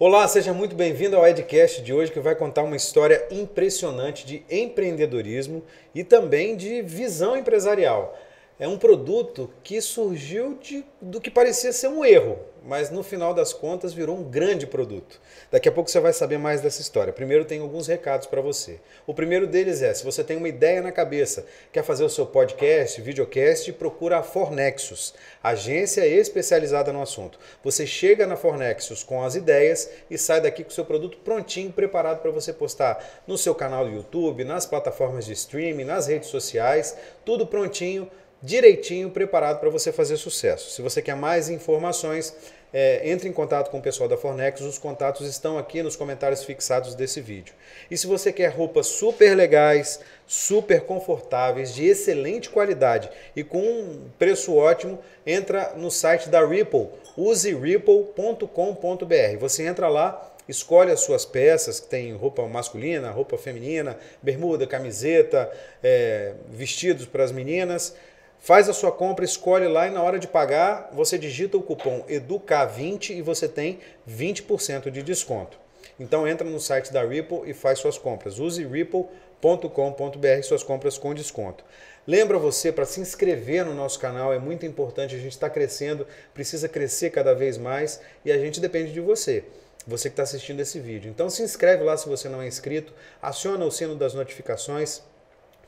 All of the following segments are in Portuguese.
Olá, seja muito bem-vindo ao Edcast de hoje que vai contar uma história impressionante de empreendedorismo e também de visão empresarial. É um produto que surgiu de, do que parecia ser um erro, mas no final das contas virou um grande produto. Daqui a pouco você vai saber mais dessa história. Primeiro tem alguns recados para você. O primeiro deles é, se você tem uma ideia na cabeça, quer fazer o seu podcast, videocast, procura a Fornexus, agência especializada no assunto. Você chega na Fornexus com as ideias e sai daqui com o seu produto prontinho, preparado para você postar no seu canal do YouTube, nas plataformas de streaming, nas redes sociais, tudo prontinho direitinho, preparado para você fazer sucesso. Se você quer mais informações, é, entre em contato com o pessoal da Fornex, os contatos estão aqui nos comentários fixados desse vídeo. E se você quer roupas super legais, super confortáveis, de excelente qualidade e com um preço ótimo, entra no site da Ripple, useripple.com.br. Você entra lá, escolhe as suas peças, que tem roupa masculina, roupa feminina, bermuda, camiseta, é, vestidos para as meninas Faz a sua compra, escolhe lá e na hora de pagar, você digita o cupom EDUCA20 e você tem 20% de desconto. Então entra no site da Ripple e faz suas compras. Use ripple.com.br suas compras com desconto. Lembra você para se inscrever no nosso canal, é muito importante, a gente está crescendo, precisa crescer cada vez mais e a gente depende de você você que está assistindo esse vídeo. Então se inscreve lá se você não é inscrito, aciona o sino das notificações,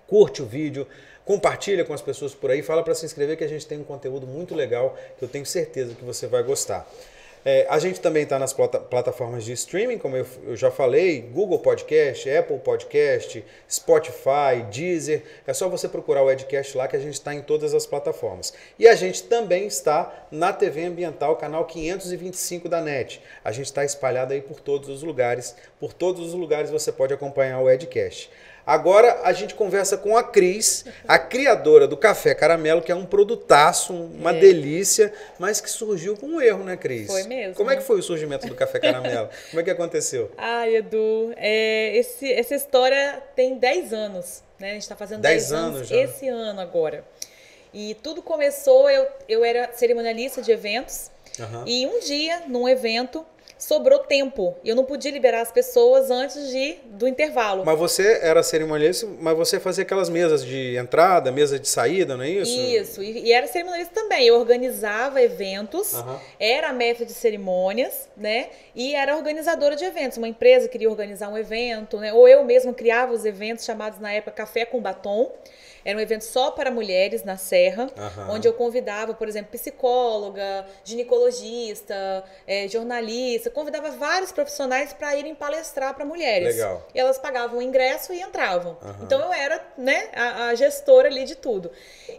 curte o vídeo, compartilha com as pessoas por aí, fala para se inscrever que a gente tem um conteúdo muito legal que eu tenho certeza que você vai gostar. É, a gente também está nas plata plataformas de streaming, como eu, eu, já falei, Google Podcast, Apple Podcast, Spotify, Deezer. É só você procurar o Edcast lá que a gente está em todas as plataformas. E a gente também está na TV Ambiental, canal 525 da NET. A gente está espalhado aí por todos os lugares. Por todos os lugares você pode acompanhar o Edcast. Agora a gente conversa com a Cris, a criadora do Café Caramelo, que é um produtaço, uma é. delícia, mas que surgiu com um erro, né, Cris? Foi mesmo. Como é que foi o surgimento do Café Caramelo? Como é que aconteceu? Ai, Edu, é, esse, essa história tem 10 anos, né? A gente está fazendo 10 anos, anos esse ano agora. E tudo começou, eu, eu era cerimonialista de eventos, uhum. e um dia, num evento, sobrou tempo. E eu não podia liberar as pessoas antes de, do intervalo. Mas você era cerimonialista, mas você fazia aquelas mesas de entrada, mesa de saída, não é isso? Isso, e, e era cerimonialista também. Eu organizava eventos, uhum. era mestre de cerimônias, né? E era organizadora de eventos. Uma empresa queria organizar um evento, né? Ou eu mesma criava os eventos chamados na época Café com Batom. Era um evento só para mulheres na Serra, uhum. onde eu convidava, por exemplo, psicóloga, ginecologista, é, jornalista, convidava vários profissionais para irem palestrar para mulheres. Legal. E elas pagavam o ingresso e entravam. Uhum. Então eu era né, a, a, gestora ali de tudo.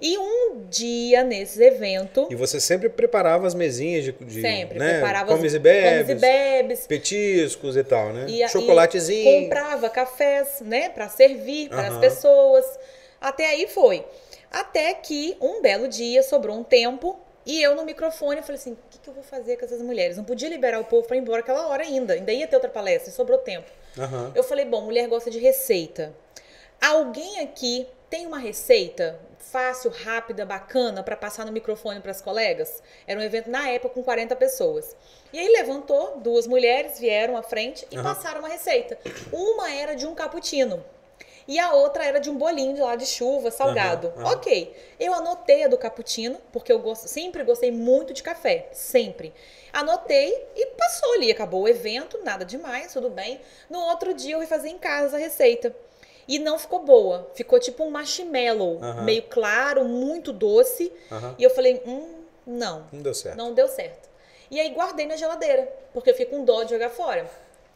E um dia nesse evento. E você sempre preparava as mesinhas de. de sempre, né? preparava comes e bebes. Comes e bebes. Petiscos e tal, né? E, Chocolatezinho. E comprava cafés, né, para servir para uhum. as pessoas. Até aí foi. Até que um belo dia sobrou um tempo e eu no microfone falei assim: o que, que, eu vou fazer com essas mulheres? Não podia liberar o povo para ir embora aquela hora ainda. Ainda ia ter outra palestra, sobrou tempo. Uhum. Eu falei: bom, mulher gosta de receita. Alguém aqui tem uma receita fácil, rápida, bacana para passar no microfone para as colegas? Era um evento na época com 40 pessoas. E aí levantou, duas mulheres vieram à frente e uhum. passaram uma receita. Uma era de um cappuccino e a outra era de um bolinho de lá de chuva, salgado. Uhum, uhum. Ok. Eu anotei a do cappuccino, porque eu gosto, sempre gostei muito de café, sempre. Anotei e passou ali, acabou o evento, nada demais, tudo bem. No outro dia eu fui fazer em casa a receita. E não ficou boa. Ficou tipo um marshmallow, uhum. meio claro, muito doce. E eu falei, hum, não. Não deu certo. Não deu certo. E aí guardei na geladeira, porque eu fiquei com dó de jogar fora.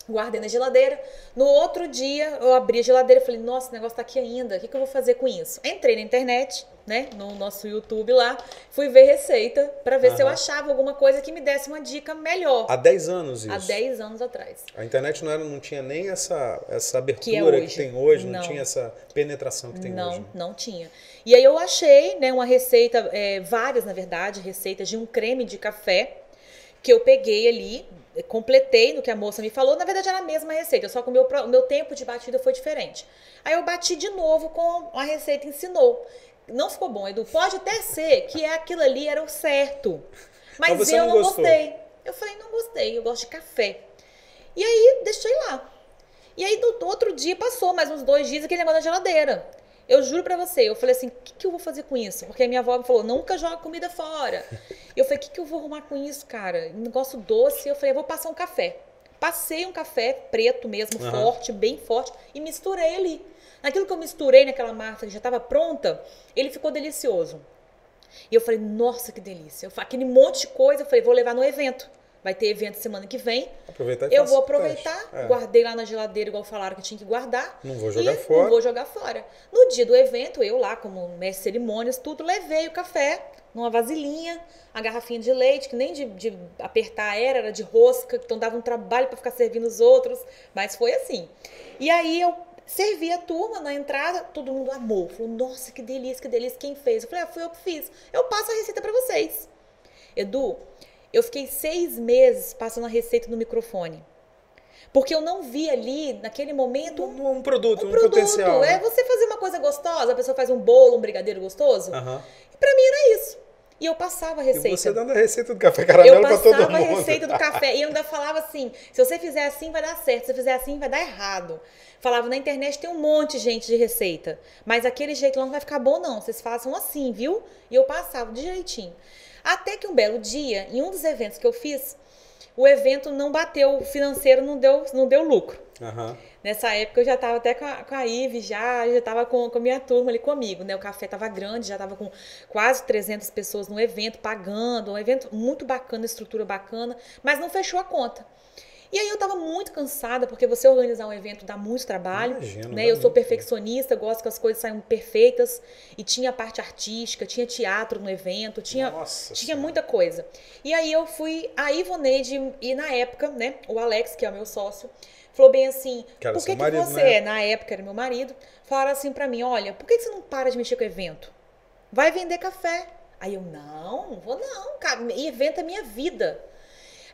Guardei na geladeira. No outro dia, eu abri a geladeira e falei, nossa, o negócio tá aqui ainda. O que, que eu vou fazer com isso? Entrei na internet, né? No nosso YouTube lá. Fui ver receita para ver uhum. se eu achava alguma coisa que me desse uma dica melhor. Há 10 anos isso? Há 10 anos atrás. A internet não, era, não tinha nem essa, essa abertura que, é que tem hoje, não. não. tinha essa penetração que tem não, hoje. Não, não tinha. E aí eu achei, né, uma receita, é, várias na verdade, receitas de um creme de café que eu peguei ali, completei no que a moça me falou. Na verdade, era a mesma receita, só que o meu, o meu tempo de batida foi diferente. Aí eu bati de novo com a receita ensinou. Não ficou bom, Edu. Pode até ser que aquilo ali era o certo. Mas, mas eu não, não gostei. Eu falei, não gostei, eu gosto de café. E aí deixei lá. E aí no outro dia passou mais uns dois dias aquele negócio na geladeira. Eu juro pra você, eu falei assim, o que, que eu vou fazer com isso? Porque a minha avó me falou, nunca joga comida fora. Eu falei, o que, que eu vou arrumar com isso, cara? Um negócio doce. Eu falei, eu vou passar um café. Passei um café preto mesmo, uhum. forte, bem forte, e misturei ali. Naquilo que eu misturei naquela massa que já estava pronta, ele ficou delicioso. E eu falei, nossa, que delícia. Eu, aquele monte de coisa, eu falei, vou levar no evento. Vai ter evento semana que vem. Aproveitar eu vou aproveitar, é. guardei lá na geladeira, igual falaram que tinha que guardar. Não vou jogar fora. Não vou jogar fora. No dia do evento, eu lá, como mestre cerimônias, tudo, levei o café numa vasilhinha, a garrafinha de leite, que nem de, de apertar era, era de rosca, então dava um trabalho para ficar servindo os outros, mas foi assim. E aí eu servi a turma na entrada, todo mundo amou. Falou, nossa, que delícia, que delícia, quem fez? Eu falei, ah, fui eu que fiz. Eu passo a receita para vocês. Edu, eu fiquei seis meses passando a receita no microfone. Porque eu não vi ali, naquele momento. Um, um produto, um, um produto. potencial. É você fazer uma coisa gostosa, a pessoa faz um bolo, um brigadeiro gostoso. Uhum. E pra mim era isso. E eu passava a receita. E você dando a receita do café caramelo pra todo mundo. Eu passava a receita do café. E eu ainda falava assim: se você fizer assim, vai dar certo. Se você fizer assim, vai dar errado. Falava, na internet tem um monte de gente de receita. Mas aquele jeito lá não vai ficar bom, não. Vocês façam assim, viu? E eu passava direitinho. Até que um belo dia, em um dos eventos que eu fiz, o evento não bateu, o financeiro não deu, não deu lucro. Uhum. Nessa época eu já estava até com a, com a Ive, já, já estava com, com a minha turma ali comigo, né? O café estava grande, já estava com quase 300 pessoas no evento, pagando, um evento muito bacana, estrutura bacana, mas não fechou a conta. E aí eu tava muito cansada, porque você organizar um evento dá muito trabalho. Imagino, né? Eu sou perfeccionista, gosto que as coisas saiam perfeitas. E tinha parte artística, tinha teatro no evento, tinha, tinha muita coisa. E aí eu fui, a Ivoneide, e na época, né, o Alex, que é o meu sócio, falou bem assim, que por que, que marido, você, né? na época era meu marido, falaram assim para mim, olha, por que, que você não para de mexer com o evento? Vai vender café. Aí eu, não, não vou não, cara, evento é minha vida.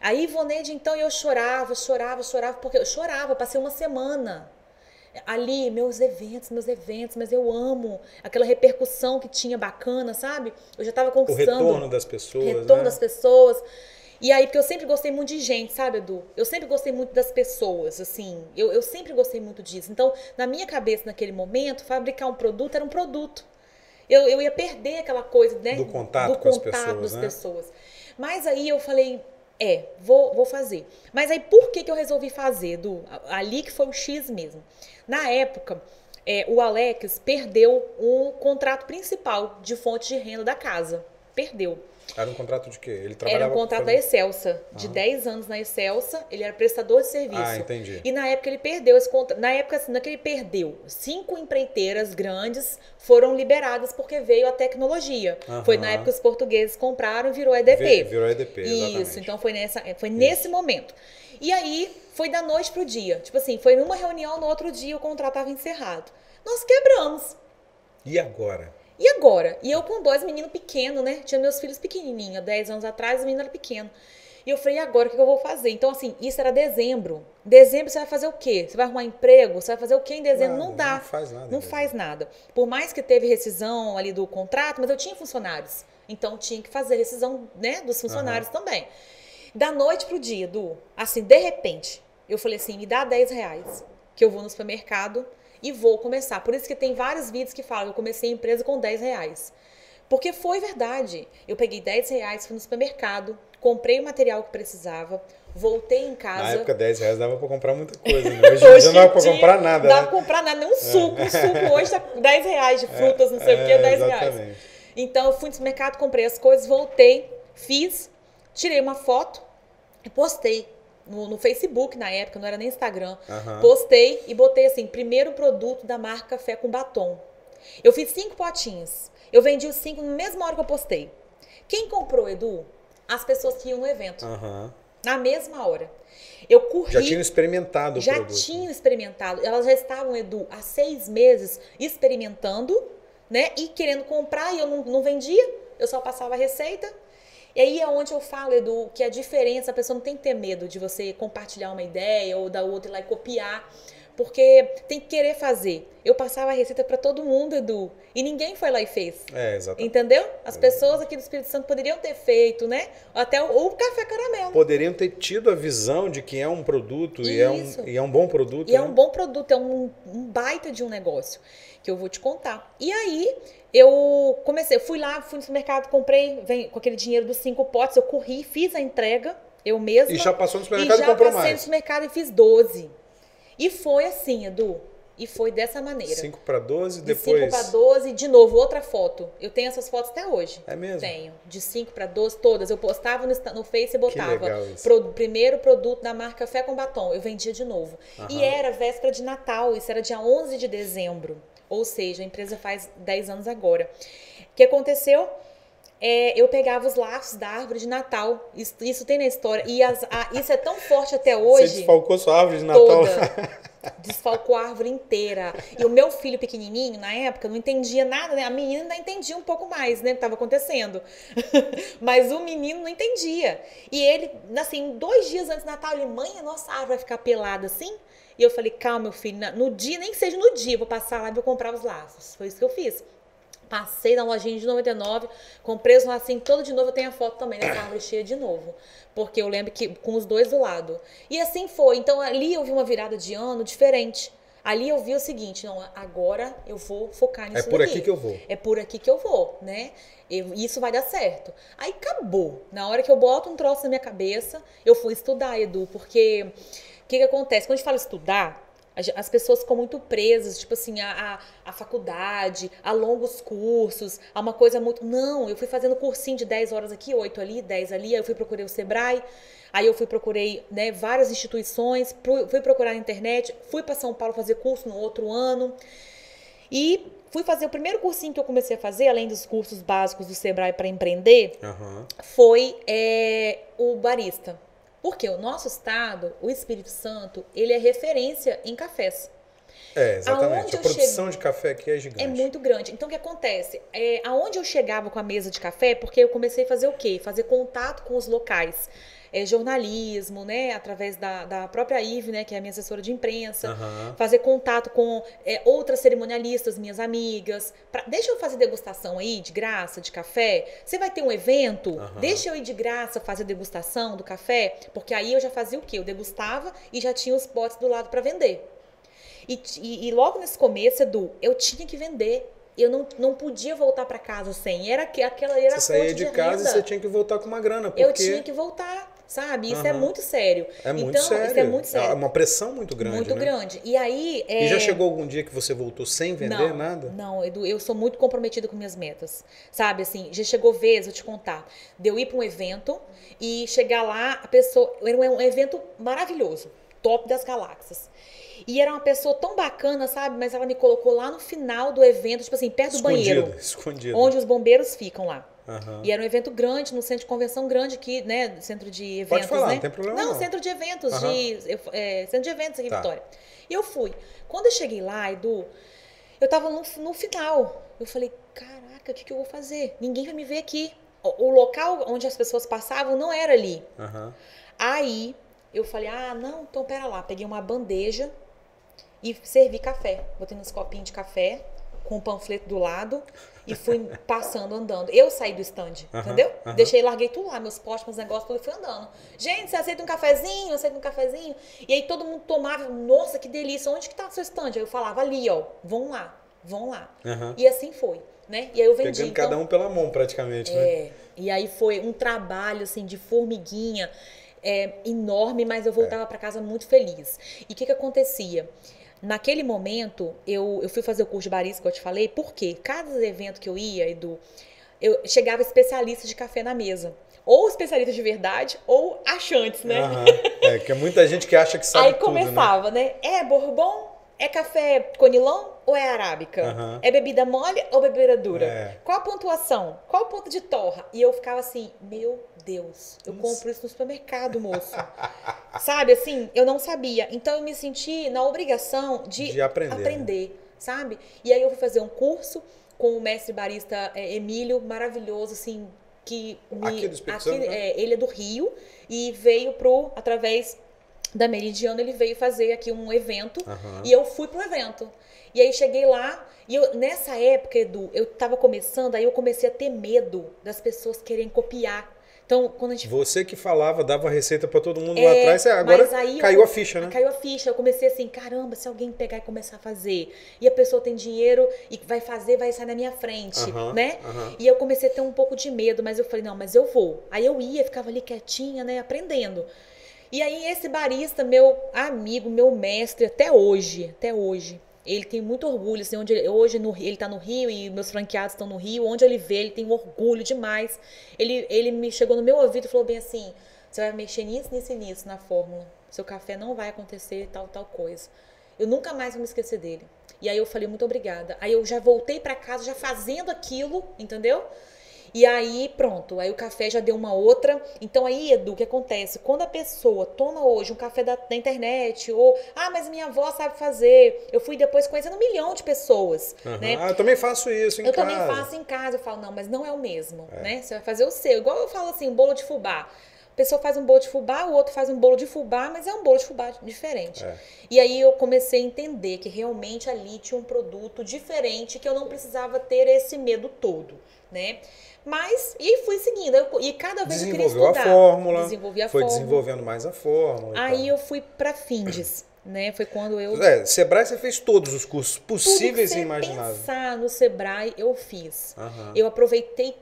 Aí, Ivoneide, então, eu chorava, chorava, chorava, porque eu chorava, passei uma semana ali, meus eventos, meus eventos, mas eu amo aquela repercussão que tinha bacana, sabe? Eu já tava conquistando. O retorno das pessoas. Retorno né? das pessoas. E aí, porque eu sempre gostei muito de gente, sabe, Edu? Eu sempre gostei muito das pessoas, assim. Eu, eu sempre gostei muito disso. Então, na minha cabeça, naquele momento, fabricar um produto era um produto. Eu, eu ia perder aquela coisa, né? Do contato, do com contato as pessoas, das né? pessoas. Mas aí eu falei, é, vou, vou fazer. Mas aí por que, que eu resolvi fazer? Do, ali que foi o X mesmo. Na época, é, o Alex perdeu o contrato principal de fonte de renda da casa. Perdeu. Era um contrato de quê? Ele trabalhava Era um contrato da Excelsa, de uhum. 10 anos na Excelsa, ele era prestador de serviço. Ah, entendi. E na época ele perdeu esse contrato. Na época, assim, naquele ele perdeu, cinco empreiteiras grandes foram liberadas porque veio a tecnologia. Uhum. Foi na época que os portugueses compraram e virou EDP. Virou EDP, exatamente. Isso, então foi, nessa, foi nesse momento. E aí, foi da noite pro dia. Tipo assim, foi numa reunião, no outro dia o contrato estava encerrado. Nós quebramos. E agora? E agora? E eu com dois meninos pequenos, né? Tinha meus filhos pequenininhos. Dez anos atrás, o menino era pequeno. E eu falei, e agora o que eu vou fazer? Então, assim, isso era dezembro. Dezembro você vai fazer o quê? Você vai arrumar emprego? Você vai fazer o quê em dezembro? Nada, não dá. Não faz nada. Não faz nada. Por mais que teve rescisão ali do contrato, mas eu tinha funcionários. Então tinha que fazer rescisão, né, dos funcionários uhum. também. Da noite pro dia, do assim, de repente, eu falei assim, me dá 10 reais. Que eu vou no supermercado e vou começar. Por isso que tem vários vídeos que falam, eu comecei a empresa com 10 reais. Porque foi verdade. Eu peguei 10 reais, fui no supermercado, comprei o material que precisava, voltei em casa. Na época, 10 reais dava pra comprar muita coisa. Né? Hoje, Hoje não dá pra comprar nada. Dá né? pra comprar nada, nem um suco. É. Um suco hoje tá 10 reais de frutas, é, não sei é, o que, 10 exatamente. reais. Então eu fui no supermercado, comprei as coisas, voltei, fiz, tirei uma foto e postei no, no, Facebook na época, não era nem Instagram. Uhum. Postei e botei assim: primeiro produto da marca Café com Batom. Eu fiz cinco potinhos. Eu vendi os cinco na mesma hora que eu postei. Quem comprou, Edu? As pessoas que iam no evento. Uhum. Na mesma hora. Eu corri. Já tinham experimentado o Já produto. tinham experimentado. Elas já estavam, Edu, há seis meses experimentando, né? E querendo comprar e eu não, não vendia. Eu só passava a receita e aí é onde eu falo, Edu, que a diferença, a pessoa não tem que ter medo de você compartilhar uma ideia ou da outra ir lá e copiar. Porque tem que querer fazer. Eu passava a receita para todo mundo, Edu, e ninguém foi lá e fez. É, exatamente. Entendeu? As pessoas aqui do Espírito Santo poderiam ter feito, né? Até o, o café caramelo. Poderiam ter tido a visão de que é um produto e é um, e é um bom produto. E né? é um bom produto, é um, um baita de um negócio que eu vou te contar. E aí eu comecei, eu fui lá, fui no supermercado, comprei, vem, com aquele dinheiro dos cinco potes, eu corri, fiz a entrega, eu mesma. E já passou no supermercado e, e comprou mais. passei no supermercado e fiz 12. E foi assim, Edu. E foi dessa maneira. 5 para 12, de depois. 5 para 12, de novo, outra foto. Eu tenho essas fotos até hoje. É mesmo? Tenho. De 5 para 12, todas. Eu postava no, no Face e botava. Que legal isso. Pro, primeiro produto da marca Café com Batom. Eu vendia de novo. Aham. E era véspera de Natal. Isso era dia 11 de dezembro. Ou seja, a empresa faz 10 anos agora. O que aconteceu? É, eu pegava os laços da árvore de Natal. Isso, isso tem na história. E as- a- isso é tão forte até Você hoje. desfalcou sua árvore de Natal. Toda. Desfalcou a árvore inteira. E o meu filho pequenininho, na época, não entendia nada, né? A menina ainda entendia um pouco mais, né? O que estava acontecendo. Mas o menino não entendia. E ele, assim, dois dias antes do Natal, ele, mãe, a nossa árvore vai ficar pelada assim? E eu falei, calma, meu filho, no dia, nem seja no dia, vou passar lá e vou comprar os laços. Foi isso que eu fiz. Passei na lojinha de 99, comprei os lacinhos todo de novo. Eu tenho a foto também dessa árvore cheia de novo. Porque eu lembro que com os dois do lado. E assim foi. Então ali eu vi uma virada de ano diferente. Ali eu vi o seguinte: não, agora eu vou focar nisso É por daqui. aqui que eu vou. É por aqui que eu vou, né? Eu- isso vai dar certo. Aí acabou. Na hora que eu boto um troço na minha cabeça, eu fui estudar, Edu, porque que, que acontece? Quando a gente fala estudar, as pessoas ficam muito presas, tipo assim, a, a, a faculdade, a longos cursos, a uma coisa muito. Não, eu fui fazendo cursinho de 10 horas aqui, 8 ali, 10 ali, aí eu fui procurei o Sebrae, aí eu fui procurei né, várias instituições, fui procurar na internet, fui para São Paulo fazer curso no outro ano. E fui fazer o primeiro cursinho que eu comecei a fazer, além dos cursos básicos do Sebrae para empreender, Aham. foi é, o barista. Porque o nosso estado, o Espírito Santo, ele é referência em cafés. É, exatamente. Aonde A produção chego- de café aqui é gigante. É muito grande. Então, o que acontece? É, aonde eu chegava com a mesa de café, porque eu comecei a fazer o quê? Fazer contato com os locais. É, jornalismo, né? Através da, da própria Ive, né? Que é a minha assessora de imprensa. Aham. Fazer contato com é, outras cerimonialistas, minhas amigas. Pra- deixa eu fazer degustação aí, de graça, de café. Você vai ter um evento? Aham. Deixa eu ir de graça fazer degustação do café. Porque aí eu já fazia o quê? Eu degustava e já tinha os potes do lado para vender. E, e- e logo nesse começo, Edu, eu tinha que vender. Eu não, não podia voltar para casa sem. Era que- aquela era Você saía de de casa e você tinha que voltar com uma grana, porque Eu tinha que voltar, sabe? Isso é Aham. muito sério. é muito então, sério. isso é muito É sério. uma pressão muito grande, muito né? grande. E aí. É... E já chegou algum dia que você voltou sem vender não, nada? Não, Edu, eu sou muito comprometida com minhas metas. Sabe, assim, já chegou vez, vou te contar, de eu ir para um evento e chegar lá, a pessoa. Era um um evento maravilhoso, top das galáxias. E era uma pessoa tão bacana, sabe? Mas ela me colocou lá no final do evento, tipo assim, perto do Escondido, banheiro. escondido. Onde os bombeiros ficam lá. Aham. E era um evento grande, no centro de convenção grande aqui, né? Centro de Pode eventos, falar, né? não tem problema Não, não. centro de eventos, Aham. de, eu- é, centro de eventos aqui em Tá. Vitória. E eu fui. Quando eu cheguei lá, Edu, eu tava no, no final. Eu falei, caraca, o que, que eu vou fazer? Ninguém vai me ver aqui. O, o local onde as pessoas passavam não era ali. Aham. Aí eu falei, ah, não, então pera lá. Peguei uma bandeja e servi café. Botei nos copinhos de café, com o panfleto do lado, e fui passando, andando. Eu saí do stand, entendeu? Deixei, larguei tudo lá, meus postos, meus negócios, tudo, e fui andando. Gente, você aceita um cafezinho? Aceita um cafezinho? E aí todo mundo tomava, nossa, que delícia, onde que tá o seu stand? Aí eu falava, ali, ó, vão lá, vão lá. E assim foi, né? E aí eu vendi. Pegando então, cada um pela mão, praticamente, né? é, e aí foi um trabalho assim de formiguinha é, enorme, mas eu voltava para casa muito feliz. E o que, que acontecia? Naquele momento, eu, eu fui fazer o curso de barista que eu te falei, porque cada evento que eu ia, Edu, eu chegava especialista de café na mesa. Ou especialista de verdade, ou achantes, né? Aham. É, que é muita gente que acha que sabe Aí tudo, né? começava, né? É bourbon? É café conilon ou é arábica? Aham. É bebida mole ou bebida dura? É. Qual a pontuação? Qual o ponto de torra? E eu ficava assim, meu Deus, eu compro isso no supermercado, moço. sabe, assim, eu não sabia. Então eu me senti na obrigação de, De aprender, né? aprender, sabe? E aí eu fui fazer um curso com o mestre barista é, Emílio, maravilhoso, assim, que me, Aqui do Espírito aqui, Santo, né? é, ele é do Rio e veio pro através da Meridiano, ele veio fazer aqui um evento uhum. e eu fui pro evento. E aí cheguei lá e eu, nessa época, Edu, eu tava começando, aí eu comecei a ter medo das pessoas quererem copiar. Então, quando a gente... Você que falava, dava receita para todo mundo é, lá atrás, agora caiu eu, a ficha, né? Caiu a ficha. Eu comecei assim, caramba, se alguém pegar e começar a fazer, e a pessoa tem dinheiro e vai fazer, vai sair na minha frente, né? E eu comecei a ter um pouco de medo, mas eu falei, não, mas eu vou. Aí eu ia, ficava ali quietinha, né, aprendendo. E aí esse barista, meu amigo, meu mestre, até hoje, até hoje, ele tem muito orgulho, assim, onde ele, hoje no, ele está no Rio e meus franqueados estão no Rio, onde ele vê, ele tem um orgulho demais. Ele, ele me chegou no meu ouvido e falou bem assim: você vai mexer nisso, nisso e nisso na fórmula. Seu café não vai acontecer tal, tal coisa. Eu nunca mais vou me esquecer dele. E aí eu falei, muito obrigada. Aí eu já voltei para casa, já fazendo aquilo, entendeu? E aí, pronto, aí o café já deu uma outra. Então aí, Edu, o que acontece? Quando a pessoa toma hoje um café da, da internet, ou, ah, mas minha avó sabe fazer. Eu fui depois conhecendo um milhão de pessoas. Uhum. Né? Ah, eu também faço isso em eu casa. Eu também faço em casa. Eu falo, não, mas não é o mesmo, é. né? Você vai fazer o seu. Igual eu falo assim, bolo de fubá. A pessoa faz um bolo de fubá, o outro faz um bolo de fubá, mas é um bolo de fubá diferente. É. E aí eu comecei a entender que realmente ali tinha um produto diferente, que eu não precisava ter esse medo todo, né? Mas, e fui seguindo. Eu, e cada vez eu queria estudar. a fórmula. Desenvolvi a foi fórmula. desenvolvendo mais a fórmula. Aí eu fui para Findes. Né? Foi quando eu. É, Sebrae você fez todos os cursos possíveis e imagináveis. Pensar no Sebrae eu fiz. Uhum. Eu aproveitei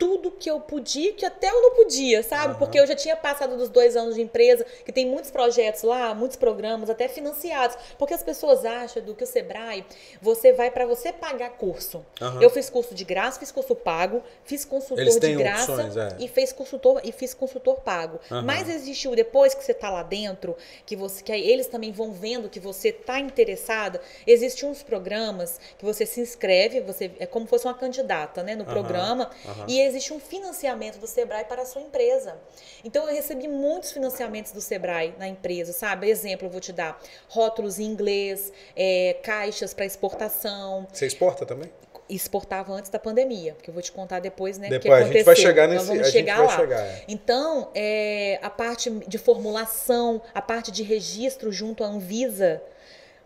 tudo que eu podia, que até eu não podia, sabe? Uhum. Porque eu já tinha passado dos dois anos de empresa, que tem muitos projetos lá, muitos programas, até financiados. Porque as pessoas acham do que o Sebrae, você vai para você pagar curso. Uhum. Eu fiz curso de graça, fiz curso pago, fiz consultor de graça opções, é. e fiz consultor e fiz consultor pago. Uhum. Mas existiu depois que você tá lá dentro, que você que eles também vão vendo que você tá interessada, existem uns programas que você se inscreve, você é como se fosse uma candidata, né, no programa, e existe um financiamento do Sebrae para a sua empresa. Então eu recebi muitos financiamentos do Sebrae na empresa, sabe? Exemplo, eu vou te dar rótulos em inglês, é, caixas para exportação. Você exporta também? exportava antes da pandemia, que eu vou te contar depois, né? Depois que a gente vai chegar nesse, Nós vamos chegar lá. Chegar, é. Então, é, a parte de formulação, a parte de registro junto à Anvisa,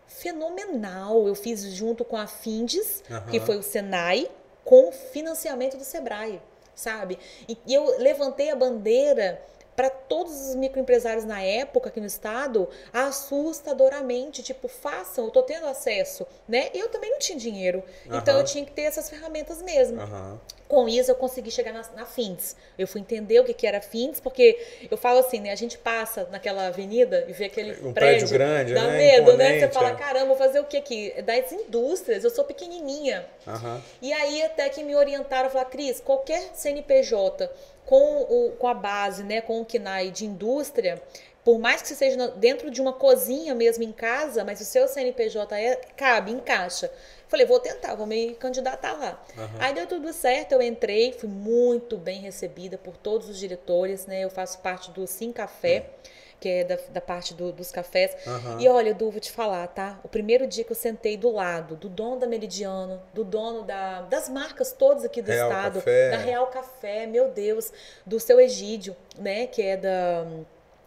fenomenal. Eu fiz junto com a Findes, uhum. que foi o Senai, com financiamento do Sebrae sabe? E, e eu levantei a bandeira para todos os microempresários na época aqui no estado, assustadoramente, tipo, façam, eu tô tendo acesso, né? Eu também não tinha dinheiro, uhum. então eu tinha que ter essas ferramentas mesmo. Uhum. Com isso eu consegui chegar na, na Fins. Eu fui entender o que, que era Fins, porque eu falo assim, né? A gente passa naquela avenida e vê aquele um prédio, prédio grande, dá né? medo, Imponente, né? Você fala, é. caramba, vou fazer o que aqui? É das indústrias, eu sou pequenininha. Uhum. E aí até que me orientaram, falaram, Cris, qualquer CNPJ com, o, com a base, né, com o KNAI de indústria, por mais que você seja dentro de uma cozinha mesmo em casa, mas o seu CNPJ é, cabe, encaixa. Falei, vou tentar, vou me candidatar lá. Uhum. Aí deu tudo certo, eu entrei, fui muito bem recebida por todos os diretores, né? Eu faço parte do Sim Café. Uhum que é da, da parte do, dos cafés. Uhum. E olha, Edu, vou te falar, tá? O primeiro dia que eu sentei do lado do dono da Meridiano, do dono da, das marcas todas aqui do Real estado, Café. da Real Café, meu Deus, do seu Egídio, né? Que é da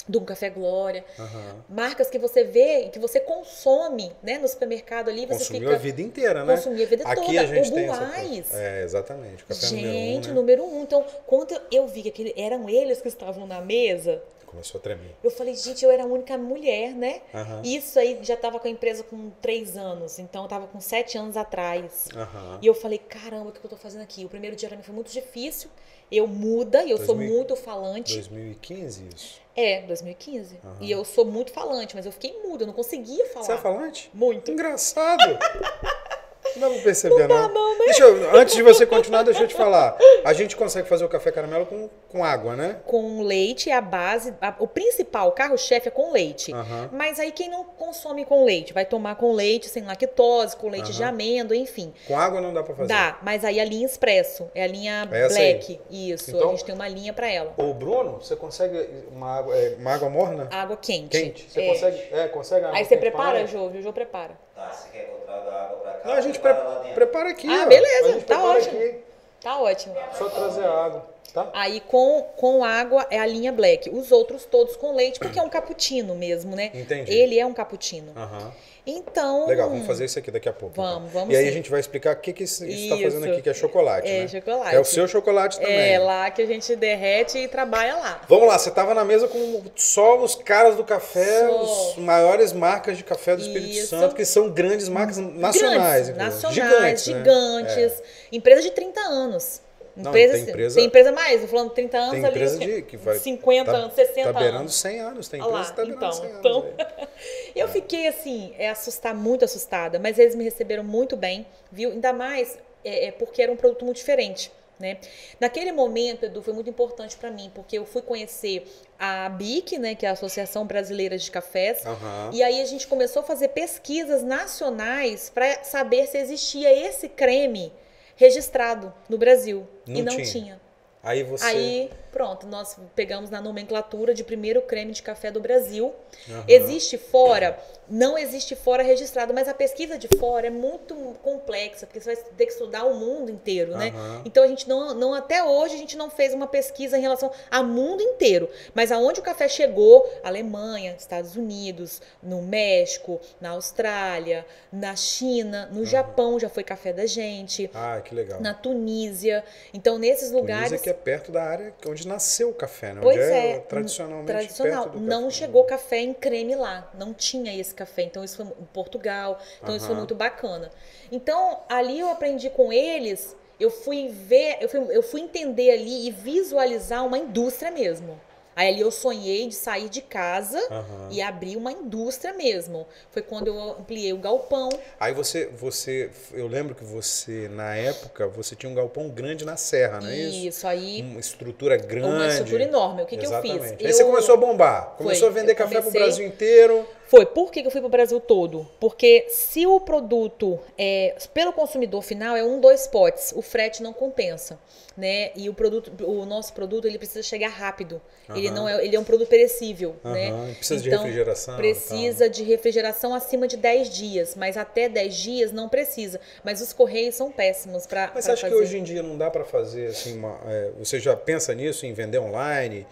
do Café Glória. Uhum. Marcas que você vê e que você consome, né? No supermercado ali, você Consumiu fica... a vida inteira, né? Consumiu a vida Aqui toda. a gente o tem Buais. essa É, exatamente. Café gente, número um, né? número um. Então, quando eu vi que eram eles que estavam na mesa... Começou a tremer. Eu falei, gente, eu era a única mulher, né? Uhum. Isso aí já estava com a empresa com três anos, então eu tava com sete anos atrás. Uhum. E eu falei, caramba, o que eu tô fazendo aqui? O primeiro dia pra mim foi muito difícil. Eu muda, eu 2000, sou muito falante. 2015 isso? É, 2015. Uhum. E eu sou muito falante, mas eu fiquei muda, eu não conseguia falar. Você é falante? Muito. Engraçado. Não dá pra perceber, não. não. Dá, não né? deixa eu, antes de você continuar, deixa eu te falar. A gente consegue fazer o café caramelo com, com água, né? Com leite é a base. A, o principal, o carro-chefe é com leite. Uhum. Mas aí quem não consome com leite, vai tomar com leite sem lactose, com leite uhum. de amêndoa, enfim. Com água não dá pra fazer? Dá, mas aí a linha expresso, é a linha é black. Aí. Isso, então, a gente tem uma linha para ela. Ô, Bruno, você consegue uma água, é, uma água morna? Água quente. Quente. Você é. consegue? É, consegue água Aí você prepara, Jô, o Jô prepara. Tá, você quer que eu traga água pra cá? Não, a gente prepara, prepara aqui. Ah, ó. beleza, tá ótimo. Aqui. Tá ótimo. Só trazer a água, tá? Aí com, com água é a linha black. Os outros todos com leite, porque é um cappuccino mesmo, né? Entendi. Ele é um cappuccino. Aham. Então. Legal, vamos fazer isso aqui daqui a pouco. Vamos, então. vamos E aí sim. a gente vai explicar o que, que isso está fazendo aqui, que é chocolate, É, né? chocolate. É o seu chocolate também. É lá que a gente derrete e trabalha lá. Vamos lá, você estava na mesa com só os caras do café, Só. os maiores marcas de café do Espírito Isso. Santo, que são grandes marcas nacionais. Grandes, nacionais, Gigantes, né? gigantes. Empresa de 30 anos. Não, Empresa, tem empresa- tem empresa mais, eu falando 30 anos Tem ali. empresa de, que vai. 50 tá, anos, 60 Tá beirando anos. 100 anos, tem empresa lá, que tá beirando então, 100 anos. então. Eu fiquei assim, é, assustar, muito assustada, mas eles me receberam muito bem, viu? Ainda mais é, é, porque era um produto muito diferente. Né? Naquele momento, Edu, foi muito importante para mim, porque eu fui conhecer a BIC, né, que é a Associação Brasileira de Cafés, Aham. e aí a gente começou a fazer pesquisas nacionais para saber se existia esse creme registrado no Brasil. e Não não tinha. tinha. Aí você. Aí, pronto, nós pegamos na nomenclatura de primeiro creme de café do Brasil. Aham. Existe fora, não existe fora registrado, mas a pesquisa de fora é muito complexa, porque você vai ter que estudar o mundo inteiro, né? Aham. Então a gente não, não, até hoje a gente não fez uma pesquisa em relação ao mundo inteiro. Mas aonde o café chegou, Alemanha, Estados Unidos, no México, na Austrália, na China, no Japão já foi café da gente. Ah, que legal. Na Tunísia. Então, nesses lugares. Tunísia que é perto da área onde nasceu o café, né? Pois onde é, é, tradicionalmente tradicional. Não café. chegou café em creme lá, não tinha esse café. Então isso foi em Portugal, então isso foi muito bacana. Então ali eu aprendi com eles, eu fui ver, eu fui, eu fui entender ali e visualizar uma indústria mesmo. Aí ali eu sonhei de sair de casa Aham. e abrir uma indústria mesmo. Foi quando eu ampliei o galpão. Aí você, você, eu lembro que você, na época, você tinha um galpão grande na serra, não é isso? Isso aí Uma estrutura grande. uma estrutura enorme. O que, que eu fiz? Aí eu... você começou a bombar. Começou a vender eu café pro comecei- Brasil inteiro. Foi. Por que eu fui para o Brasil todo? Porque se o produto, é, pelo consumidor final, é um, dois potes, o frete não compensa. Né? E o produto, o nosso produto, ele precisa chegar rápido. Ele Aham. não é, ele é um produto perecível, né? Aham, precisa de Então, refrigeração e Precisa de refrigeração acima de 10 dias, mas até 10 dias não precisa. Mas os correios são péssimos para Mas você acha que hoje em dia não dá para fazer assim, uma, é, você já pensa nisso em vender online?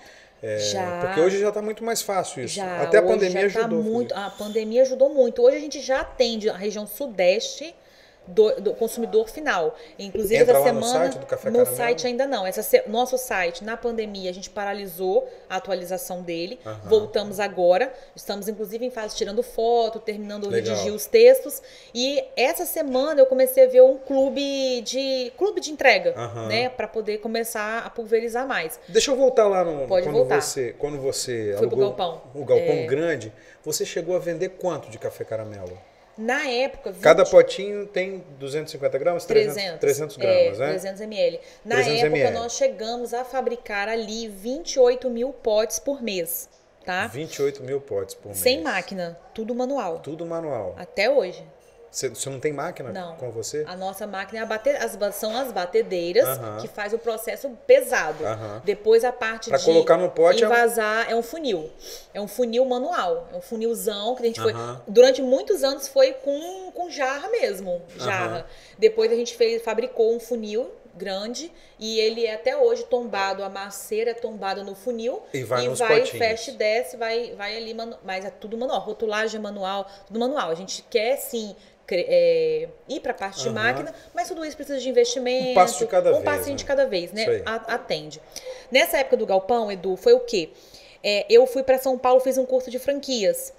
É, Já. Porque hoje já está muito mais fácil isso. Já, Até a pandemia tá ajudou. muito. Felipe. A pandemia ajudou muito. Hoje a gente já atende a região sudeste do, do consumidor final. Inclusive, Entra essa lá no semana. site do Café no Caramelo? site ainda não. Essa se- nosso site, na pandemia, a gente paralisou a atualização dele. Aham. Voltamos agora. Estamos, inclusive, em fase tirando foto, terminando de redigir os textos. E essa semana eu comecei a ver um clube de clube de entrega, Aham. né? Para poder começar a pulverizar mais. Deixa eu voltar lá no Pode quando voltar. você quando você Fui pro alugou galpão. o galpão É. grande, você chegou a vender quanto de café caramelo? Na época, 20 Cada potinho tem 250 gramas, 300, 300, 300 é, gramas, né? 300 ml. Na 300 época, ml. nós chegamos a fabricar ali 28 mil potes por mês, tá? 28 mil potes por mês. Sem máquina, tudo manual. Tudo manual. Até hoje. Você, você não tem máquina Não. com você? A nossa máquina é a bate... as, são as batedeiras Aham. que faz o processo pesado. Aham. Depois a parte Pra de colocar no pote é um- envasar é um funil. É um funil manual. É um funilzão que a gente foi. Aham. Durante muitos anos foi com, com jarra mesmo. Jarra. Depois a gente fez, fabricou um funil grande e ele é até hoje tombado, a maceira é tombada no funil E vai nos vai fecha e desce, vai, vai ali, manu... mas é tudo manual, rotulagem é manual, tudo manual. A gente quer sim é, ir para a parte de máquina, mas tudo isso precisa de investimento. Um passo de cada um vez, passinho né? de cada vez, né? Atende. Nessa época do galpão, Edu, foi o quê? É, eu fui para São Paulo, fiz um curso de franquias.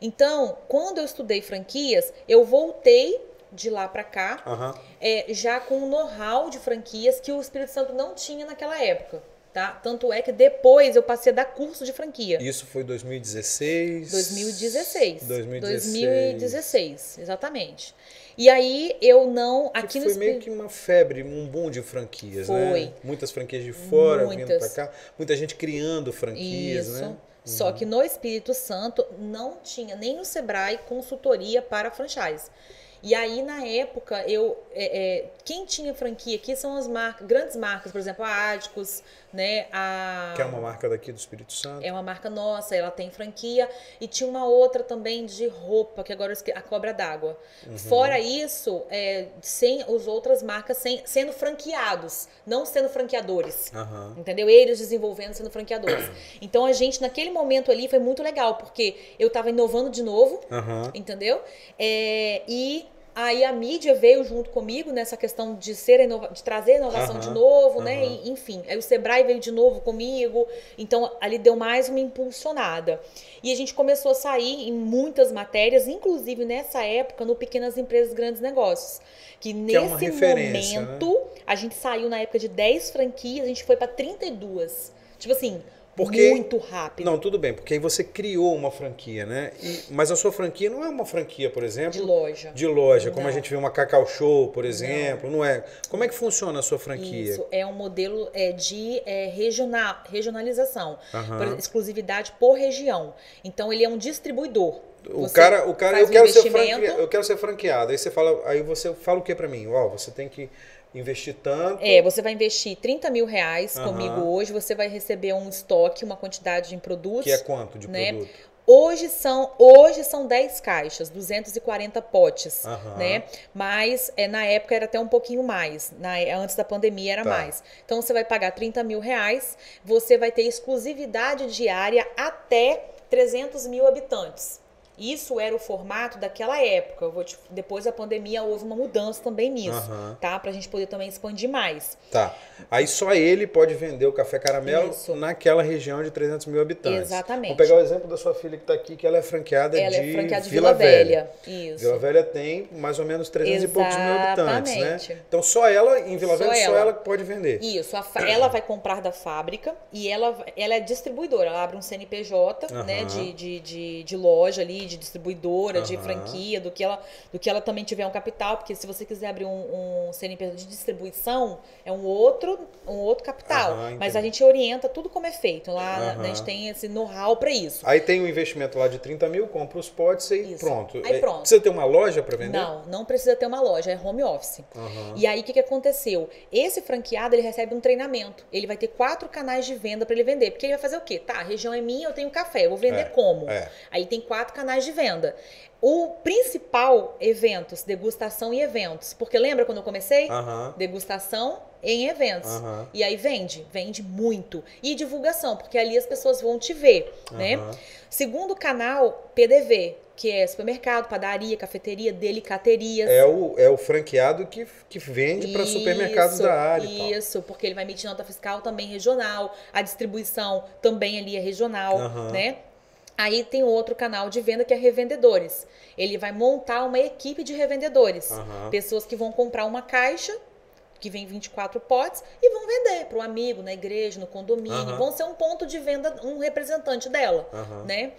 Então, quando eu estudei franquias, eu voltei de lá para cá, Aham. é, já com um know-how de franquias que o Espírito Santo não tinha naquela época. Tá? Tanto é que depois eu passei a dar curso de franquia. Isso foi 2016. 2016. 2016. 2016, exatamente. E aí eu não. Aqui foi meio que uma febre, um boom de franquias, né? Foi. Muitas franquias de fora vindo Muitas. pra cá, muita gente criando franquias, Isso. né? Só que no Espírito Santo não tinha nem no Sebrae consultoria para franchise. E aí, na época, eu. É, é, quem tinha franquia aqui são as marcas, grandes marcas, por exemplo, a Áticos, né? A, que é uma marca daqui do Espírito Santo. É uma marca nossa, ela tem franquia. E tinha uma outra também de roupa, que agora eu a Cobra d'Água. Uhum. Fora isso, é, sem as outras marcas sem, sendo franqueados, não sendo franqueadores. Uhum. Entendeu? Eles desenvolvendo, sendo franqueadores. Então a gente, naquele momento ali, foi muito legal, porque eu estava inovando de novo, uhum. entendeu? É, e Aí a mídia veio junto comigo nessa questão de ser inova de trazer inovação uhum, de novo, uhum. né? E, enfim, aí o Sebrae veio de novo comigo, então ali deu mais uma impulsionada. E a gente começou a sair em muitas matérias, inclusive nessa época no Pequenas Empresas Grandes Negócios. Que, que nesse é momento, né? a gente saiu na época de 10 franquias, a gente foi para 32. Tipo assim, porque, muito rápido. Não, tudo bem, porque aí você criou uma franquia, né? E, mas a sua franquia não é uma franquia, por exemplo. De loja. De loja, como a gente vê uma Cacau Show, por exemplo, não. não. é? Como é que funciona a sua franquia? Isso, é um modelo é, de é, regional, regionalização, uhum. por, exclusividade por região. Então ele é um distribuidor. O você cara, o cara, eu quero ser franqueado, eu quero ser franqueado. Aí você fala, aí você fala o que para mim? Ó, você tem que investir tanto. É, você vai investir 30 mil reais uhum. comigo hoje, você vai receber um estoque, uma quantidade em produtos. Que é quanto de né? produto? Hoje são, hoje são 10 caixas, 240 potes, uhum. né? Mas é, na época era até um pouquinho mais. Na, antes da pandemia era tá. mais. Então você vai pagar 30 mil reais, você vai ter exclusividade diária até 300 mil habitantes. Isso era o formato daquela época. Te, depois da pandemia houve uma mudança também nisso, uhum. tá? Pra gente poder também expandir mais. Tá. Aí só ele pode vender o café caramelo Isso. naquela região de 300 mil habitantes. Exatamente. Vou pegar o exemplo da sua filha que está aqui, que ela é franqueada ela de, é franqueada de Vila, Vila Velha. Velha. Isso. Vila Velha tem mais ou menos 300 Exatamente. e poucos mil habitantes, né? Então só ela, em Vila só Velha, ela. só ela pode vender. Isso. ela vai comprar da fábrica e ela, ela é distribuidora. Ela abre um CNPJ, uhum. né? De, de, de, de loja ali, de distribuidora uhum. de franquia, do que, ela, do que ela também tiver um capital, porque se você quiser abrir um, um CNPJ de distribuição, é um outro, um outro capital. Uhum, Mas a gente orienta tudo como é feito. Lá uhum. a gente tem esse know-how para isso. Aí tem um investimento lá de 30 mil, compra os potes e isso. pronto. Aí pronto. Precisa ter uma loja para vender? Não, não precisa ter uma loja, é home office. E aí o que, que aconteceu? Esse franqueado ele recebe um treinamento. Ele vai ter quatro canais de venda para ele vender. Porque ele vai fazer o quê? Tá, a região é minha, eu tenho café, eu vou vender é, como? É. Aí tem quatro canais de venda. O principal, eventos, degustação e eventos. Porque lembra quando eu comecei? Uhum. Degustação em eventos. Uhum. E aí vende, vende muito. E divulgação, porque ali as pessoas vão te ver, uhum. né? Segundo canal, PDV, que é supermercado, padaria, cafeteria, delicaterias. É o, é o franqueado que, que vende para supermercados da área. Isso, porque ele vai emitir nota fiscal também regional, a distribuição também ali é regional, né? Aí tem outro canal de venda que é revendedores. Ele vai montar uma equipe de revendedores. Uhum. Pessoas que vão comprar uma caixa que vem 24 potes e vão vender para o amigo, na igreja, no condomínio. Uhum. Vão ser um ponto de venda, um representante dela, uhum. né?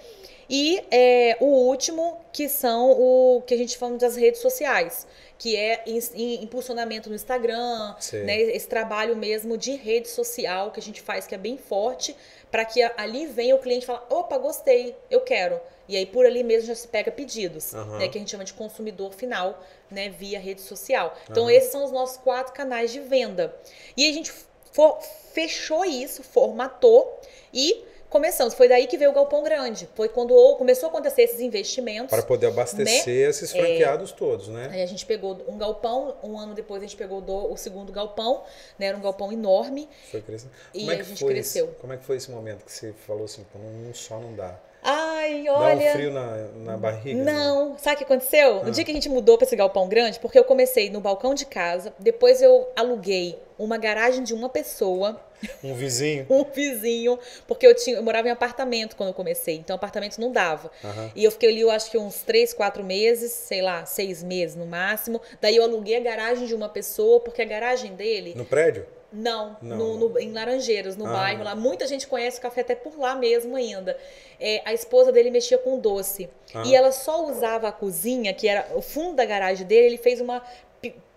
E é, o último, que são o que a gente fala das redes sociais, que é impulsionamento no Instagram, né? Esse trabalho mesmo de rede social que a gente faz, que é bem forte, para que ali venha o cliente e fala, opa, gostei, eu quero. E aí por ali mesmo já se pega pedidos, uhum. né, que a gente chama de consumidor final, né, via rede social. Então uhum. esses são os nossos quatro canais de venda. E a gente for, fechou isso, formatou e começamos. Foi daí que veio o Galpão Grande. Foi quando começou a acontecer esses investimentos. Para poder abastecer né? esses franqueados é, todos, né? Aí a gente pegou um galpão, um ano depois a gente pegou do, o segundo galpão, né? Era um galpão enorme. Foi crescendo. Como e é que a gente cresceu. Esse, como é que foi esse momento que você falou assim, um só não dá? Ai, olha. Dá um frio na, na barriga? Não. Né? Sabe o que aconteceu? Ah. No dia que a gente mudou para esse galpão grande, porque eu comecei no balcão de casa, depois eu aluguei uma garagem de uma pessoa. Um vizinho? um vizinho, porque eu, tinha, eu morava em apartamento quando eu comecei, então apartamento não dava. Uhum. E eu fiquei ali, eu acho que uns três, quatro meses, sei lá, seis meses no máximo. Daí eu aluguei a garagem de uma pessoa, porque a garagem dele. No prédio? Não, não. No, no, em Laranjeiras, no ah. bairro lá. Muita gente conhece o café até por lá mesmo ainda. É, a esposa dele mexia com doce. Ah. E ela só usava a cozinha, que era o fundo da garagem dele, ele fez uma.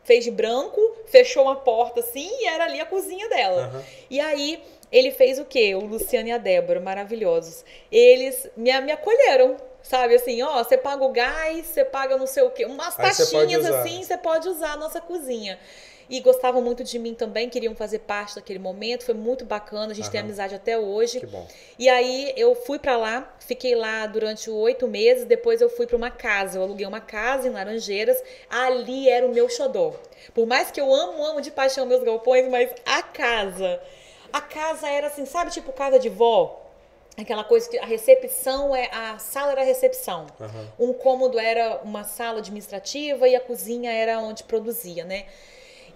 fez de branco, fechou uma porta assim e era ali a cozinha dela. Uhum. E aí ele fez o quê? O Luciano e a Débora, maravilhosos. Eles me, me acolheram Sabe assim, ó, você paga o gás, você paga não sei o quê. Umas Aí taxinhas assim, você pode usar a nossa cozinha. E gostavam muito de mim também, queriam fazer parte daquele momento. Foi muito bacana, a gente tem Aham. amizade até hoje. Que bom. E aí eu fui pra lá, fiquei lá durante oito meses, depois eu fui pra uma casa. Eu aluguei uma casa em Laranjeiras. Ali era o meu xodó. Por mais que eu amo, amo de paixão meus galpões, mas a casa. A casa era assim, sabe, tipo casa de vó? Aquela coisa que a recepção é. A sala era a recepção. Aham. Um cômodo era uma sala administrativa e a cozinha era onde produzia, né?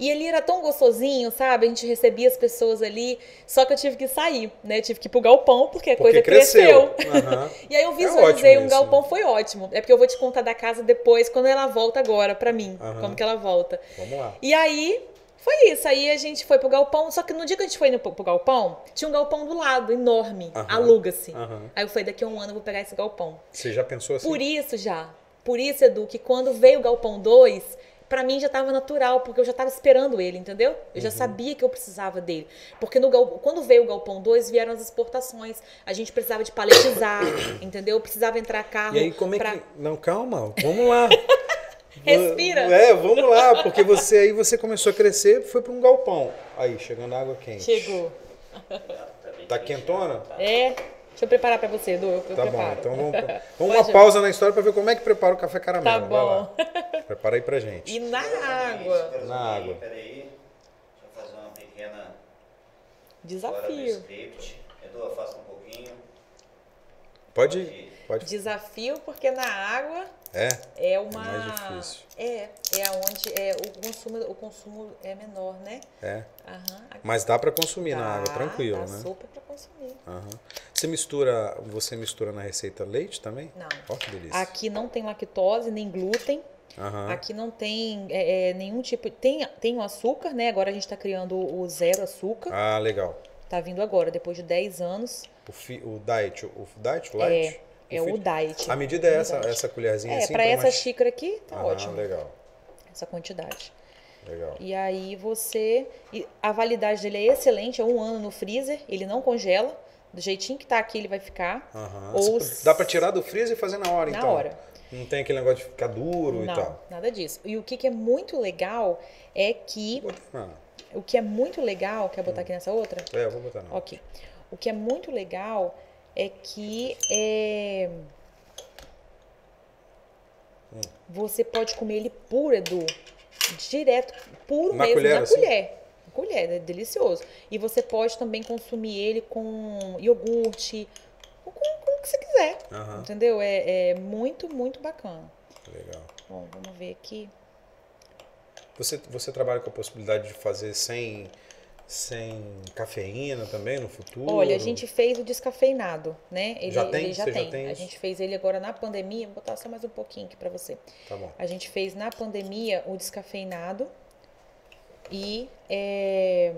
E ele era tão gostosinho, sabe? A gente recebia as pessoas ali, só que eu tive que sair, né? Tive que ir pro galpão, porque a Porque coisa cresceu. cresceu. Aham. e aí eu É visualizei ótimo um isso, galpão, foi ótimo. É porque eu vou te contar da casa depois, quando ela volta agora pra mim. Aham. Como que ela volta. Vamos lá. E aí, foi isso. Aí a gente foi pro galpão. Só que no dia que a gente foi no, pro galpão, tinha um galpão do lado, enorme. Aham. Aluga-se. Aham. Aí eu falei, daqui a um ano eu vou pegar esse galpão. Você já pensou assim? Por isso já. Por isso, Edu, que quando veio o Galpão 2, pra mim já tava natural, porque eu já tava esperando ele, entendeu? Eu já sabia que eu precisava dele. Porque no quando veio o Galpão 2, vieram as exportações. A gente precisava de paletizar, entendeu? Precisava entrar carro E aí, como é pra... que. Não, calma, vamos lá. Respira. É, vamos lá, porque você aí você começou a crescer, foi para um galpão. Aí, chegando água quente. Chegou. Tá quentona? É. Deixa eu preparar pra você, Edu. Eu Tá bom, preparo. então vamos, vamos Pode. uma pausa na história para ver como é que prepara o café caramelo. Tá Vai bom. lá. Prepara aí pra gente. E na água. Na água. Peraí, deixa eu fazer uma pequena Desafio. Edu, afasta um pouquinho. Pode ir, pode. Desafio, porque na água É, é uma. mais difícil. É, é onde é, o, consumo, o consumo é menor, né? é. Aqui Mas dá para consumir na água, Dá, tranquilo, dá né? super pra consumir. Aham. Você mistura, você mistura na receita leite também? Não. Ó, que delícia. Aqui não tem lactose, nem glúten. Aham. Aqui não tem é, é, nenhum tipo. Tem, tem o açúcar, né? Agora a gente tá criando o zero açúcar. Ah, legal. Tá vindo agora, depois de 10 anos. O, fi, o diet, o, o diet, light? É, é o diet. A medida é essa, essa colherzinha É, assim? pra essa mais- xícara aqui, tá Aham, ótimo. legal, Essa quantidade. legal. E aí você. e a validade dele é excelente, é um ano no freezer, ele não congela. Do jeitinho que tá aqui, ele vai ficar. Aham. Ou Dá pra tirar do freezer e fazer na hora, Na então? hora. Não tem aquele negócio de ficar duro e Não, tal? nada disso. E o que, que é muito legal é que. Ah, O que é muito legal. Quer botar aqui nessa outra? é, eu vou botar não. Ok. O que é muito legal é que é, Hum. você pode comer ele puro, Edu. Direto, puro Na mesmo, colher, na assim? colher. Na colher, é delicioso. E você pode também consumir ele com iogurte, ou com, com o que você quiser. Aham, Entendeu? É, é muito, muito bacana. legal. Bom, vamos ver aqui. Você, você trabalha com a possibilidade de fazer sem, sem cafeína também no futuro? Olha, a gente fez o descafeinado, né? Ele Já tem? Ele já Você já tem. tem a gente fez ele agora na pandemia. Vou botar só mais um pouquinho aqui pra você. Tá bom. A gente fez na pandemia o descafeinado e é,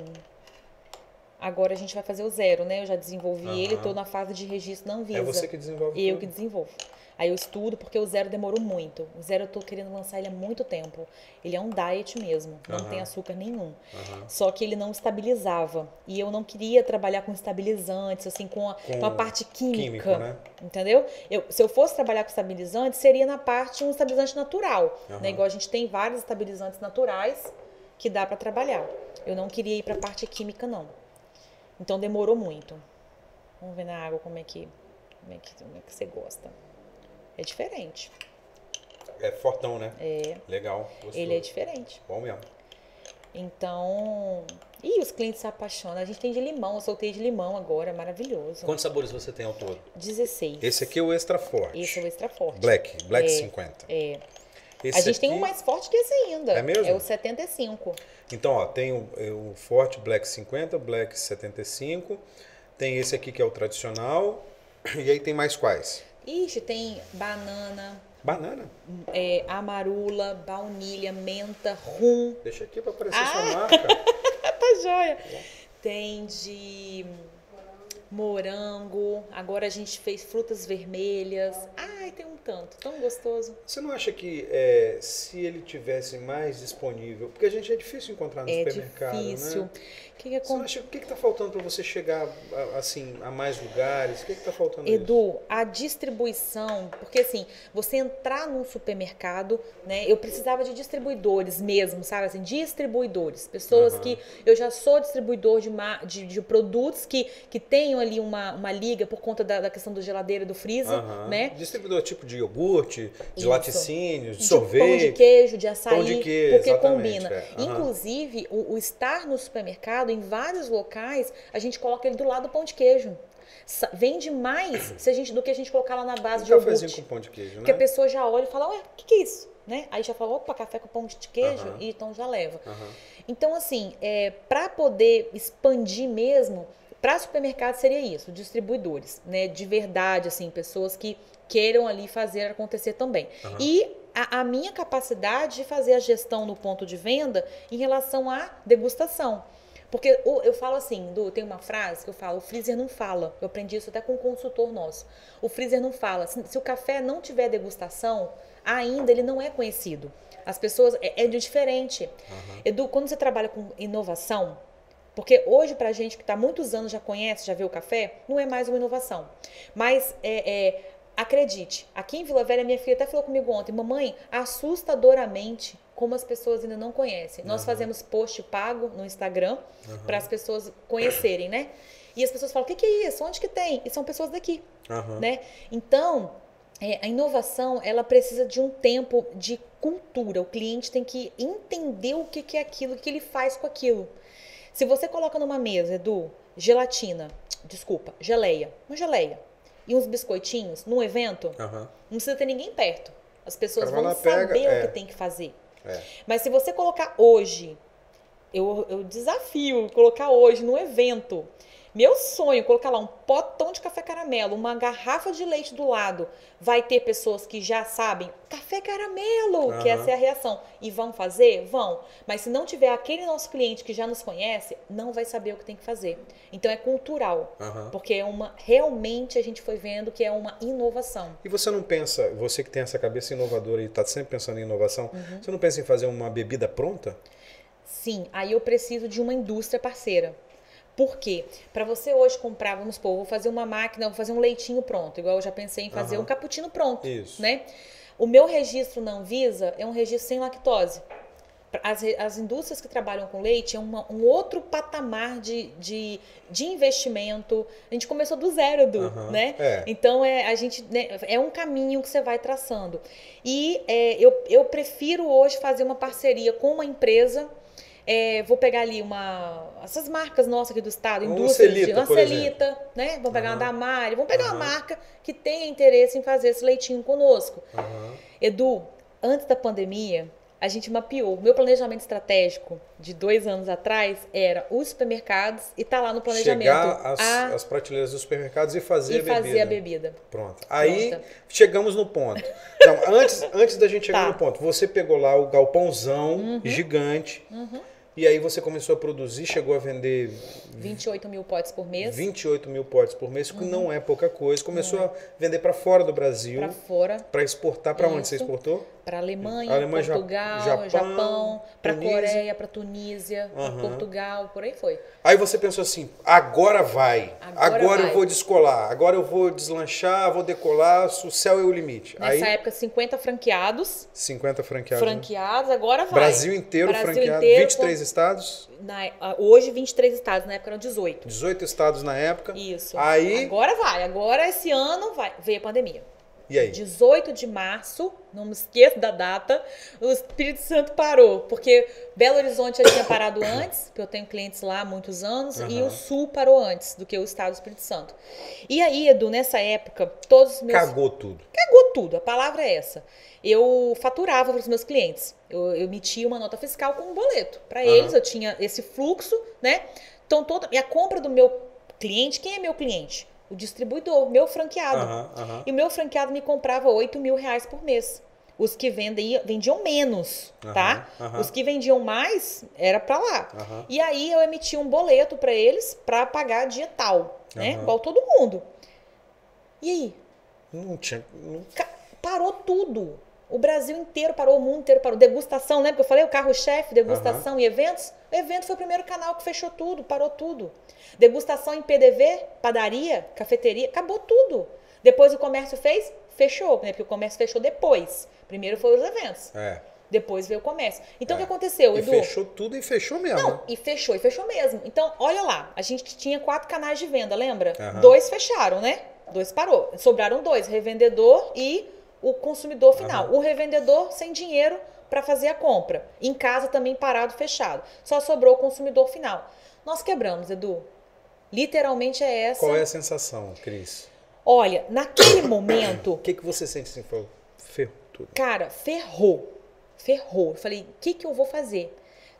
agora a gente vai fazer o zero, né? Eu já desenvolvi ele, tô na fase de registro na Anvisa. É você que desenvolve Eu tudo? que desenvolvo. Aí eu estudo porque o zero demorou muito. O zero eu tô querendo lançar ele há muito tempo. Ele é um diet mesmo, não Aham. tem açúcar nenhum. Aham. Só que ele não estabilizava. E eu não queria trabalhar com estabilizantes, assim, com a, Com com a parte química. químico, né? Entendeu? Eu, se eu fosse trabalhar com estabilizante, seria na parte um estabilizante natural. Aham. Né? Igual a gente tem vários estabilizantes naturais que dá pra trabalhar. Eu não queria ir pra parte química, não. Então demorou muito. Vamos ver na água como é que, como é que, como é que você gosta. É diferente. É fortão, né? É, Legal. ele é diferente. Bom mesmo. Então. E os clientes se apaixonam. A gente tem de limão, eu soltei de limão agora, maravilhoso. Quantos sabores você tem ao todo? 16. Esse aqui é o extra forte. Esse é o extra forte. Black, Black É, 50. É. Esse a gente tem aqui- um mais forte que esse ainda. É mesmo? É o 75. Então, ó, tem o, é o forte Black 50, Black 75. Tem esse aqui que é o tradicional. E aí tem mais quais? Ixi, tem banana, Banana. é, amarula, baunilha, menta, rum. Deixa aqui pra aparecer Ah! sua marca. tá joia. Tem de morango. Agora a gente fez frutas vermelhas. Ai, tem um tanto, tão gostoso. Você não acha que é, se ele tivesse mais disponível, porque a gente é difícil encontrar no é supermercado, difícil. né? Que que o que está faltando para você chegar a- assim a mais lugares? O que está faltando? Edu, a distribuição, porque assim, você entrar num supermercado, né? Eu precisava de distribuidores mesmo, sabe? Assim, distribuidores. Pessoas Aham. que eu já sou distribuidor de, ma- de, de produtos que, que tenham ali uma, uma liga por conta da, da questão do geladeira do freezer, Aham. né? Distribuidor tipo de iogurte, de Isso. laticínios, de de sorvete. pão de queijo, de açaí, de queijo, porque combina. é. Aham. Inclusive, o, o estar no supermercado, em vários locais, a gente coloca ele do lado do pão de queijo. Vende mais se a gente, do que a gente colocar lá na base Um de iogurte. com pão de queijo, Porque a né? pessoa já olha e fala, ué, o que, que é isso? Né? Aí já fala, opa, café com pão de queijo, e então já leva. Então, assim, é, para poder expandir mesmo, para supermercado seria isso, distribuidores, né? De verdade, assim, pessoas que queiram ali fazer acontecer também. E a, a minha capacidade de fazer a gestão no ponto de venda em relação à degustação. Porque o- eu falo assim, Du, tem uma frase que eu falo, o freezer não fala. Eu aprendi isso até com um consultor nosso. O freezer não fala. Se, se o café não tiver degustação, ainda ele não é conhecido. As pessoas, é, é diferente. Edu, quando você trabalha com inovação, porque hoje, pra gente que está muitos anos já conhece, já vê o café, não é mais uma inovação. Mas é, é, acredite, aqui em Vila Velha, minha filha até falou comigo ontem, mamãe, assustadoramente como as pessoas ainda não conhecem. Nós fazemos post pago no Instagram para as pessoas conhecerem, né? E as pessoas falam, o que, que é isso? Onde que tem? E são pessoas daqui Aham. né? Então, é, a inovação, ela precisa de um tempo de cultura. O cliente tem que entender o que, que é aquilo, o que ele faz com aquilo. Se você coloca numa mesa, Edu, gelatina, desculpa, geleia, uma geleia e uns biscoitinhos num evento, Aham. não precisa ter ninguém perto. As pessoas vão lá, saber pega, o é. que tem que fazer. É. Mas se você colocar hoje, eu, eu desafio colocar hoje no evento. Meu sonho, colocar lá um potão de café caramelo, uma garrafa de leite do lado. Vai ter pessoas que já sabem, café caramelo, que Aham. essa é a reação. E vão fazer? Vão. Mas se não tiver aquele nosso cliente que já nos conhece, não vai saber o que tem que fazer. Então é cultural. Aham. Porque é uma. Realmente a gente foi vendo que é uma inovação. E você não pensa, você que tem essa cabeça inovadora e está sempre pensando em inovação, Uhum. você não pensa em fazer uma bebida pronta? Sim, aí eu preciso de uma indústria parceira. Por quê? Para você hoje comprar, vamos supor, vou fazer uma máquina, vou fazer um leitinho pronto, igual eu já pensei em fazer Aham. um cappuccino pronto, Isso. né? O meu registro na Anvisa é um registro sem lactose. As, as indústrias que trabalham com leite é uma- um outro patamar de, de, de investimento. A gente começou do zero, Edu, Aham, né? é. Então é, a gente, né, é um caminho que você vai traçando. E é, eu, eu prefiro hoje fazer uma parceria com uma empresa. É, vou pegar ali uma. Essas marcas nossas aqui do estado, Uma indústrias de Celita, uma por exemplo. Celita, né? Vamos pegar Aham. uma da Mari, vamos pegar Aham. uma marca que tenha interesse em fazer esse leitinho conosco. Aham. Edu, antes da pandemia, a gente mapeou. Meu planejamento estratégico de dois anos atrás era os supermercados e tá lá no planejamento. Chegar às, a- prateleiras dos supermercados e fazer e a bebida. fazer a bebida. Pronto. Aí Pronta. chegamos no ponto. Então, antes, antes da gente chegar Tá. Uhum. no ponto, você pegou lá o galpãozão gigante e aí você começou a produzir, chegou a vender 28 mil potes por mês. 28 mil potes por mês, que não é pouca coisa. Começou a vender para fora do Brasil, para fora, para exportar para onde você exportou? Para Alemanha, Alemanha, Portugal, Japão, Japão, para. Coreia, para Tunísia, Aham. Portugal, por aí foi. Aí você pensou assim, agora vai, agora, Agora eu vai. vou descolar, agora eu vou deslanchar, vou decolar, o céu é o limite. Nessa Aí época 50 franqueados, 50 franqueados. né? franqueados, agora vai. Brasil inteiro Brasil franqueado, inteiro 23 estados, com- na- ah, hoje 23 estados, na época eram 18. 18 estados na época. Isso. Aí, Agora vai. Agora esse ano vai. Veio a pandemia. E aí? 18 de março, não me esqueço da data, o Espírito Santo parou. Porque Belo Horizonte já tinha parado antes, porque eu tenho clientes lá há muitos anos, e Aham. o Sul parou antes do que o Estado do Espírito Santo. E aí, Edu, nessa época, todos os meus. Cagou tudo. Cagou tudo, a palavra é essa. Eu faturava para os meus clientes. Eu, eu emitia uma nota fiscal com um boleto. Para Aham. eles, eu tinha esse fluxo, né? Então, toda. E a compra do meu cliente, quem é meu cliente? O distribuidor, meu franqueado. E o meu franqueado me comprava 8 mil reais por mês. Os que vendem, vendiam menos, tá? Os que vendiam mais, era para lá. E aí eu emitia um boleto para eles para pagar dia tal, né? Igual todo mundo. E aí? Não tinha. não- Parou tudo. O Brasil inteiro parou, o mundo inteiro parou. Degustação, lembra que eu falei? O carro-chefe, degustação e eventos? O evento foi o primeiro canal que fechou tudo, parou tudo. Degustação em PDV, padaria, cafeteria, acabou tudo. Depois o comércio fez, fechou, né? Porque o comércio fechou depois. Primeiro foram os eventos. É. Depois veio o comércio. Então É. o que aconteceu, E Edu? fechou tudo e fechou mesmo. Não, e fechou, e fechou mesmo. Então, olha lá, a gente tinha quatro canais de venda, lembra? Aham. Dois fecharam, né? Dois parou. Sobraram dois, revendedor e o consumidor final. O revendedor sem dinheiro para fazer a compra. Em casa também parado, fechado. Só sobrou o consumidor final. Nós quebramos, Edu. Literalmente é essa. Qual é a sensação, Cris? Olha, naquele momento, O que, que você sente assim? Falou, ferrou tudo. Cara, ferrou. Ferrou. Eu falei, o que, que eu vou fazer?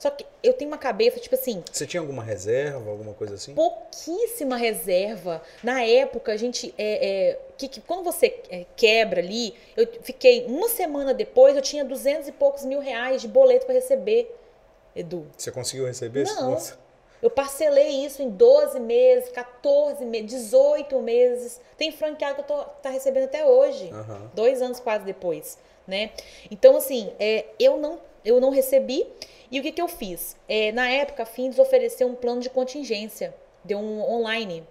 Só que eu tenho uma cabeça, tipo assim, Você tinha alguma reserva, alguma coisa assim? pouquíssima reserva. Na época, a gente. É, é, que, que- quando você é, quebra ali, eu fiquei. Uma semana depois, eu tinha duzentos e poucos mil reais de boleto para receber, Edu. Você conseguiu receber? Não. Nossa. Eu parcelei isso em 12 meses, 14 meses, 18 meses. Tem franqueado que eu tô tá recebendo até hoje. Aham. Dois anos quase depois, né? Então, assim, é, eu, não, eu não recebi. E o que, que eu fiz? É, na época, a Fins ofereceu um plano de contingência. Deu um online.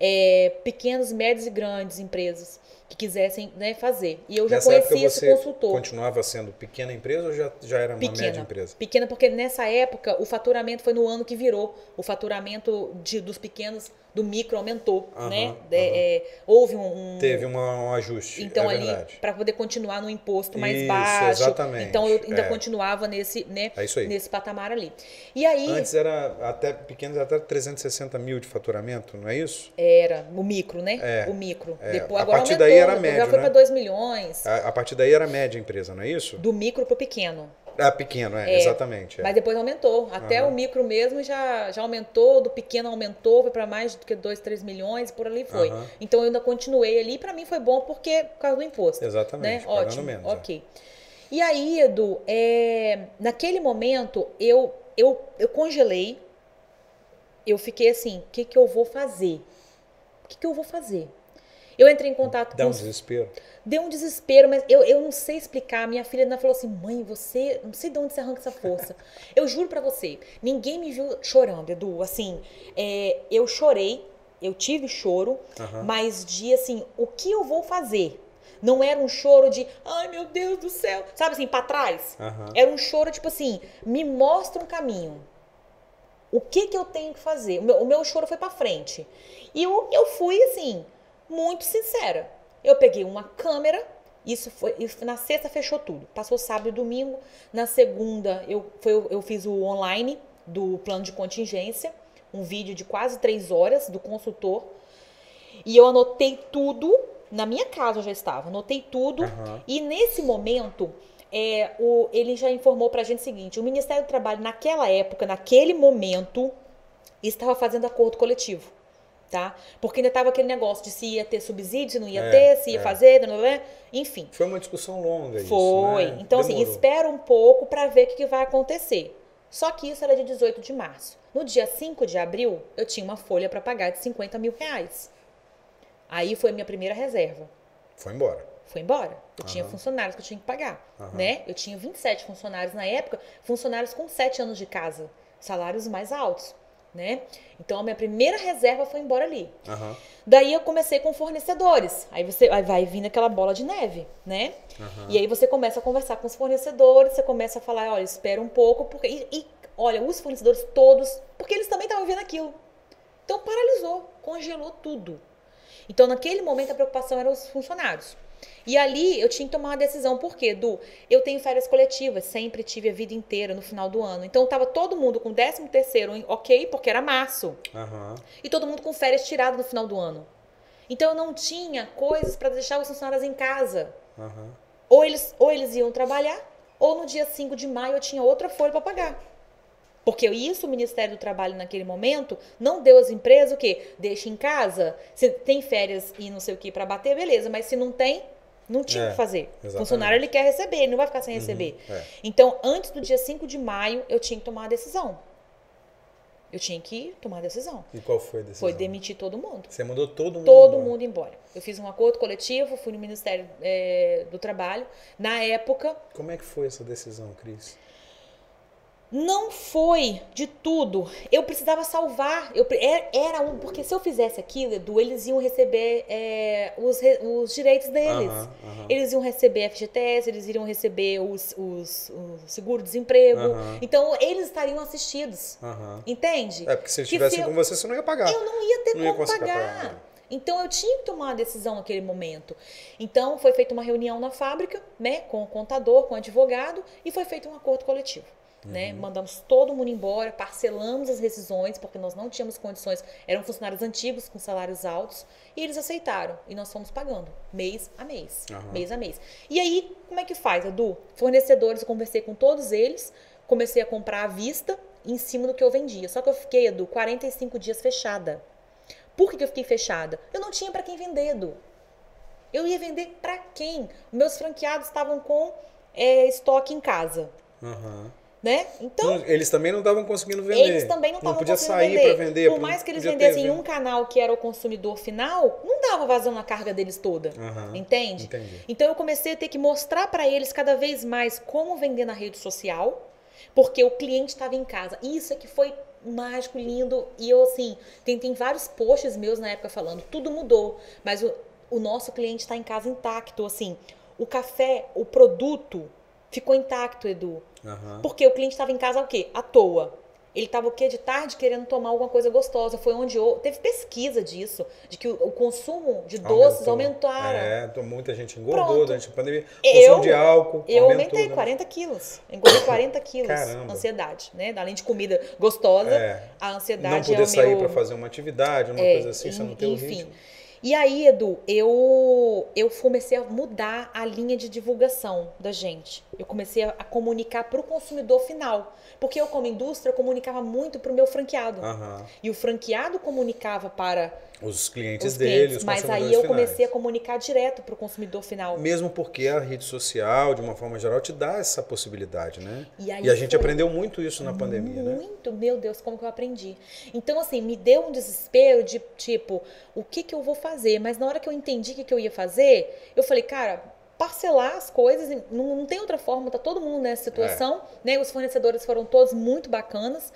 É, pequenas, médias e grandes empresas que quisessem né, fazer. E eu já Nessa época conhecia esse você consultor. continuava sendo pequena empresa ou já, já era uma média empresa? Pequena, porque nessa época o faturamento foi no ano que virou. O faturamento de, dos pequenos, do micro, aumentou. Aham, né? aham. É, é, houve um. um- Teve uma- um ajuste. Então, é ali, para poder continuar no imposto mais Isso, baixo. exatamente, Então, eu ainda é. continuava nesse, né, É isso aí. nesse patamar ali. E aí, Antes era até pequenos, até 360 mil de faturamento, não é isso? era o micro, né? É, o micro. é. Depois, A agora partir aumentou. daí era já médio, foi né? para 2 milhões. A, a partir daí era média empresa, não é isso? Do micro pro pequeno. Ah, pequeno, é, É, exatamente. é. Mas depois aumentou. Até Aham. o micro mesmo já, já aumentou, do pequeno aumentou, foi para mais do que 2, 3 milhões, e por ali foi. Aham. Então eu ainda continuei ali, para mim foi bom porque por causa do imposto. Exatamente, Né? Ótimo, menos, é. ok. E aí, Edu, é, naquele momento eu, eu, eu congelei, eu fiquei assim, o que, que eu vou fazer? O que, que eu vou fazer? Eu entrei em contato Dá com um os desespero. Deu um desespero, mas eu, eu não sei explicar. Minha filha ainda falou assim: mãe, você. Não sei de onde você arranca essa força. eu juro pra você, ninguém me viu chorando, Edu. Assim, é, eu chorei, eu tive choro, mas de assim, o que eu vou fazer? Não era um choro de, ai meu Deus do céu, sabe assim, pra trás? Era um choro tipo assim, me mostra um caminho. O que que eu tenho que fazer? O meu, o meu choro foi pra frente. E eu, eu fui assim, muito sincera. Eu peguei uma câmera, isso foi, isso na sexta fechou tudo. Passou sábado e domingo. Na segunda eu, foi, eu fiz o online do plano de contingência, um vídeo de quase três horas do consultor. E eu anotei tudo, na minha casa eu já estava, anotei tudo. Aham. E nesse momento, é, o, ele já informou pra gente o seguinte: o Ministério do Trabalho, naquela época, naquele momento, estava fazendo acordo coletivo. Tá? Porque ainda estava aquele negócio de se ia ter subsídio, se não ia É, ter, se ia é. fazer, blá, blá, blá. enfim. Foi uma discussão longa isso, Foi. né? Então, assim, Demorou. espera um pouco para ver o que, que vai acontecer. Só que isso era de 18 de março. No dia 5 de abril, eu tinha uma folha para pagar de 50 mil reais. Aí foi minha primeira reserva. Foi embora. Foi embora. Eu tinha Aham. funcionários que eu tinha que pagar, Aham. né? Eu tinha 27 funcionários na época, funcionários com 7 anos de casa, salários mais altos, né? Então a minha primeira reserva foi embora ali. Aham. Daí eu comecei com fornecedores. Aí você aí vai vindo aquela bola de neve, né? Aham. E aí você começa a conversar com os fornecedores, você começa a falar, olha, espera um pouco, porque e, e, olha, os fornecedores todos, porque eles também estavam vendo aquilo. Então paralisou, congelou tudo. Então naquele momento a preocupação era os funcionários. E ali eu tinha que tomar uma decisão, por quê, Du? Eu tenho férias coletivas, sempre tive a vida inteira no final do ano. Então tava todo mundo com 13 terceiro, ok, porque era março Aham. e todo mundo com férias tiradas no final do ano. Então eu não tinha coisas para deixar os funcionários em casa. Aham. Ou eles, ou eles iam trabalhar, ou no dia 5 de maio eu tinha outra folha para pagar. Porque isso o Ministério do Trabalho naquele momento não deu às empresas o quê? Deixa em casa. Se tem férias e não sei o que para bater, beleza, mas se não tem, não tinha o É, que fazer. O exatamente. funcionário ele quer receber, ele não vai ficar sem receber. é. Então, antes do dia 5 de maio, eu tinha que tomar uma decisão. Eu tinha que tomar decisão. E qual foi a decisão? Foi demitir todo mundo. Você mandou todo mundo Todo embora. mundo embora. Eu fiz um acordo coletivo, fui no Ministério eh, do Trabalho. Na época, Como é que foi essa decisão, Cris? Não foi de tudo. Eu precisava salvar. Eu, é- era um. Porque se eu fizesse aquilo, Edu, eles iam receber eh, os, os direitos deles. Eles iam receber FGTS, eles iriam receber os, os, o seguro-desemprego. Então, eles estariam assistidos. Entende? É, porque se eles estivessem eu- com você, você não ia pagar. eu não ia ter Não ia como conseguir pagar. pagar. Então eu tinha que tomar uma decisão naquele momento. Então foi feita uma reunião na fábrica, né, com o contador, com o advogado e foi feito um acordo coletivo. Né? Uhum. Mandamos todo mundo embora, parcelamos as rescisões, porque nós não tínhamos condições, eram funcionários antigos com salários altos, e eles aceitaram. E nós fomos pagando, mês a mês. Aham. Mês a mês. E aí, como é que faz, Edu? Fornecedores, eu conversei com todos eles, comecei a comprar à vista em cima do que eu vendia. Só que eu fiquei, Edu, 45 dias fechada. Por que que eu fiquei fechada? Eu não tinha para quem vender, Edu. Eu ia vender para quem? Meus franqueados estavam com é, estoque em casa, Aham. Né? Então, eles também não estavam conseguindo vender. eles também não estavam podia conseguindo sair vender. para vender. Por mais que eles vendessem um canal que era o consumidor final, não dava vazão na carga deles toda. Aham. Entende? Entendi. Então eu comecei a ter que mostrar para eles cada vez mais como vender na rede social, porque o cliente estava em casa. Isso é que foi mágico, lindo. E eu, assim, tem, tem vários posts meus na época falando, tudo mudou, mas o, o nosso cliente está em casa intacto. Assim, o café, o produto ficou intacto, Edu. Aham. Porque o cliente estava em casa o quê? À toa. Ele estava o quê? De tarde querendo tomar alguma coisa gostosa. Foi onde eu, teve pesquisa disso, de que o, o consumo de doces Aumentou. aumentaram. É, então muita gente engordou Pronto. durante a pandemia. Eu- Consumo de álcool. Eu aumentou, aumentei né? 40 quilos. Engordei 40 quilos. Caramba. Ansiedade, né? Além de comida gostosa, É. a Não ansiedade poder é sair meu... para fazer uma atividade, uma é, coisa assim, você não ter o enfim. ritmo. E aí, Edu, eu, eu comecei a mudar a linha de divulgação da gente. Eu comecei a, a comunicar para o consumidor final. Porque eu, como indústria, eu comunicava muito para o meu franqueado. Aham. E o franqueado comunicava para Os clientes os dele, clientes. os Mas aí eu finais. comecei a comunicar direto para o consumidor final. Mesmo porque a rede social, de uma forma geral, te dá essa possibilidade, né? E E a gente aprendeu muito isso na pandemia, né? Muito, meu Deus, como que eu aprendi. Então, assim, me deu um desespero de tipo, o que que eu vou fazer? Mas na hora que eu entendi o que, que eu ia fazer, eu falei, cara, parcelar as coisas, não, não tem outra forma, tá todo mundo nessa situação, né? Os fornecedores foram todos muito bacanas.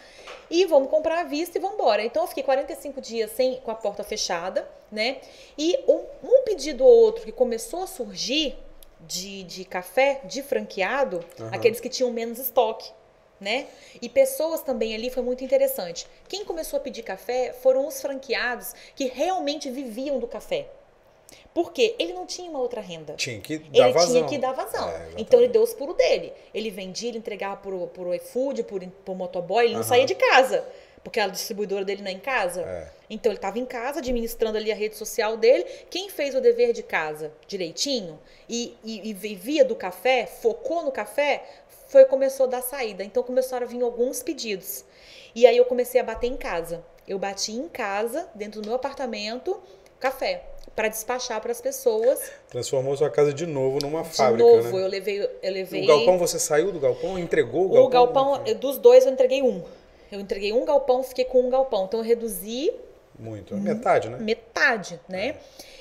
E vamos comprar à vista e vamos embora. Então eu fiquei 45 dias sem, com a porta fechada, né? E um, um pedido ou outro que começou a surgir de, de café, de franqueado, Aham. aqueles que tinham menos estoque né? E pessoas também ali foi muito interessante. Quem começou a pedir café foram os franqueados que realmente viviam do café. Porque ele não tinha uma outra renda. Tinha que dar Ele vazão. tinha que dar vazão. É, então ele deu os pulos dele. Ele vendia, ele entregava por, por iFood, por, por motoboy, ele não Aham. saía de casa. Porque a distribuidora dele não é em casa. É. Então ele estava em casa, administrando ali a rede social dele. Quem fez o dever de casa direitinho e, e, e vivia do café, focou no café, foi começou a dar saída. Então começaram a vir alguns pedidos. E aí eu comecei a bater em casa. Eu bati em casa, dentro do meu apartamento, café. Para despachar para as pessoas. Transformou sua casa de novo numa De fábrica, novo, né? eu levei. Eu levei O galpão, você saiu do galpão? Entregou o o galpão? galpão, Como foi? dos dois eu entreguei um. Eu entreguei um galpão, fiquei com um galpão. Então eu reduzi Muito. Metade, né? metade, né?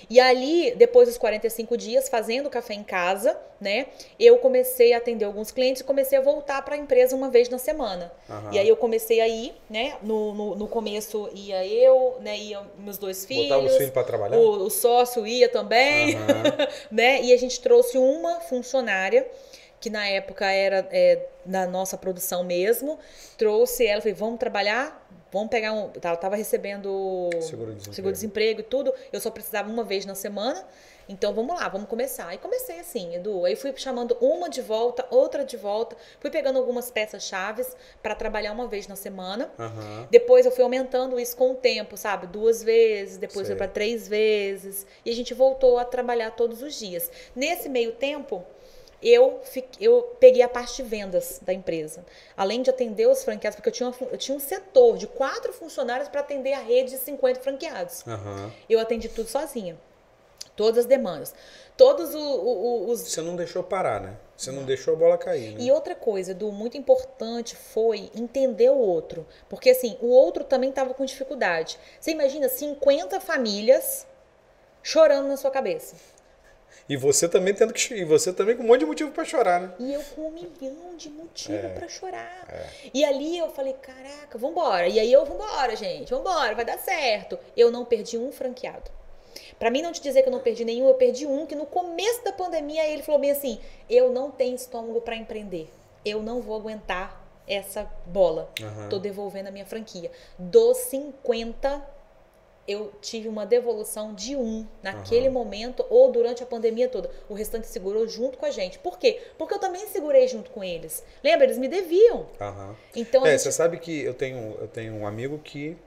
E ali, depois dos 45 dias, fazendo café em casa, né? Eu comecei a atender alguns clientes e comecei a voltar para a empresa uma vez na semana. Aham. E aí eu comecei a ir, né? No, no, no começo ia eu, né? Ia meus dois filhos. Botava os filhos para trabalhar? O, o sócio ia também, Aham. né? E a gente trouxe uma funcionária que na época era é, da nossa produção mesmo. Trouxe ela, falei, vamos trabalhar, vamos pegar um. Ela tava recebendo Seguro-desemprego. seguro-desemprego e tudo. Eu só precisava uma vez na semana. Então vamos lá, vamos começar. E comecei assim, Edu. Aí fui chamando uma de volta, outra de volta. Fui pegando algumas peças chaves para trabalhar uma vez na semana. Aham. Depois eu fui aumentando isso com o tempo, sabe? Duas vezes, depois Sei. foi para três vezes. E a gente voltou a trabalhar todos os dias. Nesse meio tempo, eu, fiquei- eu peguei a parte de vendas da empresa. Além de atender os franqueados, porque eu tinha, uma eu tinha um setor de quatro funcionários para atender a rede de 50 franqueados. Aham. Eu atendi tudo sozinha. Todas as demandas. Todos o- o- os Você não deixou parar, né? Você não deixou a bola cair, né? E outra coisa, do muito importante foi entender o outro. Porque assim, o outro também estava com dificuldade. Você imagina 50 famílias chorando na sua cabeça. E você também tendo que. E você também com um monte de motivo pra chorar, né? E eu com um milhão de motivo É, pra chorar. E ali eu falei, caraca, vambora. E aí eu, vambora, gente, vambora, vai dar certo. Eu não perdi um franqueado. Pra mim não te dizer que eu não perdi nenhum, eu perdi um que no começo da pandemia ele falou bem assim: "Eu não tenho estômago pra empreender. Eu não vou aguentar essa bola. Aham. Tô devolvendo a minha franquia". Dos 50 eu tive uma devolução de um naquele momento ou durante a pandemia toda. O restante segurou junto com a gente. Por quê? Porque eu também segurei junto com eles. Lembra? Eles me deviam. Aham. Então É, gente você sabe que eu tenho, eu tenho um amigo que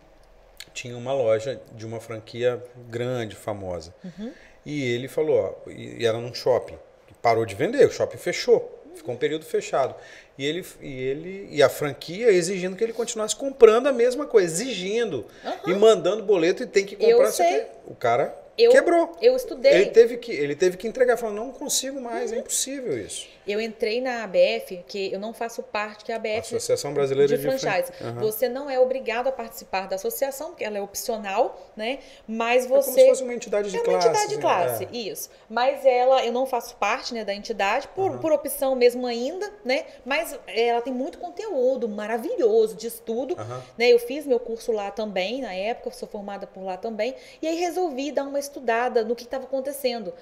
tinha uma loja de uma franquia grande, famosa. Uhum. E ele falou, ó, e era num shopping. Parou de vender, o shopping fechou. Ficou um período fechado. E ele, e ele e a franquia exigindo que ele continuasse comprando a mesma coisa, exigindo e mandando boleto e tem que Eu comprar isso sei. aqui. O cara Eu- quebrou. eu estudei. Ele teve que ele teve que entregar, falou: "Não consigo mais, Uhum. é impossível isso". Eu entrei na ABF, que eu não faço parte, que é a ABF Associação Brasileira de, de franchise. Fran- Aham. Você não é obrigado a participar da associação, porque ela é opcional, né? Mas É como você se fosse uma entidade de é uma classe. entidade de né? classe, É. isso. Mas ela, eu não faço parte né, da entidade, por, por opção mesmo ainda, né? Mas ela tem muito conteúdo maravilhoso de estudo. Né? Eu fiz meu curso lá também, na época, sou formada por lá também. E aí resolvi dar uma estudada no que estava acontecendo.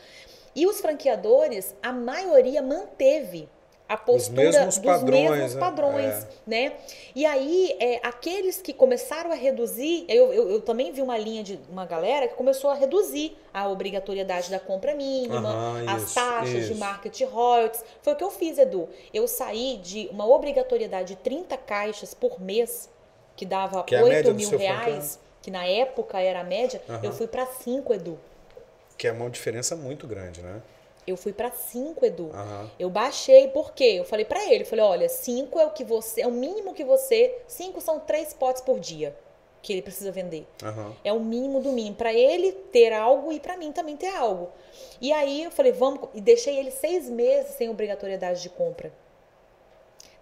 E os franqueadores, a maioria manteve a postura mesmos dos padrões, mesmos né? padrões, É. né? E aí, é, aqueles que começaram a reduzir, eu, eu, eu também vi uma linha de uma galera que começou a reduzir a obrigatoriedade da compra mínima, Aham, as isso, taxas de isso. marketing royalties. Foi o que eu fiz, Edu. Eu saí de uma obrigatoriedade de 30 caixas por mês, que dava Que é a média 8 do mil reais, que na época era a média, Aham. eu fui para 5, Edu. Que é uma diferença muito grande, né? Eu fui para 5, Edu. Aham. Eu baixei, por quê? Eu falei pra ele, eu falei, olha, cinco é o que você, é o mínimo que você, cinco são três potes por dia que ele precisa vender. Aham. É o mínimo do mínimo Pra ele ter algo e pra mim também ter algo. E aí eu falei, vamos, e deixei ele seis meses sem obrigatoriedade de compra.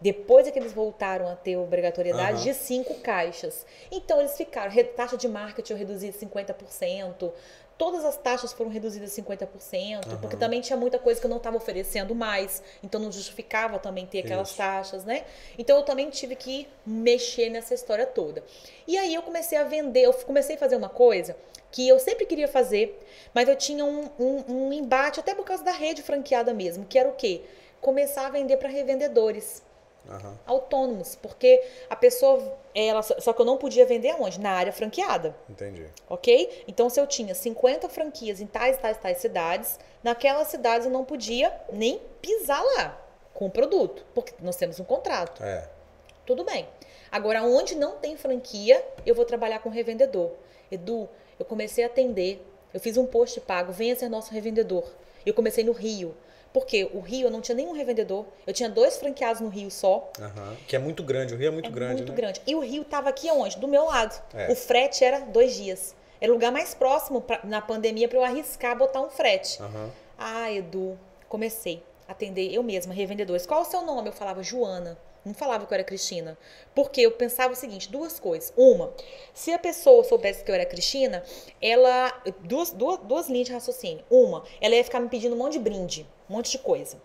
Depois é que eles voltaram a ter obrigatoriedade Aham. de cinco caixas. Então eles ficaram, taxa de marketing eu reduzi 50%, todas as taxas foram reduzidas 50%, porque também tinha muita coisa que eu não estava oferecendo mais, então não justificava também ter aquelas Isso. taxas, né? Então eu também tive que mexer nessa história toda. E aí eu comecei a vender, eu comecei a fazer uma coisa que eu sempre queria fazer, mas eu tinha um, um, um embate, até por causa da rede franqueada mesmo, que era o quê? Começar a vender para revendedores Aham. autônomos, porque a pessoa, ela, só que eu não podia vender aonde? Na área franqueada, Entendi. ok? Então se eu tinha 50 franquias em tais, tais, tais cidades, naquelas cidades eu não podia nem pisar lá com o produto, porque nós temos um contrato. É. Tudo bem. Agora, onde não tem franquia, eu vou trabalhar com revendedor. Edu, eu comecei a atender, eu fiz um post pago, venha ser nosso revendedor. Eu comecei no Rio. Porque o Rio eu não tinha nenhum revendedor, eu tinha dois franqueados no Rio só. Aham. Que é muito grande, o Rio é muito é grande, muito né? grande. E o Rio tava aqui aonde? Do meu lado. É. O frete era dois dias. Era o lugar mais próximo pra- na pandemia para eu arriscar botar um frete. Aham. Ah, Edu, comecei a atender eu mesma, revendedores. Qual o seu nome? Eu falava Joana. Não falava que eu era Cristina. Porque eu pensava o seguinte, duas coisas. Uma, se a pessoa soubesse que eu era Cristina, ela. Duas, duas, duas linhas de raciocínio. Uma, ela ia ficar me pedindo um monte de brinde, um monte de coisa.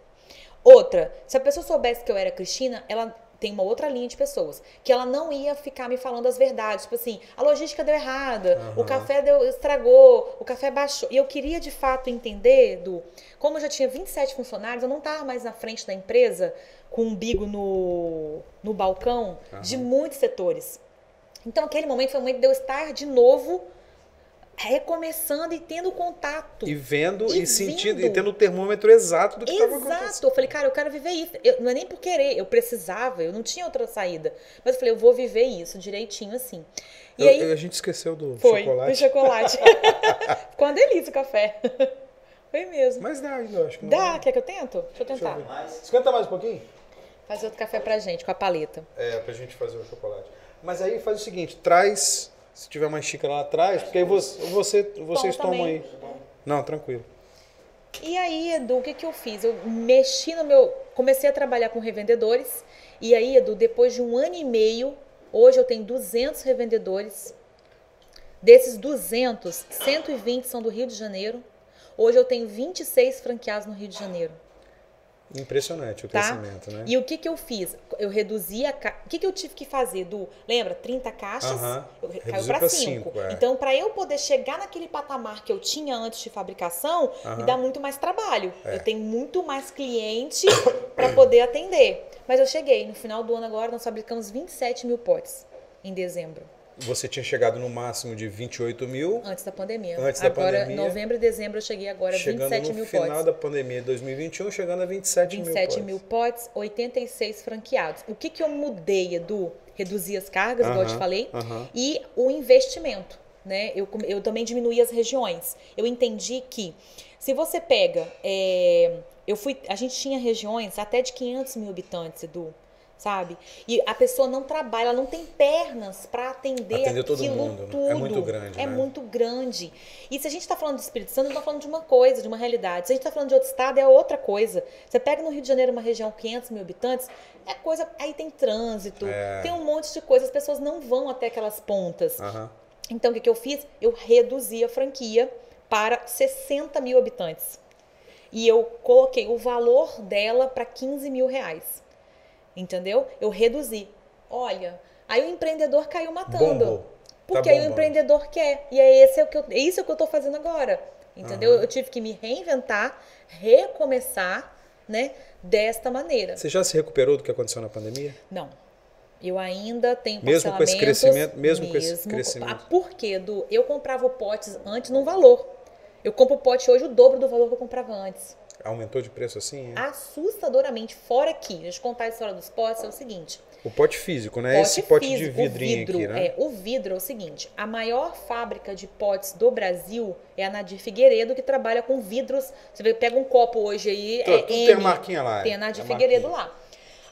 Outra, se a pessoa soubesse que eu era Cristina, ela tem uma outra linha de pessoas, que ela não ia ficar me falando as verdades, tipo assim, a logística deu errada, o Aham. café deu, estragou, o café baixou. E eu queria de fato entender, do como eu já tinha 27 funcionários, eu não estava mais na frente da empresa com um umbigo no, no balcão de muitos setores. Então aquele momento foi o momento de eu estar de novo recomeçando e tendo contato. E vendo e, E sentindo, vendo. e tendo o termômetro exato do que estava acontecendo. Exato. Eu falei, cara, eu quero viver isso. Eu- não é nem por querer, eu precisava, eu não tinha outra saída. Mas eu falei, eu vou viver isso direitinho assim. E Eu- aí eu- a gente esqueceu do foi, chocolate. do chocolate. Ficou uma delícia o café. Foi mesmo. Mas dá ainda, eu acho que não Dá, quer que eu tento? Deixa eu tentar. ver. Mais? Esquenta mais um pouquinho? Fazer outro café pra gente, com a paleta. É, pra gente fazer o chocolate. Mas aí faz o seguinte, traz, se tiver uma xícara lá atrás, porque aí você, você, vocês Bom, tomam aí. Não, tranquilo. E aí, Edu, o que, que eu fiz? Eu mexi no meu. Comecei a trabalhar com revendedores. E aí, Edu, depois de um ano e meio, hoje eu tenho 200 revendedores. Desses 200, 120 são do Rio de Janeiro. Hoje eu tenho 26 franqueados no Rio de Janeiro. Impressionante o Tá? crescimento, né? E o que, que eu fiz? Eu reduzi a. ca- O que, que eu tive que fazer? Do, lembra? 30 caixas, Aham. eu re- caiu para pra 5. cinco, é. Então, para eu poder chegar naquele patamar que eu tinha antes de fabricação, me Aham. dá muito mais trabalho. É. Eu tenho muito mais cliente para poder atender. Mas eu cheguei. No final do ano agora, nós fabricamos 27 mil potes em dezembro, Você tinha chegado no máximo de 28 mil, antes da pandemia. Antes da agora, pandemia. novembro e dezembro, eu cheguei agora a chegando 27 no mil final potes. da pandemia de 2021, chegando a 27, 27 mil mil potes. potes, 86 franqueados. O que, que eu mudei, Edu? Reduzir as cargas, igual eu te falei, aham. e o investimento. Né? Eu, eu também diminuí as regiões. Eu entendi que se você pega. é, eu fui, a gente tinha regiões até de 500 mil habitantes, Edu. Sabe? E a pessoa não trabalha, ela não tem pernas para atender, Atender todo aquilo mundo, né? tudo. É muito grande, É né? muito grande. E se a gente está falando do Espírito Santo, a gente está falando de uma coisa, de uma realidade. Se a gente está falando de outro estado, é outra coisa. Você pega no Rio de Janeiro uma região com 500 mil habitantes, é coisa. Aí tem trânsito, É. tem um monte de coisa, as pessoas não vão até aquelas pontas. Aham. Então, o que, que eu fiz? Eu reduzi a franquia para 60 mil habitantes. E eu coloquei o valor dela para 15 mil reais. Entendeu? Eu reduzi. Olha, aí o empreendedor caiu matando. Bombou. Tá Porque aí o empreendedor quer. E é, esse é, o que eu, é isso que eu tô fazendo agora. Entendeu? Aham. Eu tive que me reinventar, recomeçar, né? Desta maneira. Você já se recuperou do que aconteceu na pandemia? Não. Eu ainda tenho Mesmo com esse crescimento- mesmo com esse crescimento. Ah, Por quê, Edu? Eu comprava potes antes num valor. Eu compro o pote hoje o dobro do valor que eu comprava antes. Aumentou de preço assim? é? Assustadoramente. Fora que, deixa eu contar a história dos potes, é o seguinte. O pote físico, né? Esse pote de físico, o vidrinho vidro, aqui, né? É, o vidro é o seguinte: a maior fábrica de potes do Brasil é a Nadir Figueiredo, que trabalha com vidros. Você vê, pega um copo hoje aí, é tudo M, tem a marquinha lá, é. Tem a Nadir Tem a Figueiredo marquinha. lá.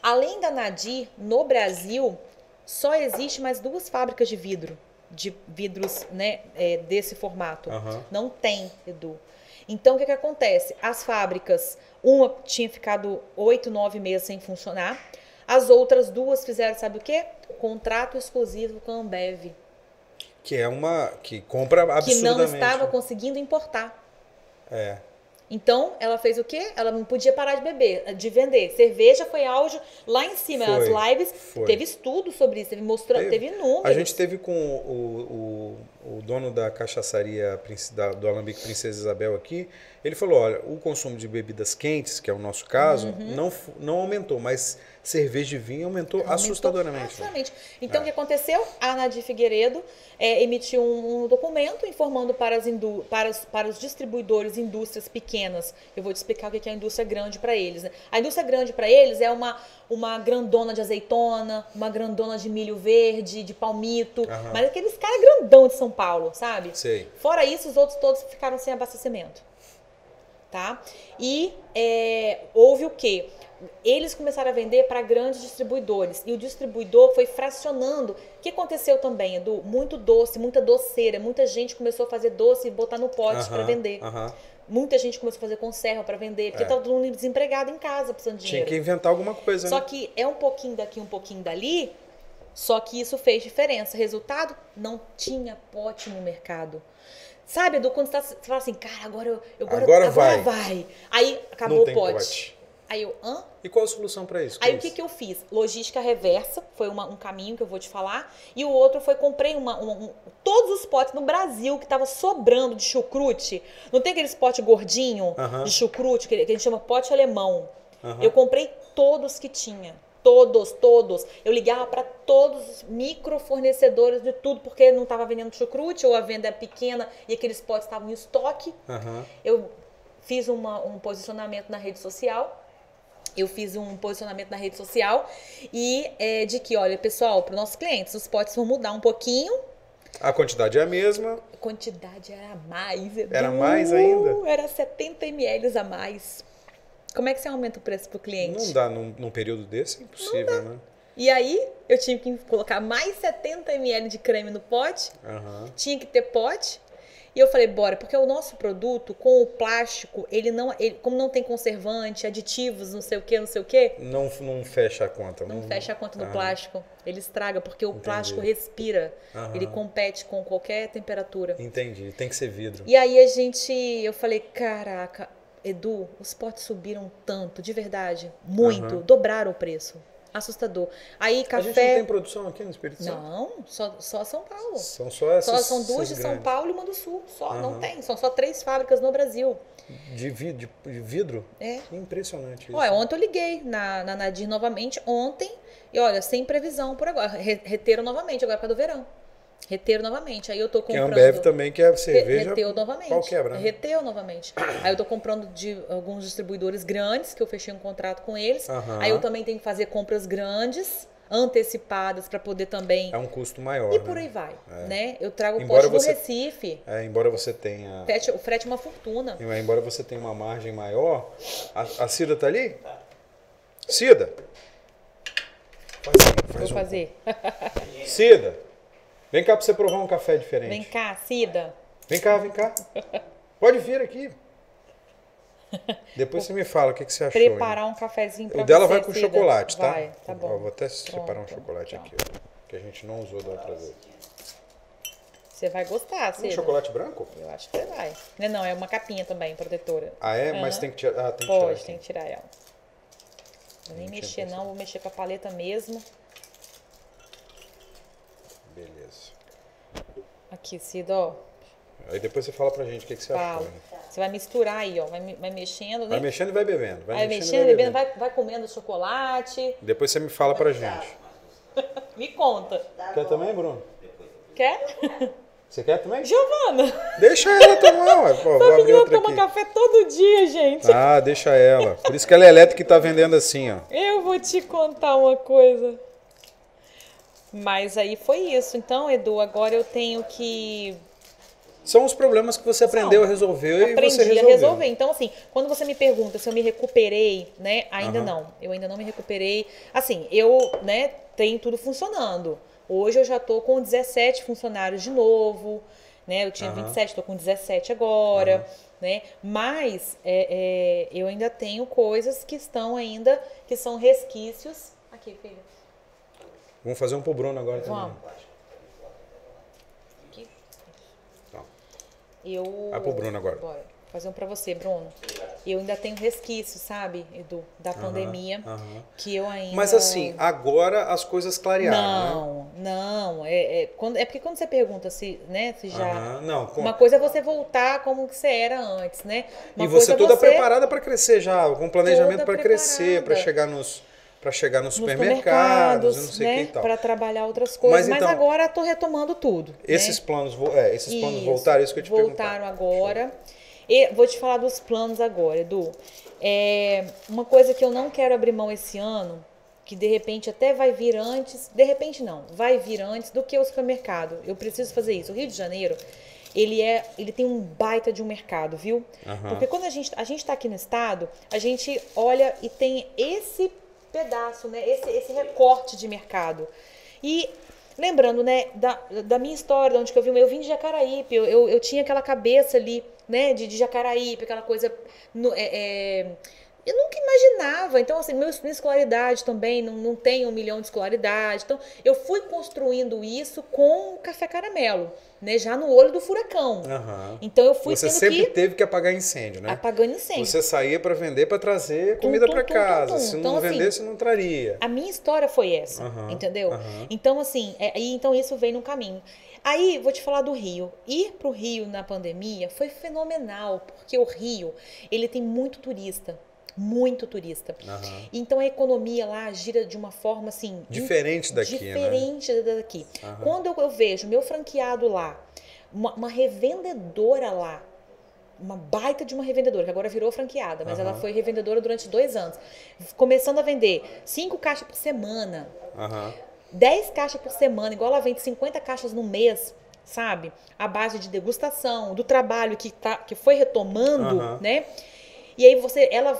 Além da Nadir, no Brasil, só existe mais duas fábricas de vidro, de vidros né, é, desse formato. Aham. Não tem, Edu. Então, o que, que acontece? As fábricas, uma tinha ficado oito, nove meses sem funcionar. As outras duas fizeram, sabe o quê? Contrato exclusivo com a Ambev. Que é uma. que compra Que absurdamente. não estava conseguindo importar. É. Então, ela fez o quê? Ela não podia parar de beber, de vender. Cerveja foi auge lá em cima. Foi, As lives, foi. teve estudo sobre isso, teve mostrando, teve, números. A gente teve com o, o, o dono da cachaçaria da- do Alambique Princesa Isabel aqui. Ele falou: olha, o consumo de bebidas quentes, que é o nosso caso, Uhum. não, não aumentou, mas cerveja e vinho aumentou, Aumentou assustadoramente. assustadoramente. Então, É. o que aconteceu? A Nadir Figueiredo é, emitiu um, um documento informando para, as indú- para, os, para os distribuidores, indústrias pequenas. Eu vou te explicar o que é a indústria grande para eles. Né? A indústria grande para eles é uma, uma grandona de azeitona, uma grandona de milho verde, de palmito. Aham. Mas aqueles caras grandão de São Paulo, sabe? Sei. Fora isso, os outros todos ficaram sem abastecimento. Tá? E é, houve o quê? Eles começaram a vender para grandes distribuidores e o distribuidor foi fracionando. O que aconteceu também, Edu? Muito doce, muita doceira. Muita gente começou a fazer doce e botar no pote para vender. Muita gente começou a fazer conserva para vender, porque É. todo mundo desempregado em casa, precisando de Tinha dinheiro. que inventar alguma coisa, Só né? que é um pouquinho daqui, um pouquinho dali. Só que isso fez diferença. Resultado? Não tinha pote no mercado. Sabe, Edu, quando você, tá, você fala assim, cara, agora, eu, eu- agora, Agora agora vai. vai. Aí acabou o pote. pote. Aí eu, hã? E qual a solução para isso? Aí o que, que eu fiz? Logística reversa, foi uma- um caminho que eu vou te falar. E o outro foi comprei uma, uma- um- todos os potes no Brasil que tava sobrando de chucrute. Não tem aqueles potes gordinho Aham. de chucrute, que, que a gente chama pote alemão. Aham. Eu comprei todos que tinha. Todos, todos. Eu ligava para todos os micro fornecedores de tudo, porque não estava vendendo chucrute ou a venda é pequena e aqueles potes estavam em estoque. Aham. Eu fiz uma- um posicionamento na rede social. Eu fiz um posicionamento na rede social e é, de que, olha, pessoal, para os nossos clientes, os potes vão mudar um pouquinho. A quantidade é a mesma. A quantidade era mais. Era mais ainda? Era 70 ml a mais. Como é que você aumenta o preço para o cliente? Não dá num, num período desse, é impossível, né? E aí, eu tive que colocar mais 70 ml de creme no pote. Aham. Tinha que ter pote. E eu falei, bora, porque o nosso produto com o plástico, ele não, ele, como não tem conservante, aditivos, não sei o que, não sei o que, Não, não fecha a conta. não fecha a conta do Ah, plástico. Ele estraga, porque o Entendi. plástico respira. Aham. Ele compete com qualquer temperatura. Entendi, tem que ser vidro. E aí a gente, eu falei, caraca, Edu, os potes subiram tanto, de verdade, muito, Aham. dobraram o preço. Assustador. Aí A gente não café. tem produção aqui no Espírito Santo? Não, só, só São Paulo. São só essas. Só são duas de São grandes. Paulo e uma do Sul. Só, Aham. não tem. São só três fábricas no Brasil. De, vi- de- de vidro? É. Impressionante isso. Olha, ontem eu liguei na, na Nadir novamente, ontem, e olha, sem previsão por agora. Re- Reteram novamente, agora para do verão. Reteram novamente. Aí eu tô que a comprando. Ambev também quer Re- cerveja. Reteu novamente. Pau quebra, né? Reteu novamente. Aí eu tô comprando de alguns distribuidores grandes, que eu fechei um contrato com eles. Aham. Aí eu também tenho que fazer compras grandes, antecipadas, para poder também. É um custo maior. E né? por aí vai, É. né? Eu trago Embora pote do você- Recife. É, embora você tenha. Frete, o frete é uma fortuna. Embora você tenha uma margem maior. A, a Cida tá ali? Cida! Faz, aí, faz Vou um- fazer. Cida! Vem cá pra você provar um café diferente. Vem cá, Cida. Vem cá, vem cá. Pode vir aqui. Depois você me fala o que, que você achou. hein? Preparar um cafezinho pra O dela você, vai com Cida. chocolate, tá? Vai, tá bom. Vou até separar um chocolate aqui, ó, que a gente não usou da outra vez. Você vai gostar, Um Cida. chocolate branco? Eu acho que você vai. Não, não, é uma capinha também, protetora. Ah, é? Mas Aham. tem que tirar. Ah, tem que tirar. Pode, aqui. tem que tirar ela. Vou nem mexer não, vou mexer com a paleta mesmo. Beleza. Aqui, Cida, ó. Aí depois você fala pra gente o que, que você achou. Fala. hein? Você vai misturar aí, ó. Vai, me- vai mexendo, Vai né? mexendo e vai bebendo. Vai, Vai mexendo, mexendo, e bebendo, vai, vai comendo chocolate. Depois você me fala pra gente. Me conta. Quer também, Bruno? Quer? Você quer também? Giovana, Deixa ela tomar, ué. Pô, vou essa abrir menina outra toma aqui. café todo dia, gente. Ah, deixa ela. Por isso que ela é elétrica e tá vendendo assim, ó. Eu vou te contar uma coisa. Mas aí foi isso. Então, Edu, agora eu tenho que São os problemas que você aprendeu a resolver e aprendi você a resolveu. resolver. Então, assim, quando você me pergunta se eu me recuperei, né? Ainda Aham. não. Eu ainda não me recuperei. Assim, eu, né, tenho tudo funcionando. Hoje eu já tô com 17 funcionários de novo, né? Eu tinha Aham. 27, tô com 17 agora, né? Mas é, é, eu ainda tenho coisas que estão ainda, que são resquícios. Aqui, filha. Vamos fazer um pro Bruno agora também. Vamos. Aqui. Tá. Eu. Vai pro Bruno agora. Bora. Fazer um pra você, Bruno. Eu ainda tenho resquícios, sabe, Edu, da pandemia, aham. que eu ainda. Mas assim, agora as coisas clarearam, né? Não, não. É, é, quando, é porque quando você pergunta se, né, se já. Aham, Não, com- Uma coisa é você voltar como que você era antes, né? Uma e você coisa é toda você preparada para crescer já, com planejamento para crescer, para chegar nos para chegar nos supermercados, supermercados, não né? Para trabalhar outras coisas. Mas, então, agora tô retomando tudo. Esses né? planos, é, esses planos Isso, voltaram, isso que eu te Voltaram perguntar. agora. E vou te falar dos planos agora, Edu. É, uma coisa que eu não quero abrir mão esse ano, que de repente até vai vir antes, de repente não, vai vir antes do que o supermercado. Eu preciso fazer isso. O Rio de Janeiro, ele é, ele tem um baita de um mercado, viu? Aham. Porque quando a gente a gente está aqui no estado, a gente olha e tem esse pedaço, né? Esse esse recorte de mercado. E lembrando, né, da, da minha história, de onde que eu vim, eu vim de Jacaraípe, eu, eu, eu tinha aquela cabeça ali, né, de, de Jacaraípe, aquela coisa. no- é, é, eu nunca imaginava. Então, assim, meu, minha escolaridade também, não, não tenho um milhão de escolaridade. Então, eu fui construindo isso com o café caramelo, né, já no olho do furacão. Aham. Então, eu fui Você sempre que teve que apagar incêndio, né? apagando incêndio. Você saía para vender, para trazer comida para casa. tum, tum. Se não Então, assim, vendesse, não traria. A minha história foi essa, Aham, entendeu? aham. Então, assim, é, e então isso veio no caminho. Aí, vou te falar do Rio. Ir pro Rio na pandemia foi fenomenal, porque o Rio, ele tem muito turista, muito turista. Aham. Então, a economia lá gira de uma forma, assim... Diferente daqui, né? Diferente daqui. Aham. Quando eu, eu vejo meu franqueado lá, uma, uma revendedora lá, uma baita de uma revendedora, que agora virou franqueada, mas ela Aham. foi revendedora durante dois anos. Começando a vender cinco caixas por semana. 10 caixas por semana, igual ela vende 50 caixas no mês, sabe? A base de degustação, do trabalho que, tá, que foi retomando, Aham. né? E aí você, ela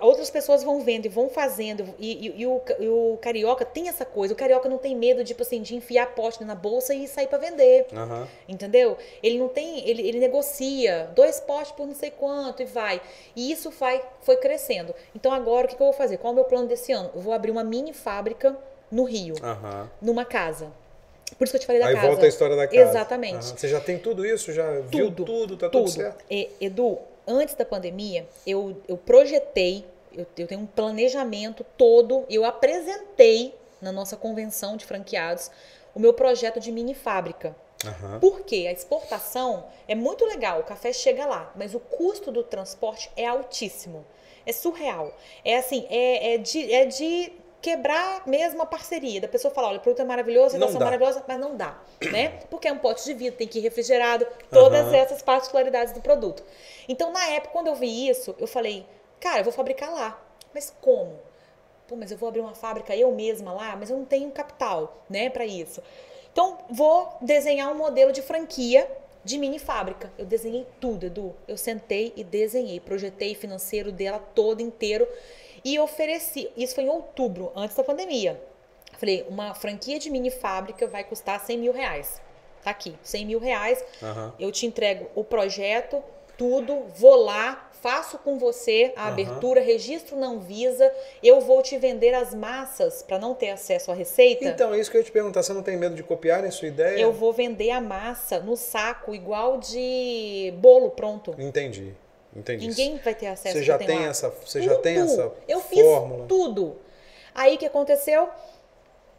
outras pessoas vão vendo e vão fazendo. E, e- e o, e o carioca tem essa coisa. O carioca não tem medo, tipo assim, de enfiar pote na bolsa e sair pra vender. Aham. Entendeu? Ele não tem, ele, ele negocia dois potes por não sei quanto e vai. E isso vai, foi crescendo. Então agora o que, que eu vou fazer? Qual é o meu plano desse ano? Eu vou abrir uma mini fábrica no Rio, Aham. numa casa. Por isso que eu te falei da Aí casa. volta a história da casa. Exatamente. Aham. Você já tem tudo isso? Já viu Tudo, tudo? Tá tudo, certo? E, Edu, antes da pandemia, eu, eu projetei, eu, eu tenho um planejamento todo, eu apresentei na nossa convenção de franqueados o meu projeto de mini fábrica. Aham. Porque a exportação é muito legal, o café chega lá, mas o custo do transporte é altíssimo. É surreal. É assim, é, é, de, é de quebrar mesmo a parceria. Da pessoa falar, olha, o produto é maravilhoso, a situação é maravilhosa, mas não dá, né? Porque é um pote de vidro, tem que ir refrigerado, todas Aham. essas particularidades do produto. Então, na época, quando eu vi isso, eu falei, cara, eu vou fabricar lá. Mas como? Pô, mas eu vou abrir uma fábrica eu mesma lá, mas eu não tenho capital, né, para isso. Então, vou desenhar um modelo de franquia de mini fábrica. Eu desenhei tudo, Edu. Eu sentei e desenhei, projetei financeiro dela todo inteiro e ofereci. Isso foi em outubro, antes da pandemia. Falei, uma franquia de mini fábrica vai custar 100 mil reais. Tá aqui, 100 mil reais. Aham. Eu te entrego o projeto, tudo, vou lá, faço com você a Aham. abertura, registro não visa, eu vou te vender as massas para não ter acesso à receita. Então, é isso que eu ia te perguntar. Você não tem medo de copiarem sua ideia? Eu vou vender a massa no saco igual de bolo pronto. Entendi. Entendi. Ninguém vai ter acesso Você já tem essa, você já tem Tudo. essa Eu fiz fórmula? tudo. Aí o que aconteceu?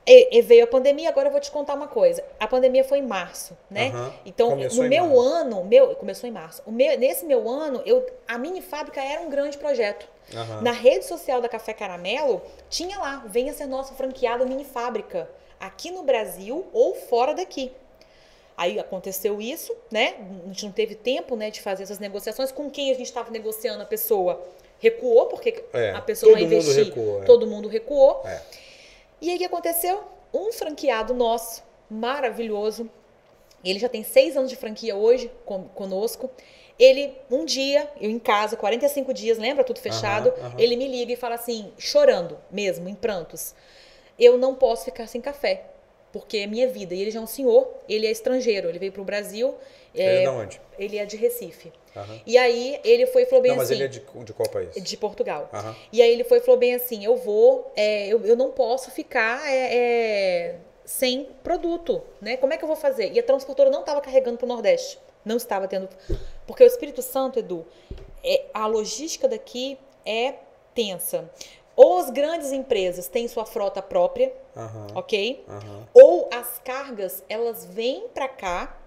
E, e veio a pandemia, agora eu vou te contar uma coisa. A pandemia foi em março, né? Aham. Então, Começou no meu março. ano, meu, começou em março. Meu- nesse meu ano, eu, a mini fábrica era um grande projeto. Aham. Na rede social da Café Caramelo, tinha lá, venha ser nosso franqueado mini fábrica, aqui no Brasil ou fora daqui. Aí aconteceu isso, né? A gente não teve tempo, né, de fazer essas negociações. Com quem a gente estava negociando, a pessoa recuou, porque É, a pessoa mundo investir. recuou, é. Todo mundo recuou. É. E aí o que aconteceu? Um franqueado nosso, maravilhoso, ele já tem seis anos de franquia hoje com- conosco. Ele, um dia, eu em casa, 45 dias, lembra? Tudo fechado. Ele me liga e fala assim, chorando mesmo, em prantos. Eu não posso ficar sem café, porque é minha vida. E ele já é um senhor, ele é estrangeiro, ele veio pro Brasil. Ele é, é de onde? ele é de Recife. Aham. E aí ele foi e falou bem Não, mas assim. ele é de, de qual país? de Portugal. Aham. E aí ele foi e falou bem assim: eu vou, é, eu, eu não posso ficar é, é, sem produto, né? Como é que eu vou fazer? E a transportadora não estava carregando para o Nordeste. Não estava tendo. Porque o Espírito Santo, Edu, é, a logística daqui é tensa. Ou as grandes empresas têm sua frota própria, Aham. ok? Aham. Ou as cargas, elas vêm para cá,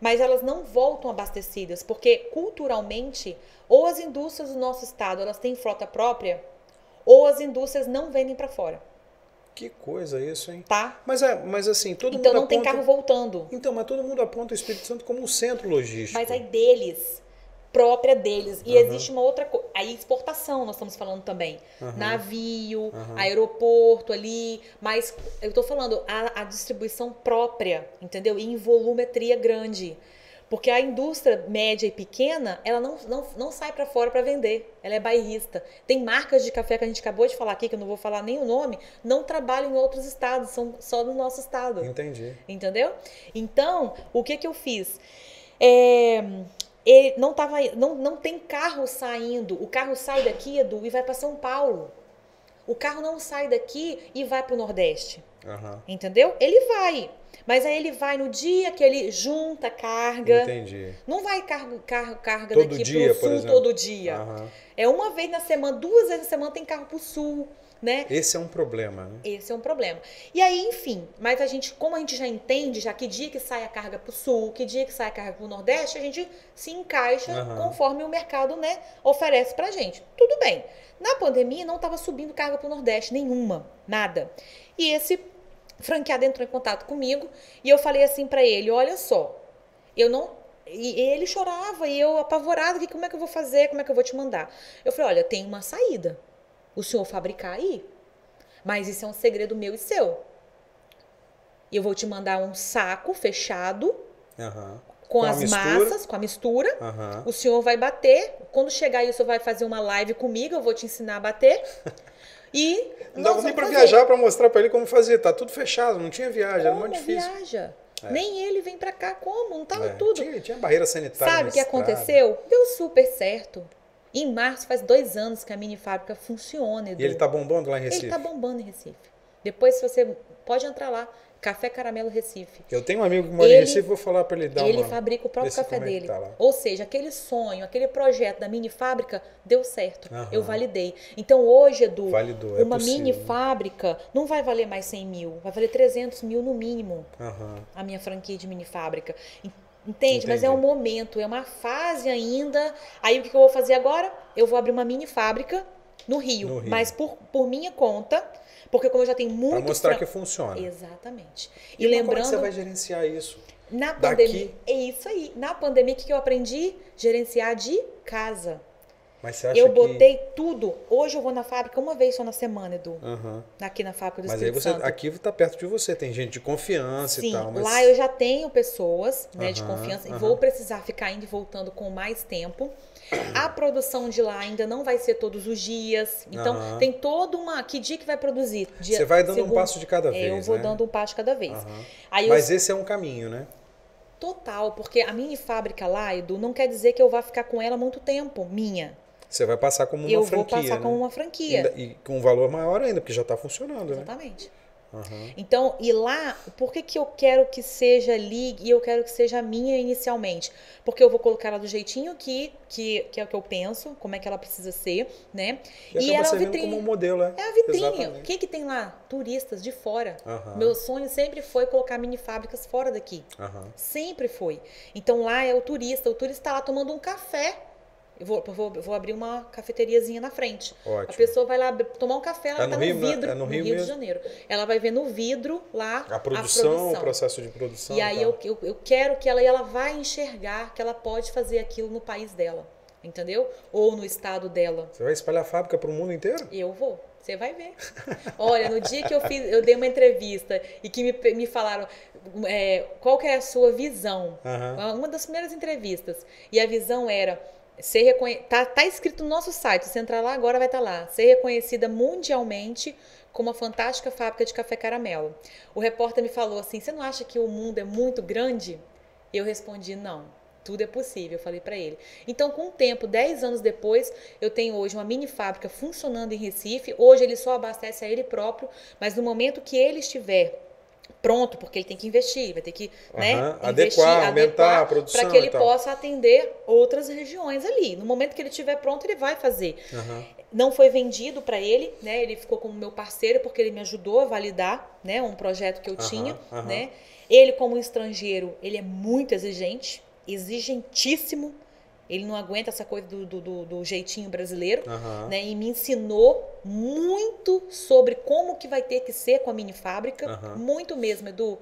mas elas não voltam abastecidas, porque culturalmente, ou as indústrias do nosso estado, elas têm frota própria, ou as indústrias não vendem para fora, Que coisa isso, hein? tá? Mas, é, mas assim, todo Então mundo não tem aponta... carro voltando. Então, mas todo mundo aponta o Espírito Santo como um centro logístico. Mas aí deles, própria deles. E Aham. existe uma outra coisa. Aí exportação, nós estamos falando também. Aham. Navio, Aham. aeroporto ali. Mas eu tô falando a, a distribuição própria, entendeu? E em volumetria grande. Porque a indústria média e pequena, ela não, não, não sai para fora para vender. Ela é bairrista. Tem marcas de café que a gente acabou de falar aqui, que eu não vou falar nem o nome, não trabalham em outros estados, são só no nosso estado. Entendi. Entendeu? Então, o que que eu fiz? É, ele não, tava, não, não tem carro saindo. O carro sai daqui, Edu, e vai para São Paulo. O carro não sai daqui e vai para o Nordeste. Aham. Entendeu? Ele vai. Mas aí ele vai no dia que ele junta carga. Entendi. Não vai carga, carga, carga Todo daqui dia, pro sul todo dia. Aham. É uma vez na semana, duas vezes na semana tem carro pro sul, né? Esse é um problema, né? Esse é um problema. E aí, enfim, mas a gente, como a gente já entende, já que dia que sai a carga para o sul, que dia que sai a carga para o nordeste, a gente se encaixa Aham. conforme o mercado, né, oferece pra gente. Tudo bem. Na pandemia não estava subindo carga para o nordeste nenhuma, nada. E esse franqueado entrou em contato comigo e eu falei assim para ele, olha só, eu não e ele chorava e eu apavorada, que como é que eu vou fazer? Como é que eu vou te mandar? Eu falei, olha, tem uma saída. O senhor fabricar aí, mas isso é um segredo meu e seu. E eu vou te mandar um saco fechado, Aham. com, Com as massas, com a mistura. Aham. O senhor vai bater. Quando chegar aí, o senhor vai fazer uma live comigo, eu vou te ensinar a bater. E. Não dava nem fazer. viajar pra mostrar pra ele como fazer. Tá tudo fechado, não tinha viagem, era Como muito difícil. viaja? Nem ele vem pra cá, como? Não tava É, tudo. Tinha, tinha barreira sanitária. Sabe o que estrada. aconteceu? Deu super certo. Em março, faz dois anos que a mini fábrica funciona, Edu. E ele tá bombando lá em Recife. Ele tá bombando em Recife. Depois, se você pode entrar lá, Café Caramelo Recife. Eu tenho um amigo que mora em Ele- Recife, vou falar pra ele dar ele uma... fabrica o próprio café é dele. tá. Ou seja, aquele sonho, aquele projeto da mini fábrica deu certo. Aham. Eu validei. Então hoje, Edu, Validou, é uma mini possível. fábrica não vai valer mais 100 mil, vai valer 300 mil no mínimo Aham. a minha franquia de mini fábrica. En- Entende? Mas é Entendi. um momento, é uma fase ainda. Aí o que que eu vou fazer agora? Eu vou abrir uma mini fábrica no Rio, No Rio. mas por, por minha conta, porque como eu já tenho muito Pra mostrar que funciona. Exatamente. E, E, mas como é que lembrando você vai gerenciar isso? na Daqui- pandemia, é isso aí. Na pandemia, o que que eu aprendi? Gerenciar de casa. Mas você acha Eu que... botei tudo. Hoje eu vou na fábrica uma vez só na semana, Edu. Aham. Aqui na fábrica do Mas aí Espírito você, Santo. aqui tá perto de você, tem gente de confiança Sim, e tal. Mas... lá eu já tenho pessoas né, de Aham, confiança e aham. vou precisar ficar indo e voltando com mais tempo. A produção de lá ainda não vai ser todos os dias. Então, Aham. tem toda uma. Que dia que vai produzir? Dia, Você vai dando um segundo- passo de cada É, vez, Eu vou né? dando um passo de cada vez. Aham. Aí eu Mas esse é um caminho, né? Total, porque a mini fábrica lá, Edu, não quer dizer que eu vá ficar com ela muito tempo, minha. Você vai passar como uma eu franquia, vou passar né? como uma franquia. E, e com um valor maior ainda, porque já tá funcionando, né? Exatamente. Aham. Então, e lá, por que, que eu quero que seja League e eu quero que seja minha inicialmente? Porque eu vou colocar ela do jeitinho que, que, que é o que eu penso, como é que ela precisa ser, né? E, acaba ela é uma servindo vitrine. como um modelo, é? É a vitrine. O Exatamente. que, que tem lá? Turistas de fora. Aham. Meu sonho sempre foi colocar mini fábricas fora daqui. Aham. Sempre foi. Então lá é o turista, o turista está lá tomando um café. Eu vou, eu vou, eu vou abrir uma cafeteriazinha na frente. Ótimo. A pessoa vai lá tomar um café, ela É tá no no, Rio, né? vidro, É no no Rio Rio, de? Janeiro. Ela vai ver no vidro lá A produção, o processo de produção. E aí eu, eu, eu quero que ela, ela vai enxergar que ela pode fazer aquilo no país dela. Entendeu? Ou no estado dela. Você vai espalhar a fábrica para o mundo inteiro? Eu vou. Você vai ver. Olha, no dia que eu fiz, eu dei uma entrevista e que me, me falaram é, qual que é a sua visão. Aham. Uma das primeiras entrevistas. E a visão era ser tá, tá escrito no nosso site. Se entrar lá agora vai estar lá. Ser reconhecida mundialmente como uma fantástica fábrica de café caramelo. O repórter me falou assim: "Você não acha que o mundo é muito grande?" Eu respondi: "Não." Tudo é possível, eu falei para ele. Então, com o tempo, 10 anos depois, eu tenho hoje uma mini fábrica funcionando em Recife. Hoje ele só abastece a ele próprio, mas no momento que ele estiver pronto, porque ele tem que investir, vai ter que né, Aham, investir, adequar, aumentar a produção para que ele possa atender outras regiões ali. No momento que ele estiver pronto, ele vai fazer. Aham. Não foi vendido para ele, né? Ele ficou como meu parceiro porque ele me ajudou a validar, né, um projeto que eu Aham, tinha, né? Ele como estrangeiro, ele é muito exigente, exigentíssimo. Ele não aguenta essa coisa do, do, do- jeitinho brasileiro, Aham. né? E me ensinou muito sobre como que vai ter que ser com a mini fábrica, Aham. muito mesmo, Edu.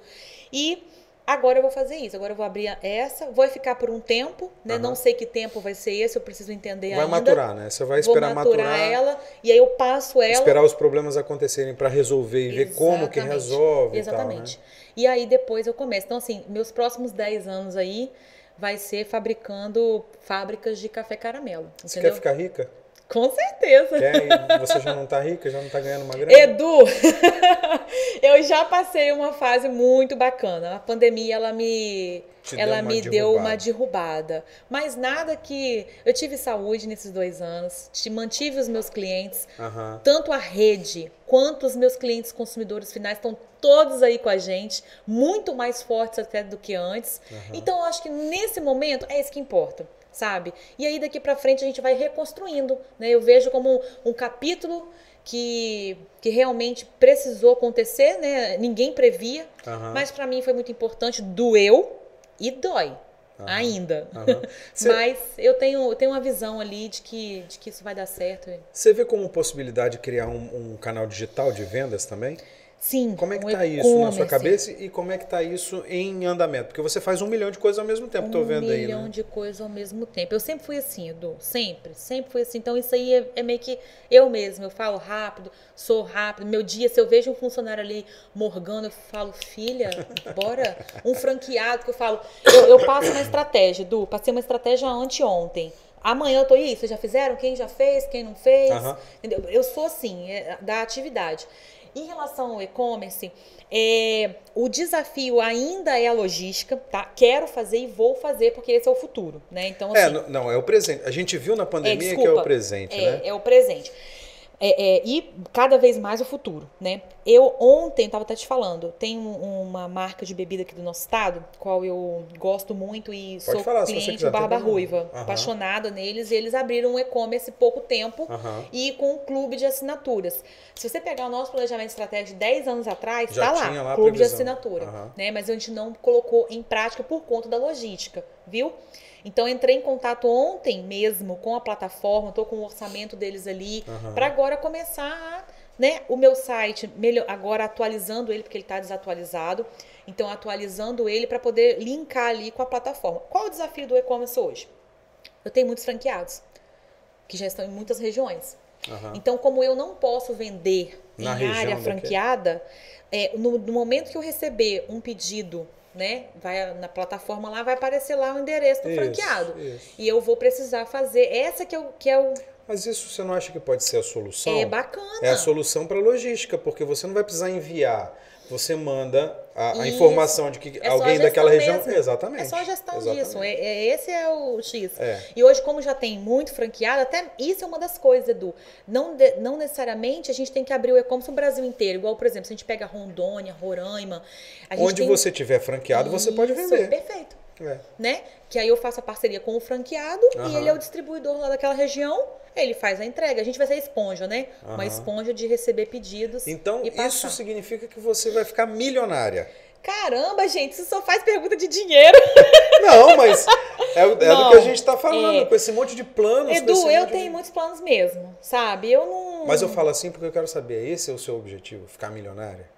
E agora eu vou fazer isso. Agora eu vou abrir essa, vou ficar por um tempo, né? Aham. Não sei que tempo vai ser esse, eu preciso entender Vai ainda. maturar, né? Você vai Vou esperar maturar, maturar, ela e aí eu passo ela. esperar os problemas acontecerem para resolver e ver como que Exatamente. resolve Exatamente. e tal, né? E aí depois eu começo. Então, assim, meus próximos 10 anos aí vai ser fabricando fábricas de café caramelo. Você Entendeu? quer ficar rica? Com certeza. Quer você já não tá rica, já não tá ganhando uma grana? Edu, eu já passei uma fase muito bacana. A pandemia ela me Te deu ela uma me deu derrubada. uma derrubada. Mas nada que eu tive saúde nesses dois anos, te mantive os meus clientes, Aham. tanto a rede quanto os meus clientes consumidores finais estão todos aí com a gente, muito mais fortes até do que antes. Então eu acho que nesse momento é isso que importa, sabe? E aí daqui pra frente a gente vai reconstruindo, né? Eu vejo como um, um capítulo que, que realmente precisou acontecer, né? Ninguém previa, Aham. mas pra mim foi muito importante, doeu e dói. Ainda. Aham. Cê- Mas eu tenho, eu tenho uma visão ali de que, de que isso vai dar certo. Você vê como possibilidade criar um, um canal digital de vendas também? Sim. Como é que um tá isso na sua cabeça e como é que tá isso em andamento? Porque você faz um milhão de coisas ao mesmo tempo, tô um vendo aí, milhão né? de coisas ao mesmo tempo. Eu sempre fui assim, Edu. Sempre, sempre fui assim. Então, isso aí é, é meio que eu mesma. Eu falo rápido, sou rápido. Meu dia, se eu vejo um funcionário ali morgando, eu falo, filha, bora. Um franqueado que eu falo. Eu, eu passo uma estratégia, Edu. Passei uma estratégia anteontem. Amanhã eu tô aí, vocês já fizeram? Quem já fez? Quem não fez? Aham. Entendeu? Eu sou assim, é, da atividade. Em relação ao e-commerce, é, o desafio ainda é a logística, tá? Quero fazer e vou fazer, porque esse é o futuro, né? Então, É, assim, não, não, é o presente. A gente viu na é, pandemia que é desculpa, o presente, é, né? é o presente. É, é, e cada vez mais o futuro, né? Eu ontem, estava até te falando, tem um- uma marca de bebida aqui do nosso estado, qual eu gosto muito e sou falar, cliente, quiser, Barba. Ruiva, Aham. apaixonada neles, e eles abriram um e-commerce pouco tempo Aham. e com um clube de assinaturas. Se você pegar o nosso planejamento estratégico de 10 anos atrás, Já tá lá, lá clube de previsão. assinatura, Aham. né? Mas a gente não colocou em prática por conta da logística, viu? Então eu entrei em contato ontem mesmo com a plataforma, estou com o orçamento deles ali, Aham. para agora começar a, né, o meu site, melhor, agora atualizando ele, porque ele está desatualizado. Então, atualizando ele para poder linkar ali com a plataforma. Qual o desafio do e-commerce hoje? Eu tenho muitos franqueados, que já estão em muitas regiões. Aham. Então, como eu não posso vender Na em área franqueada, é, no, no momento que eu receber um pedido, né, vai na plataforma lá, vai aparecer lá o endereço do Isso, franqueado. isso. E eu vou precisar fazer essa que é o que é, o, Mas isso você não acha que pode ser a solução? é bacana. É a solução para logística, porque você não vai precisar enviar. Você manda a, a Isso. informação de que É alguém daquela região. mesmo. Exatamente. É só a gestão Exatamente. disso. É, é- esse é o X. É. E hoje, como já tem muito franqueado, até isso é uma das coisas, Edu. Não, de- não necessariamente a gente tem que abrir o e-commerce no Brasil inteiro. Igual, por exemplo, se a gente pega Rondônia, Roraima. Onde tem... você tiver franqueado, você pode Isso, vender. Perfeito. É. Né? Que aí eu faço a parceria com o franqueado Aham. e ele é o distribuidor lá daquela região. Ele faz a entrega. A gente vai ser esponja, né? Uma Aham. esponja de receber pedidos. Então, isso significa que você vai ficar milionária. Caramba, gente, você só faz pergunta de dinheiro. Não, mas é, o- é do Não, que a gente está falando, é. com esse monte de planos. Edu, eu monte de- tenho muitos planos mesmo, sabe? Eu não. Mas eu falo assim porque eu quero saber, esse é o seu objetivo, ficar milionária?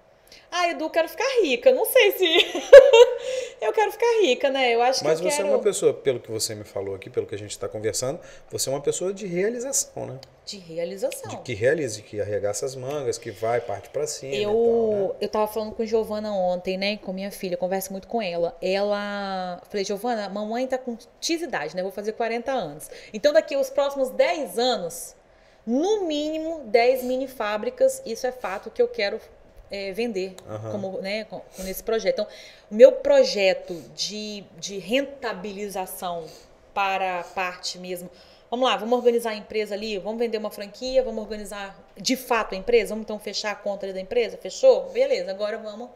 Ah, Edu, eu quero ficar rica. Não sei se. eu quero ficar rica, né? Eu acho Mas que eu você quero. é uma pessoa, pelo que você me falou aqui, pelo que a gente está conversando, você é uma pessoa de realização, né? De realização. De que realize, que arregaça as mangas, que vai, parte pra cima e Eu, tal, né? eu tava falando com Giovana ontem, né? Com minha filha, converso muito com ela. Ela. Falei, Giovana, mamãe tá com X idade, né? Vou fazer 40 anos. Então, daqui os próximos 10 anos, no mínimo 10 mini fábricas, isso é fato que eu quero é, vender Aham. como, né, com, nesse projeto. Então, o meu projeto de, de rentabilização para a parte mesmo. Vamos lá, vamos organizar a empresa ali, vamos vender uma franquia, vamos organizar de fato a empresa, vamos então fechar a conta da empresa, fechou? Beleza, agora vamos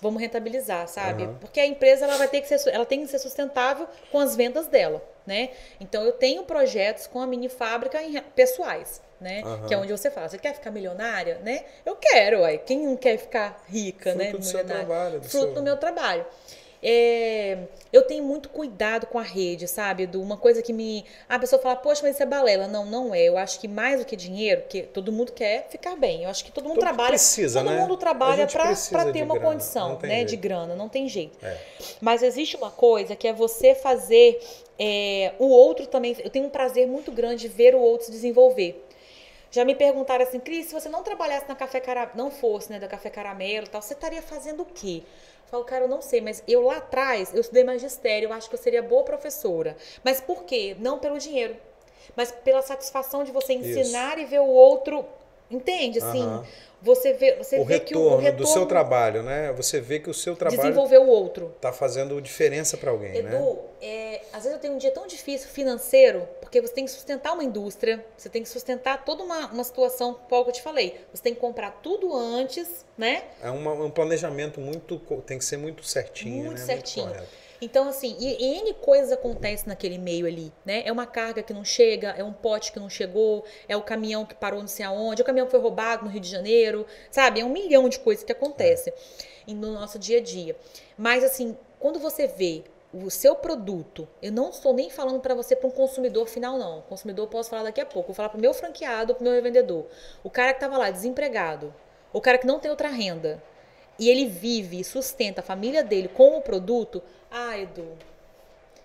vamos rentabilizar, sabe? Aham. Porque a empresa ela vai ter que ser ela tem que ser sustentável com as vendas dela, né? Então eu tenho projetos com a mini fábrica em pessoais, né? Aham. Que é onde você fala, você quer ficar milionária, né? Eu quero, uai. Quem não quer ficar rica, Fruto né? do seu trabalho, do Fruto seu- do meu trabalho. É, eu tenho muito cuidado com a rede, sabe? Do uma coisa que me. A pessoa fala, poxa, mas isso é balela. Não, não é. Eu acho que mais do que dinheiro, que todo mundo quer ficar bem. Eu acho que todo mundo Todo trabalha. precisa, todo né? mundo trabalha para ter uma grana, condição, né? jeito. De grana, não tem jeito. É. Mas existe uma coisa que é você fazer é, o outro também. Eu tenho um prazer muito grande de ver o outro se desenvolver. Já me perguntaram assim, Cris, se você não trabalhasse na Café Caramelo, não fosse, né, da Café Caramelo e tal, você estaria fazendo o quê? Eu falo, cara, eu não sei, mas eu lá atrás, eu estudei magistério, eu acho que eu seria boa professora. Mas por quê? Não pelo dinheiro, mas pela satisfação de você ensinar e ver o outro, entende? Assim, Aham. você vê, você O vê retorno, que o, o retorno do seu trabalho, né? Você vê que o seu trabalho desenvolver o outro. tá fazendo diferença para alguém, né? Edu, é, às vezes eu tenho um dia tão difícil financeiro, porque você tem que sustentar uma indústria, você tem que sustentar toda uma, uma situação, qual que eu te falei. Você tem que comprar tudo antes, né? É uma- um planejamento muito. tem que ser muito certinho, Muito né? certinho. correto. Então, assim, e, e N coisas acontecem naquele meio ali, né? É uma carga que não chega, é um pote que não chegou, é o caminhão que parou não sei aonde, é o caminhão que foi roubado no Rio de Janeiro, sabe? É um milhão de coisas que acontecem e no nosso dia a dia. Mas, assim, quando você vê o seu produto, eu não estou nem falando para você para um consumidor final, não. O consumidor eu posso falar daqui a pouco. Eu vou falar para o meu franqueado, para o meu revendedor. O cara que estava lá desempregado, o cara que não tem outra renda, e ele vive e sustenta a família dele com o produto, ah, Edu,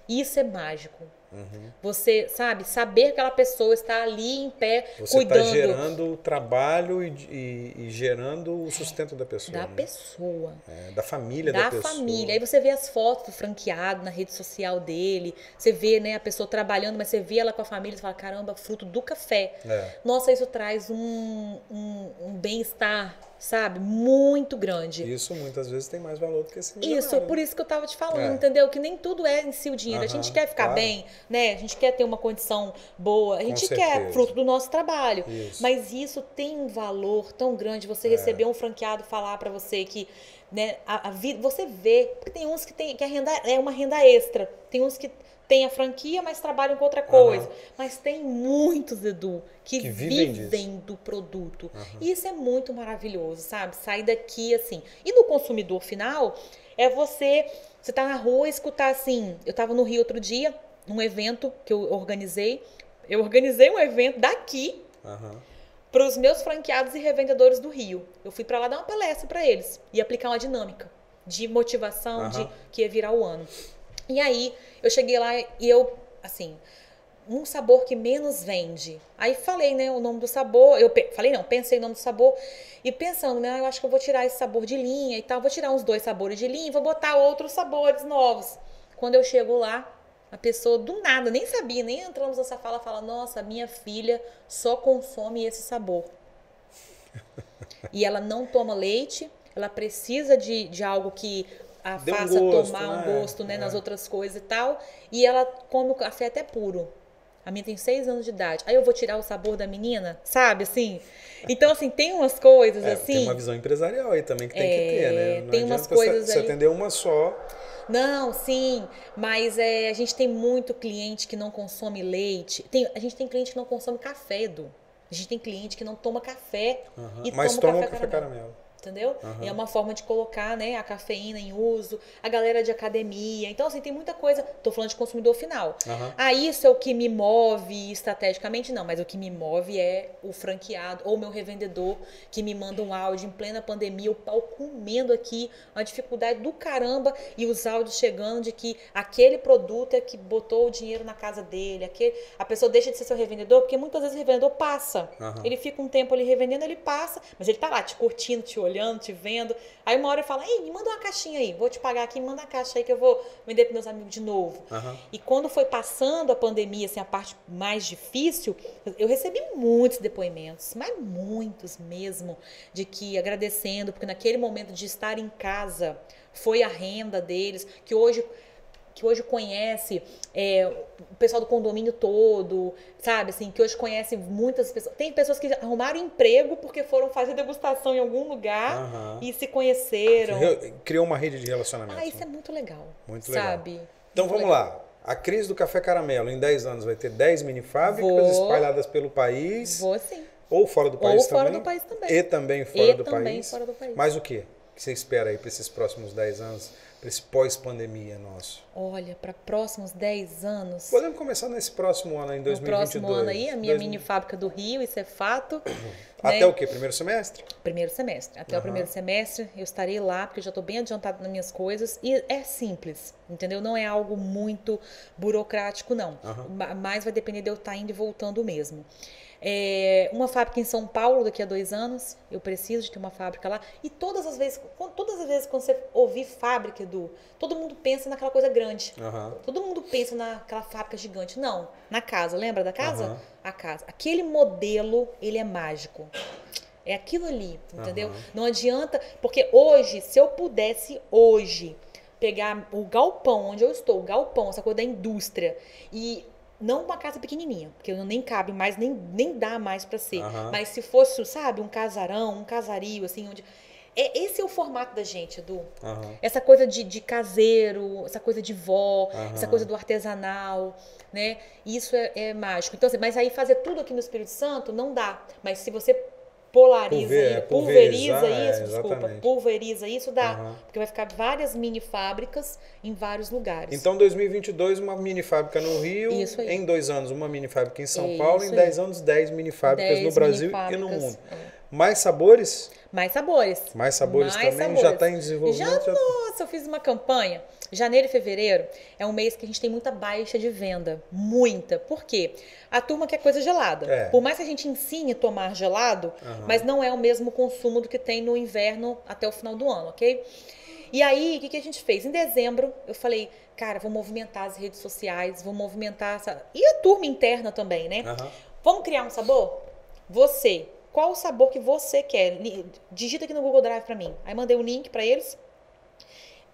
isso é mágico. Uhum. Você, sabe, saber que aquela pessoa está ali em pé, Você está cuidando gerando o trabalho e, e- e gerando o sustento da pessoa. da né? pessoa. É, da família da, da pessoa. família. Aí você vê as fotos do franqueado na rede social dele, você vê, né, a pessoa trabalhando, mas você vê ela com a família e fala, caramba, fruto do café. É. Nossa, isso traz um, um, um bem-estar, sabe, muito grande. Isso muitas vezes tem mais valor do que esse Isso, milionário. por isso que eu tava te falando, É. entendeu? Que nem tudo é em si o dinheiro. a gente quer ficar claro. bem, né? A gente quer ter uma condição boa, a gente quer fruto do nosso trabalho. Isso. Mas isso tem um valor tão grande, você É. receber um franqueado falar pra você que, né, a, a vida, você vê, porque tem uns que tem que a renda é uma renda extra, tem uns que tem a franquia, mas trabalham com outra coisa. Mas tem muitos, Edu, que, Que vivem vivem, do produto. E isso é muito maravilhoso, sabe? Sair daqui assim. E no consumidor final, é você. Você tá na rua e escutar assim. Eu tava no Rio outro dia, num evento que eu organizei. Eu organizei um evento daqui Aham. para os meus franqueados e revendedores do Rio. Eu fui para lá dar uma palestra para eles e aplicar uma dinâmica de motivação Aham. de que ia virar o ano. E aí eu cheguei lá e eu assim, um sabor que menos vende. Aí falei, né, o nome do sabor. Eu falei não, pensei no nome do sabor e pensando, né, eu acho que eu vou tirar esse sabor de linha e tal, vou tirar uns dois sabores de linha e vou botar outros sabores novos. Quando eu chego lá, a pessoa do nada, nem sabia, nem entramos nessa fala, fala: "Nossa, minha filha só consome esse sabor". E ela não toma leite, ela precisa de, de algo que a Dê um faça gosto, tomar um né? gosto né, nas É. outras coisas e tal. E ela come o café até puro. A minha tem seis anos de idade. Aí eu vou tirar o sabor da menina, sabe? Assim. Então, assim, tem umas coisas É, assim. Tem uma visão empresarial aí também que tem que ter, né? Não tem umas coisas você, você aí- atender uma só. Não, sim, mas é, a gente tem muito cliente que não consome leite. Tem, a gente tem cliente que não consome café, Edu. A gente tem cliente que não toma café Aham. e Mas toma toma café, café caramelo. caramelo. Entendeu? E é uma forma de colocar né, a cafeína em uso, a galera de academia. Então, assim, tem muita coisa. Tô falando de consumidor final. Aham. Ah, isso é o que me move estrategicamente? Não, mas o que me move é o franqueado ou meu revendedor que me manda um áudio em plena pandemia, o pau comendo aqui, uma dificuldade do caramba e os áudios chegando de que aquele produto é que botou o dinheiro na casa dele, aquele, a pessoa deixa de ser seu revendedor, porque muitas vezes o revendedor passa. Aham. Ele fica um tempo ali revendendo, ele passa, mas ele tá lá te curtindo, te olhando, te vendo. Aí uma hora ele fala: Ei, me manda uma caixinha aí, vou te pagar aqui, me manda a caixa aí que eu vou vender para meus amigos de novo. Aham. E quando foi passando a pandemia, assim, a parte mais difícil, eu recebi muitos depoimentos, mas muitos mesmo, de que agradecendo, porque naquele momento de estar em casa foi a renda deles, que hoje que hoje conhece é, o pessoal do condomínio todo, sabe? Assim, que hoje conhece muitas pessoas. Tem pessoas que arrumaram emprego porque foram fazer degustação em algum lugar Aham. e se conheceram. Criou uma rede de relacionamento. Ah, isso é muito legal. Muito legal. sabe? Então Muito vamos lá. A crise do café caramelo, em 10 anos, vai ter 10 mini fábricas Vou. espalhadas pelo país. Vou sim. Ou fora do Ou país fora também. do país também. E também fora E do também país. fora do país. Mas o quê? O que você espera aí para esses próximos 10 anos, para esse pós-pandemia nosso? Olha, para próximos 10 anos. Podemos começar nesse próximo ano, em No 2022. próximo ano aí, a minha 2000. mini fábrica do Rio, isso é fato. Até né? o quê? Primeiro semestre? Primeiro semestre. Até Aham. o primeiro semestre eu estarei lá, porque eu já estou bem adiantada nas minhas coisas. E é simples, entendeu? Não é algo muito burocrático, não. Ma- Mas vai depender de eu estar indo e voltando mesmo. É, uma fábrica em São Paulo daqui a dois anos, eu preciso de ter uma fábrica lá. E todas as vezes, todas as vezes quando você ouvir fábrica, Edu, todo mundo pensa naquela coisa grande. Aham. Todo mundo pensa naquela fábrica gigante. Não, na casa. Lembra da casa? Aham. A casa. Aquele modelo, ele é mágico. É aquilo ali, entendeu? Aham. Não adianta, porque hoje, se eu pudesse hoje pegar o galpão onde eu estou, o galpão, essa coisa da indústria, e não uma casa pequenininha, porque nem cabe mais, nem, nem dá mais para ser. Aham. Mas se fosse, sabe, um casarão, um casario, assim, onde. É, esse é o formato da gente, Edu. Aham. Essa coisa de, de caseiro, essa coisa de vó, Aham. essa coisa do artesanal, né? Isso é, é mágico. Então, assim, mas aí fazer tudo aqui no Espírito Santo não dá. Mas se você polariza, Pulver- é, pulveriza pulverizar, isso, é, desculpa, exatamente. pulveriza isso, dá. Aham. Porque vai ficar várias mini fábricas em vários lugares. Então, 2022, uma mini fábrica no Rio. Isso aí. Em dois anos, uma mini fábrica em São Isso Paulo. Em aí. 10 anos, 10 mini fábricas no 10 Brasil e no mundo. é. Mais sabores? Mais sabores. Mais sabores Mais também? sabores. Já está em desenvolvimento? Já, nossa, eu fiz uma campanha. Janeiro e fevereiro é um mês que a gente tem muita baixa de venda. Muita. Por quê? A turma quer coisa gelada. É. Por mais que a gente ensine a tomar gelado, Aham. mas não é o mesmo consumo do que tem no inverno até o final do ano, ok? E aí, o que, que a gente fez? Em dezembro, eu falei, cara, vou movimentar as redes sociais, vou movimentar essa. E a turma interna também, né? Aham. Vamos criar um sabor? Você. Qual o sabor que você quer? Digita aqui no Google Drive pra mim. Aí mandei o link pra eles.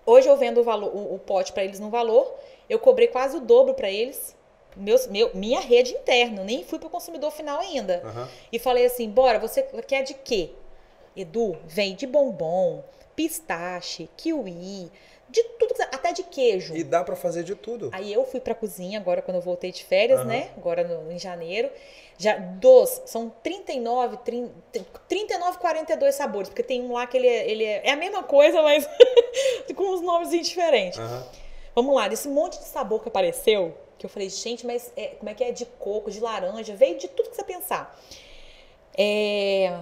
Hoje eu vendo o, valor, o, o pote pra eles no valor. Eu cobrei quase o dobro pra eles. Meus, meu, minha rede interna. Nem fui pro consumidor final ainda. Aham. E falei assim: bora, você quer de quê? Edu, vem de bombom, pistache, kiwi, de tudo, até de queijo. E dá para fazer de tudo. Aí eu fui pra cozinha agora quando eu voltei de férias, Aham. né? Agora no- em janeiro. Já dos, são 39, 30, 39, 42 sabores, porque tem um lá que ele é, ele é, é a mesma coisa, mas com uns nomes diferentes. Aham. Vamos lá, desse monte de sabor que apareceu, que eu falei, gente, mas é, como é que é de coco, de laranja, veio de tudo que você pensar. É,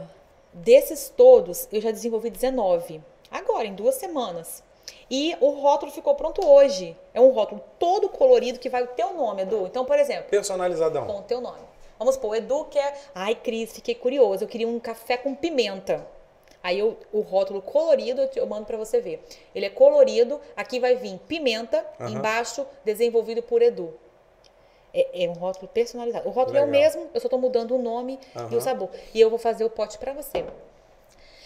desses todos, eu já desenvolvi 19. Agora, em duas semanas. E o rótulo ficou pronto hoje. É um rótulo todo colorido que vai o teu nome, Edu. Então, por exemplo, Personalizadão. com o teu nome. Vamos supor, o Edu quer. Ai, Cris, fiquei curioso. Eu queria um café com pimenta. Aí eu, o rótulo colorido eu te- eu mando pra você ver. Ele é colorido, aqui vai vir pimenta, Aham. embaixo desenvolvido por Edu. É, é um rótulo personalizado. O rótulo é o Legal. mesmo, eu só tô mudando o nome e Aham. o sabor. E eu vou fazer o pote pra você.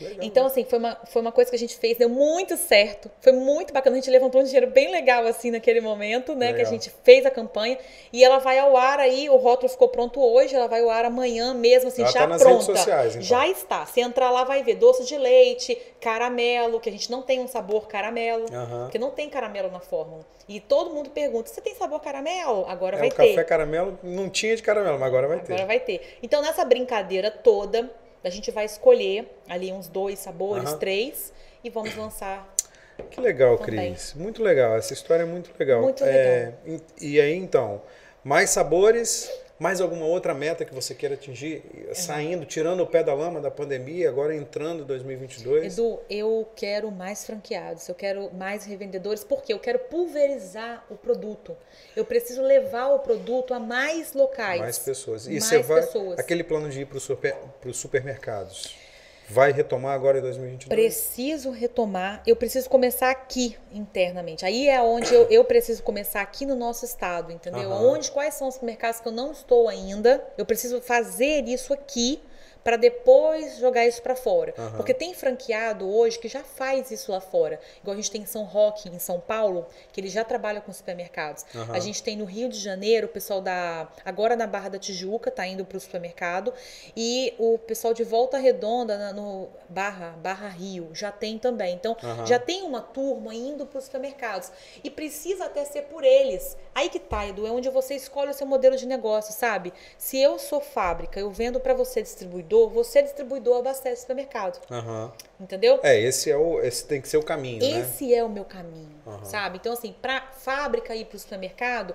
Legal. Então, assim, foi uma, foi uma coisa que a gente fez, deu muito certo. Foi muito bacana. A gente levantou um dinheiro bem legal, assim, naquele momento, né? Que a Legal. gente fez a campanha. E ela vai ao ar aí, o rótulo ficou pronto hoje, ela vai ao ar amanhã mesmo, assim, Ela já tá nas pronta. redes sociais, então. Já está. Se entrar lá, vai ver doce de leite, caramelo, que a gente não tem um sabor caramelo. Aham. Porque não tem caramelo na fórmula. E todo mundo pergunta: você tem sabor caramelo? Agora É, vai o ter. café caramelo não tinha de caramelo, mas agora vai ter. Agora vai ter. Então, nessa brincadeira toda, a gente vai escolher ali uns dois sabores, Aham. três, e vamos lançar. Que legal, Também. Cris. Muito legal. Essa história é muito legal. Muito É, e e aí, então, mais sabores, mais alguma outra meta que você queira atingir? Saindo, tirando o pé da lama da pandemia, agora entrando em 2022. Edu, eu quero mais franqueados, eu quero mais revendedores, porque eu quero pulverizar o produto. Eu preciso levar o produto a mais locais. mais pessoas. E Mais você vai. pessoas. Aquele plano de ir para os supermercados. Vai retomar agora em 2022? Preciso retomar, eu preciso começar aqui internamente. Aí é onde eu, eu preciso começar aqui no nosso estado, entendeu? Aham. Onde, quais são os mercados que eu não estou ainda? Eu preciso fazer isso aqui para depois jogar isso para fora. Aham. Porque tem franqueado hoje que já faz isso lá fora. Igual a gente tem em São Roque, em São Paulo, que ele já trabalha com supermercados. Aham. A gente tem no Rio de Janeiro, o pessoal da. Agora na Barra da Tijuca, tá indo pro supermercado. E o pessoal de Volta Redonda, na- no Barra, Barra Rio, já tem também. Então, Aham. já tem uma turma indo para os supermercados. E precisa até ser por eles. Aí que tá, Edu, é onde você escolhe o seu modelo de negócio, sabe? Se eu sou fábrica, eu vendo para você distribuidor, você distribuidor abastece o supermercado. Aham. Entendeu? É, esse, é o, esse tem que ser o caminho, né? Esse é o meu caminho, Aham. sabe? Então, assim, para fábrica ir para o supermercado,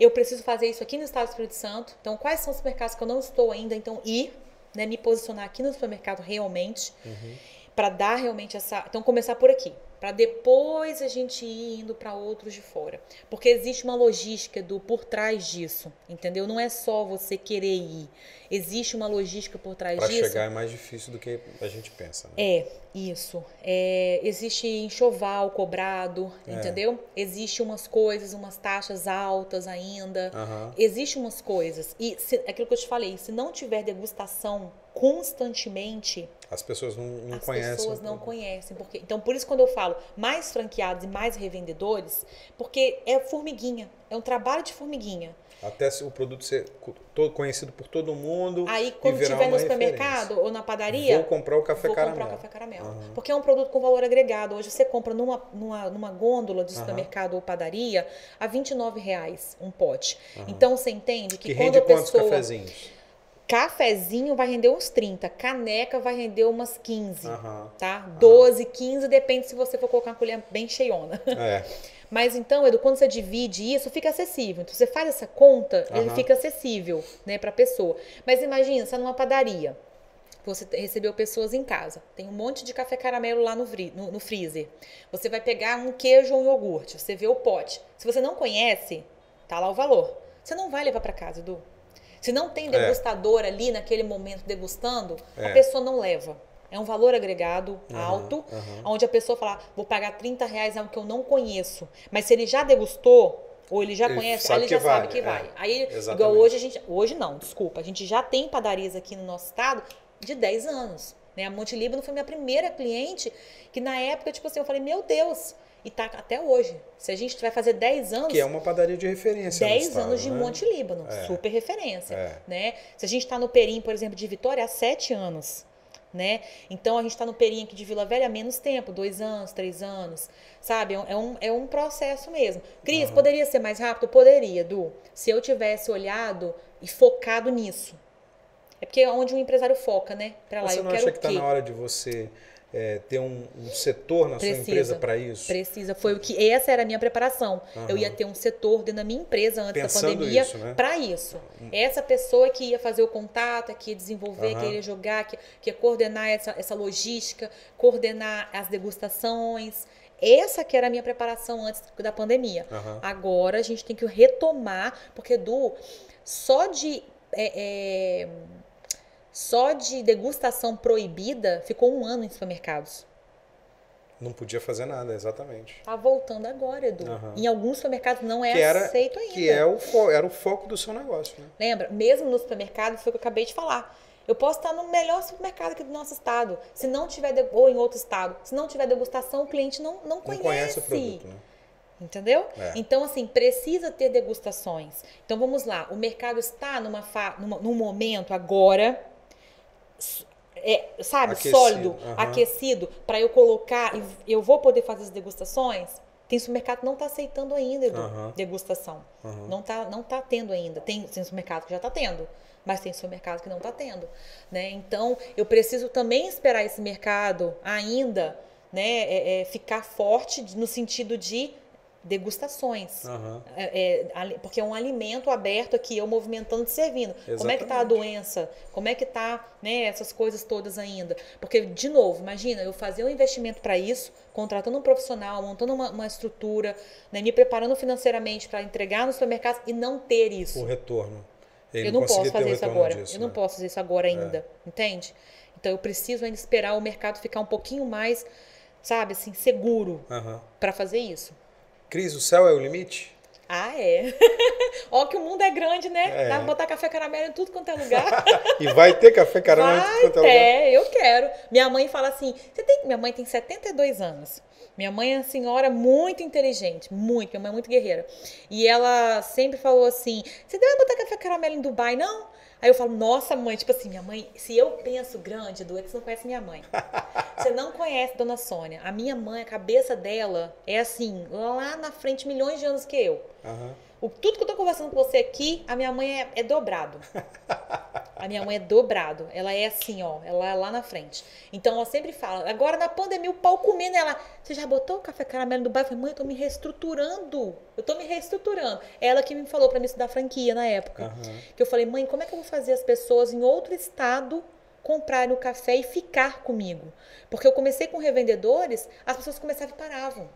eu preciso fazer isso aqui no Estado do Espírito Santo. Então, quais são os mercados que eu não estou ainda? Então, ir, né, me posicionar aqui no supermercado realmente, Uhum. para dar realmente essa. Então, começar por aqui, para depois a gente ir indo para outros de fora, porque existe uma logística do por trás disso, entendeu? Não é só você querer ir, existe uma logística por trás Para disso. chegar é mais difícil do que a gente pensa. Né? É, isso. É, existe enxoval cobrado, É. entendeu? Existe umas coisas, umas taxas altas ainda. Aham. Existe umas coisas. E se, aquilo que eu te falei, se não tiver degustação constantemente, As pessoas não, não as conhecem. pessoas o não conhecem. Porque, então, por isso quando eu falo mais franqueados e mais revendedores, porque é formiguinha. É um trabalho de formiguinha. Até o produto ser conhecido por todo mundo. Aí, quando tiver no supermercado ou na padaria, Vou comprar o café vou caramelo. comprar o café caramelo. Aham. Porque é um produto com valor agregado. Hoje você compra numa, numa, numa gôndola de supermercado ou padaria a 29 reais um pote. Então você entende que, Que quando rende a quantos pessoa. cafezinhos? Cafezinho vai render uns 30, caneca vai render umas 15. Aham. Tá? 12, 15, depende se você for colocar uma colher bem cheiona. É. Mas então, Edu, quando você divide isso, fica acessível. Então, você faz essa conta, ele Aham. fica acessível, né, pra pessoa. Mas imagina, você tá numa padaria. Você recebeu pessoas em casa. Tem um monte de café caramelo lá no, no- no freezer. Você vai pegar um queijo ou um iogurte. Você vê o pote. Se você não conhece, tá lá o valor. Você não vai levar para casa, Edu. Se não tem degustador ali naquele momento degustando, a É. pessoa não leva. É um valor agregado Aham, alto, aham. onde a pessoa fala, vou pagar 30 reais, é algo que eu não conheço. Mas se ele já degustou, ou ele já Ele conhece, aí ele já sabe que é. vai. Aí, igual Exatamente. hoje a gente. Hoje não, desculpa. A gente já tem padarias aqui no nosso estado de 10 anos. Né? A Monte Líbano foi minha primeira cliente, que na época, tipo assim, eu falei, meu Deus, e tá até hoje. Se a gente vai fazer 10 anos. Que é uma padaria de referência. no 10 estado, anos de né? Monte Líbano, É. super referência, É. né? Se a gente está no Perim, por exemplo, de Vitória, há 7 anos, né? Então a gente está no Perim aqui de Vila Velha há menos tempo, dois anos, três anos, sabe? É um- É um, é processo mesmo. Cris, poderia ser mais rápido? Poderia, Du. Se eu tivesse olhado e focado nisso. É porque é onde o empresário foca, né? Pra lá, Você eu não quero acha que está na hora de você é, ter um, um setor na sua Precisa. empresa para isso? Precisa. Foi o que essa era a minha preparação. Eu ia ter um setor dentro da minha empresa antes Pensando da pandemia isso, né? para isso. Essa pessoa que ia fazer o contato, que ia desenvolver, que Aham. ia jogar, que, que ia coordenar essa, essa logística, coordenar as degustações. Essa que era a minha preparação antes da pandemia. Aham. Agora a gente tem que retomar, porque do só de é, é, só de degustação proibida ficou um ano em supermercados. Não podia fazer nada, exatamente. Tá voltando agora, Edu. Aham. Em alguns supermercados não é era, aceito ainda. que é o era o foco do seu negócio, né? Lembra? Mesmo no supermercado, foi o que eu acabei de falar. Eu posso estar no melhor supermercado aqui do nosso estado. Se não tiver, ou em outro estado, se não tiver degustação, o cliente não, não Não conhece. conhece o produto, né? Entendeu? É. Então, assim, precisa ter degustações. Então, vamos lá. O mercado está numa numa, num momento agora, é, sabe, Aquecido, sólido, aham. aquecido, para eu colocar e eu vou poder fazer as degustações. Tem supermercado que não está aceitando ainda, Edu, Aham. degustação. Aham. Não tá, não tá tendo ainda. Tem, tem supermercado que já está tendo, mas tem supermercado que não está tendo. Né? Então, eu preciso também esperar esse mercado ainda né, é- é, ficar forte no sentido de degustações. Aham. É, é, porque é um alimento aberto aqui, eu movimentando, te servindo. Como é que tá a Exatamente. doença? Como é que tá, né, essas coisas todas ainda? Porque, de novo, imagina, eu fazer um investimento para isso, contratando um profissional, montando uma, uma estrutura, né, me preparando financeiramente para entregar no supermercado e não ter isso. O retorno. Ele eu não conseguia posso fazer isso agora. disso, eu não né? posso fazer isso agora ainda, entende? Então eu preciso ainda esperar o mercado ficar um pouquinho mais, sabe, assim, seguro Aham. para fazer isso. Cris, o céu é o limite? Ah, é. Ó que o mundo é grande, né? É. Dá pra botar café caramelo em tudo quanto é lugar. E vai ter café caramelo em Vai tudo quanto é lugar? ter, eu quero. Minha mãe fala assim, você tem... Minha mãe tem 72 anos. Minha mãe é uma senhora muito inteligente, muito, minha mãe é muito guerreira. E ela sempre falou assim, você deve botar café caramelo em Dubai, não? Aí eu falo, nossa mãe, tipo assim, minha mãe, se eu penso grande, Edu, é que você não conhece minha mãe. Você não conhece Dona Sônia. A minha mãe, a cabeça dela é assim, lá na frente, milhões de anos que eu. Aham. O, tudo que eu tô conversando com você aqui, a minha mãe é, é dobrado. A minha mãe é dobrado. Ela é assim, ó. Ela é lá na frente. Então ela sempre fala. Agora na pandemia, o pau comendo ela. Você já botou o café caramelo do bairro? Eu falei, mãe, eu tô me reestruturando. Eu tô me reestruturando. Ela que me falou pra mim estudar franquia na época. Aham. Que eu falei, mãe, como é que eu vou fazer as pessoas em outro estado comprarem o café e ficar comigo? Porque eu comecei com revendedores, as pessoas começavam e paravam.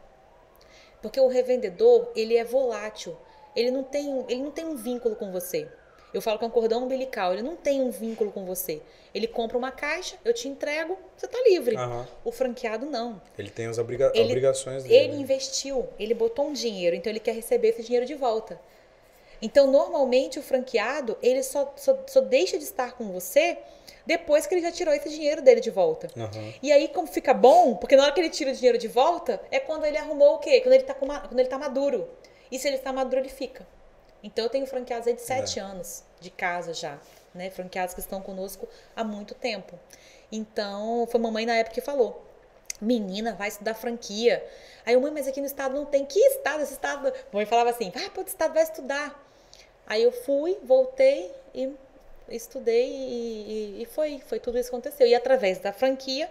Porque o revendedor, ele é volátil. Ele não tem, um- ele não tem um vínculo com você. Eu falo que é um cordão umbilical, ele não tem um vínculo com você. Ele compra uma caixa, eu te entrego, você tá livre. Aham. O franqueado não. Ele tem as obriga- Ele- obrigações dele. Ele investiu, ele botou um dinheiro, então ele quer receber esse dinheiro de volta. Então, normalmente, o franqueado, ele só, só, só deixa de estar com você depois que ele já tirou esse dinheiro dele de volta. Aham. E aí, como fica bom, porque na hora que ele tira o dinheiro de volta, é quando ele arrumou o quê? Quando ele tá, com uma- quando ele tá maduro. E se ele tá maduro, ele fica. Então, eu tenho franqueados aí de sete É. anos de casa já, né? Franqueados que estão conosco há muito tempo. Então, foi a mamãe na época que falou. Menina, vai estudar franquia. Aí eu, mãe, mas aqui no estado não tem. Que estado? Esse estado. Mãe falava assim, vai para outro estado, vai estudar. Aí eu fui, voltei e estudei e, e- e foi, foi tudo isso que aconteceu. E através da franquia,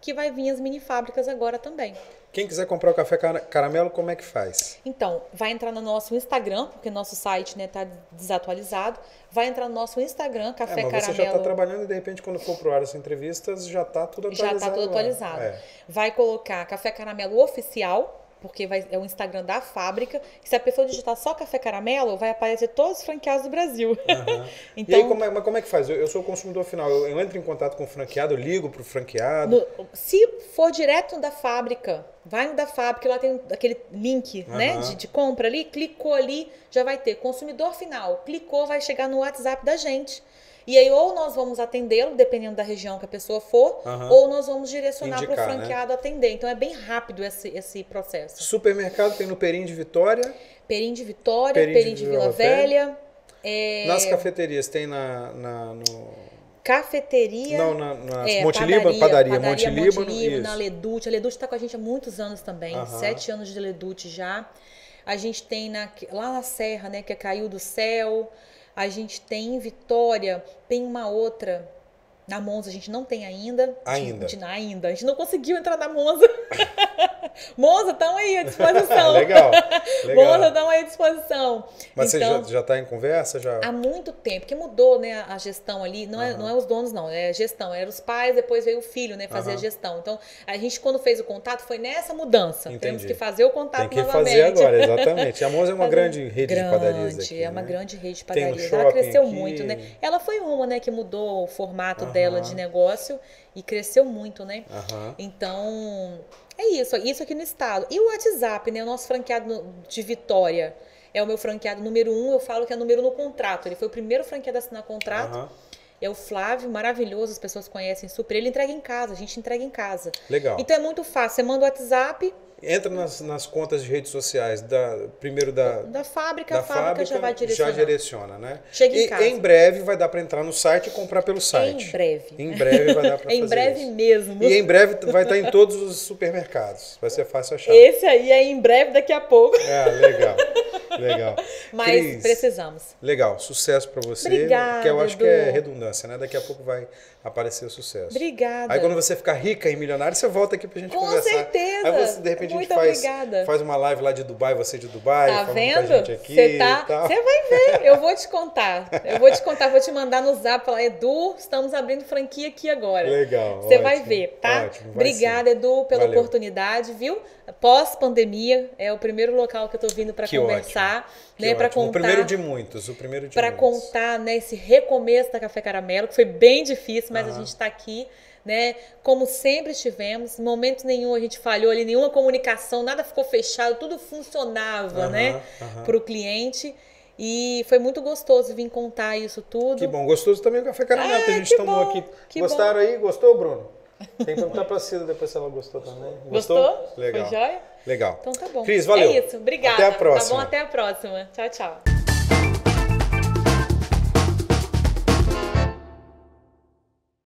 que vai vir as mini fábricas agora também. Quem quiser comprar o café cara- caramelo, como é que faz? Então, vai entrar no nosso Instagram, porque nosso site né, tá desatualizado. Vai entrar no nosso Instagram, Café é, mas você Caramelo. já está trabalhando e de repente quando for pro ar essa entrevistas já está tudo Já atualizado. tá tudo lá. atualizado. É. Vai colocar Café Caramelo Oficial, porque vai, é o Instagram da fábrica. Se a pessoa digitar só Café Caramelo, vai aparecer todos os franqueados do Brasil. Aham. Então- e aí, como é, mas como é que faz? Eu, eu sou o consumidor final, eu, eu entro em contato com o franqueado, eu ligo pro franqueado. No- se for direto da fábrica, vai no da fábrica, lá tem aquele link né, Aham. de, de compra ali, clicou ali, já vai ter consumidor final. Clicou, vai chegar no WhatsApp da gente. E aí, ou nós vamos atendê-lo, dependendo da região que a pessoa for, Aham. ou nós vamos direcionar para o né? franqueado atender. Então, é bem rápido esse, esse processo. Supermercado tem no Perim de Vitória. Perim de Vitória, Perim Perim, de de Vila Vila Velha, é, Nas cafeterias tem na, na- no. cafeteria. Não, na, nas é, Monte Líbano, padaria, Monte Líbano. Na Ledute. A Ledute está com a gente há muitos anos também, Aham. sete anos de Ledute já. A gente tem na- lá na Serra, né, que é Caiu do Céu. A gente tem em Vitória, tem uma outra. Na Monza a gente não tem ainda. Ainda. De, de- ainda. A gente não conseguiu entrar na Monza. Monza, estão aí à disposição. legal, legal. Monza, estão aí à disposição. Mas então, você já está em conversa? Já? Há muito tempo, que mudou, né, a gestão ali, não, é, Aham. não é os donos, não, é a gestão, eram os pais, depois veio o filho, né, fazer Aham. a gestão. Então, a gente, quando fez o contato, foi nessa mudança. Temos Entendi. que fazer o contato Tem que novamente. fazer agora, exatamente. A Monza é uma grande rede de padarias aqui. É uma né? grande rede de Tem um padarias. Ela cresceu aqui. muito, né? Ela foi uma, né, que mudou o formato Aham. Dela de negócio e cresceu muito, né? Então, é isso, isso aqui no estado. E o WhatsApp, né? O nosso franqueado de Vitória é o meu franqueado número um, eu falo que é número no contrato. Ele foi o primeiro franqueado a assinar contrato. É o Flávio, maravilhoso, as pessoas conhecem super. Ele entrega em casa, a gente entrega em casa. Legal. Então é muito fácil. Você manda o WhatsApp Entra nas, nas contas de redes sociais, da, primeiro da, da fábrica, da a fábrica, já vai direcionar. direciona, né? Chega em e casa. em breve vai dar para entrar no site e comprar pelo site. Em breve. Em breve vai dar para em breve isso. mesmo. E em breve vai estar em todos os supermercados. Vai ser fácil achar. Esse aí é em breve, daqui a pouco. É, legal. Legal. Mas Cris, precisamos. Legal, sucesso para você. Obrigada, que eu acho que Edu. é redundância, né? Daqui a pouco vai aparecer o sucesso. Obrigada. Aí quando você ficar rica e milionária, você volta aqui pra gente Com conversar. certeza. Aí você, de repente, Muito a gente faz, faz uma live lá de Dubai, você de Dubai, Tá com vendo? Você tá, você vai ver. Eu vou te contar. Eu vou te contar, vou te mandar no Zap falar, Edu, estamos abrindo franquia aqui agora. Legal, Você vai ver, tá? ótimo, vai Obrigada, Edu, pela Valeu. oportunidade, viu? Pós-pandemia, é o primeiro local que eu tô vindo para conversar, ótimo, né, para contar O primeiro de muitos, o primeiro de para muitos. contar né, esse recomeço da Café Caramelo, que foi bem difícil, mas a Aham. gente está aqui, né? Como sempre estivemos, em momento nenhum a gente falhou ali, nenhuma comunicação, nada ficou fechado, tudo funcionava, né? Para o cliente. E foi muito gostoso vir contar isso tudo. Que bom, gostoso também o café caramelo que a Ai, gente tomou bom, aqui. Gostaram aí? Gostou, Bruno? Tem que perguntar pra Cida depois se ela gostou também. Gostou? Legal. Foi jóia? Legal. Então tá bom. Cris, valeu. É isso. Obrigada. Até a próxima. Tá bom, até a próxima. Tchau, tchau.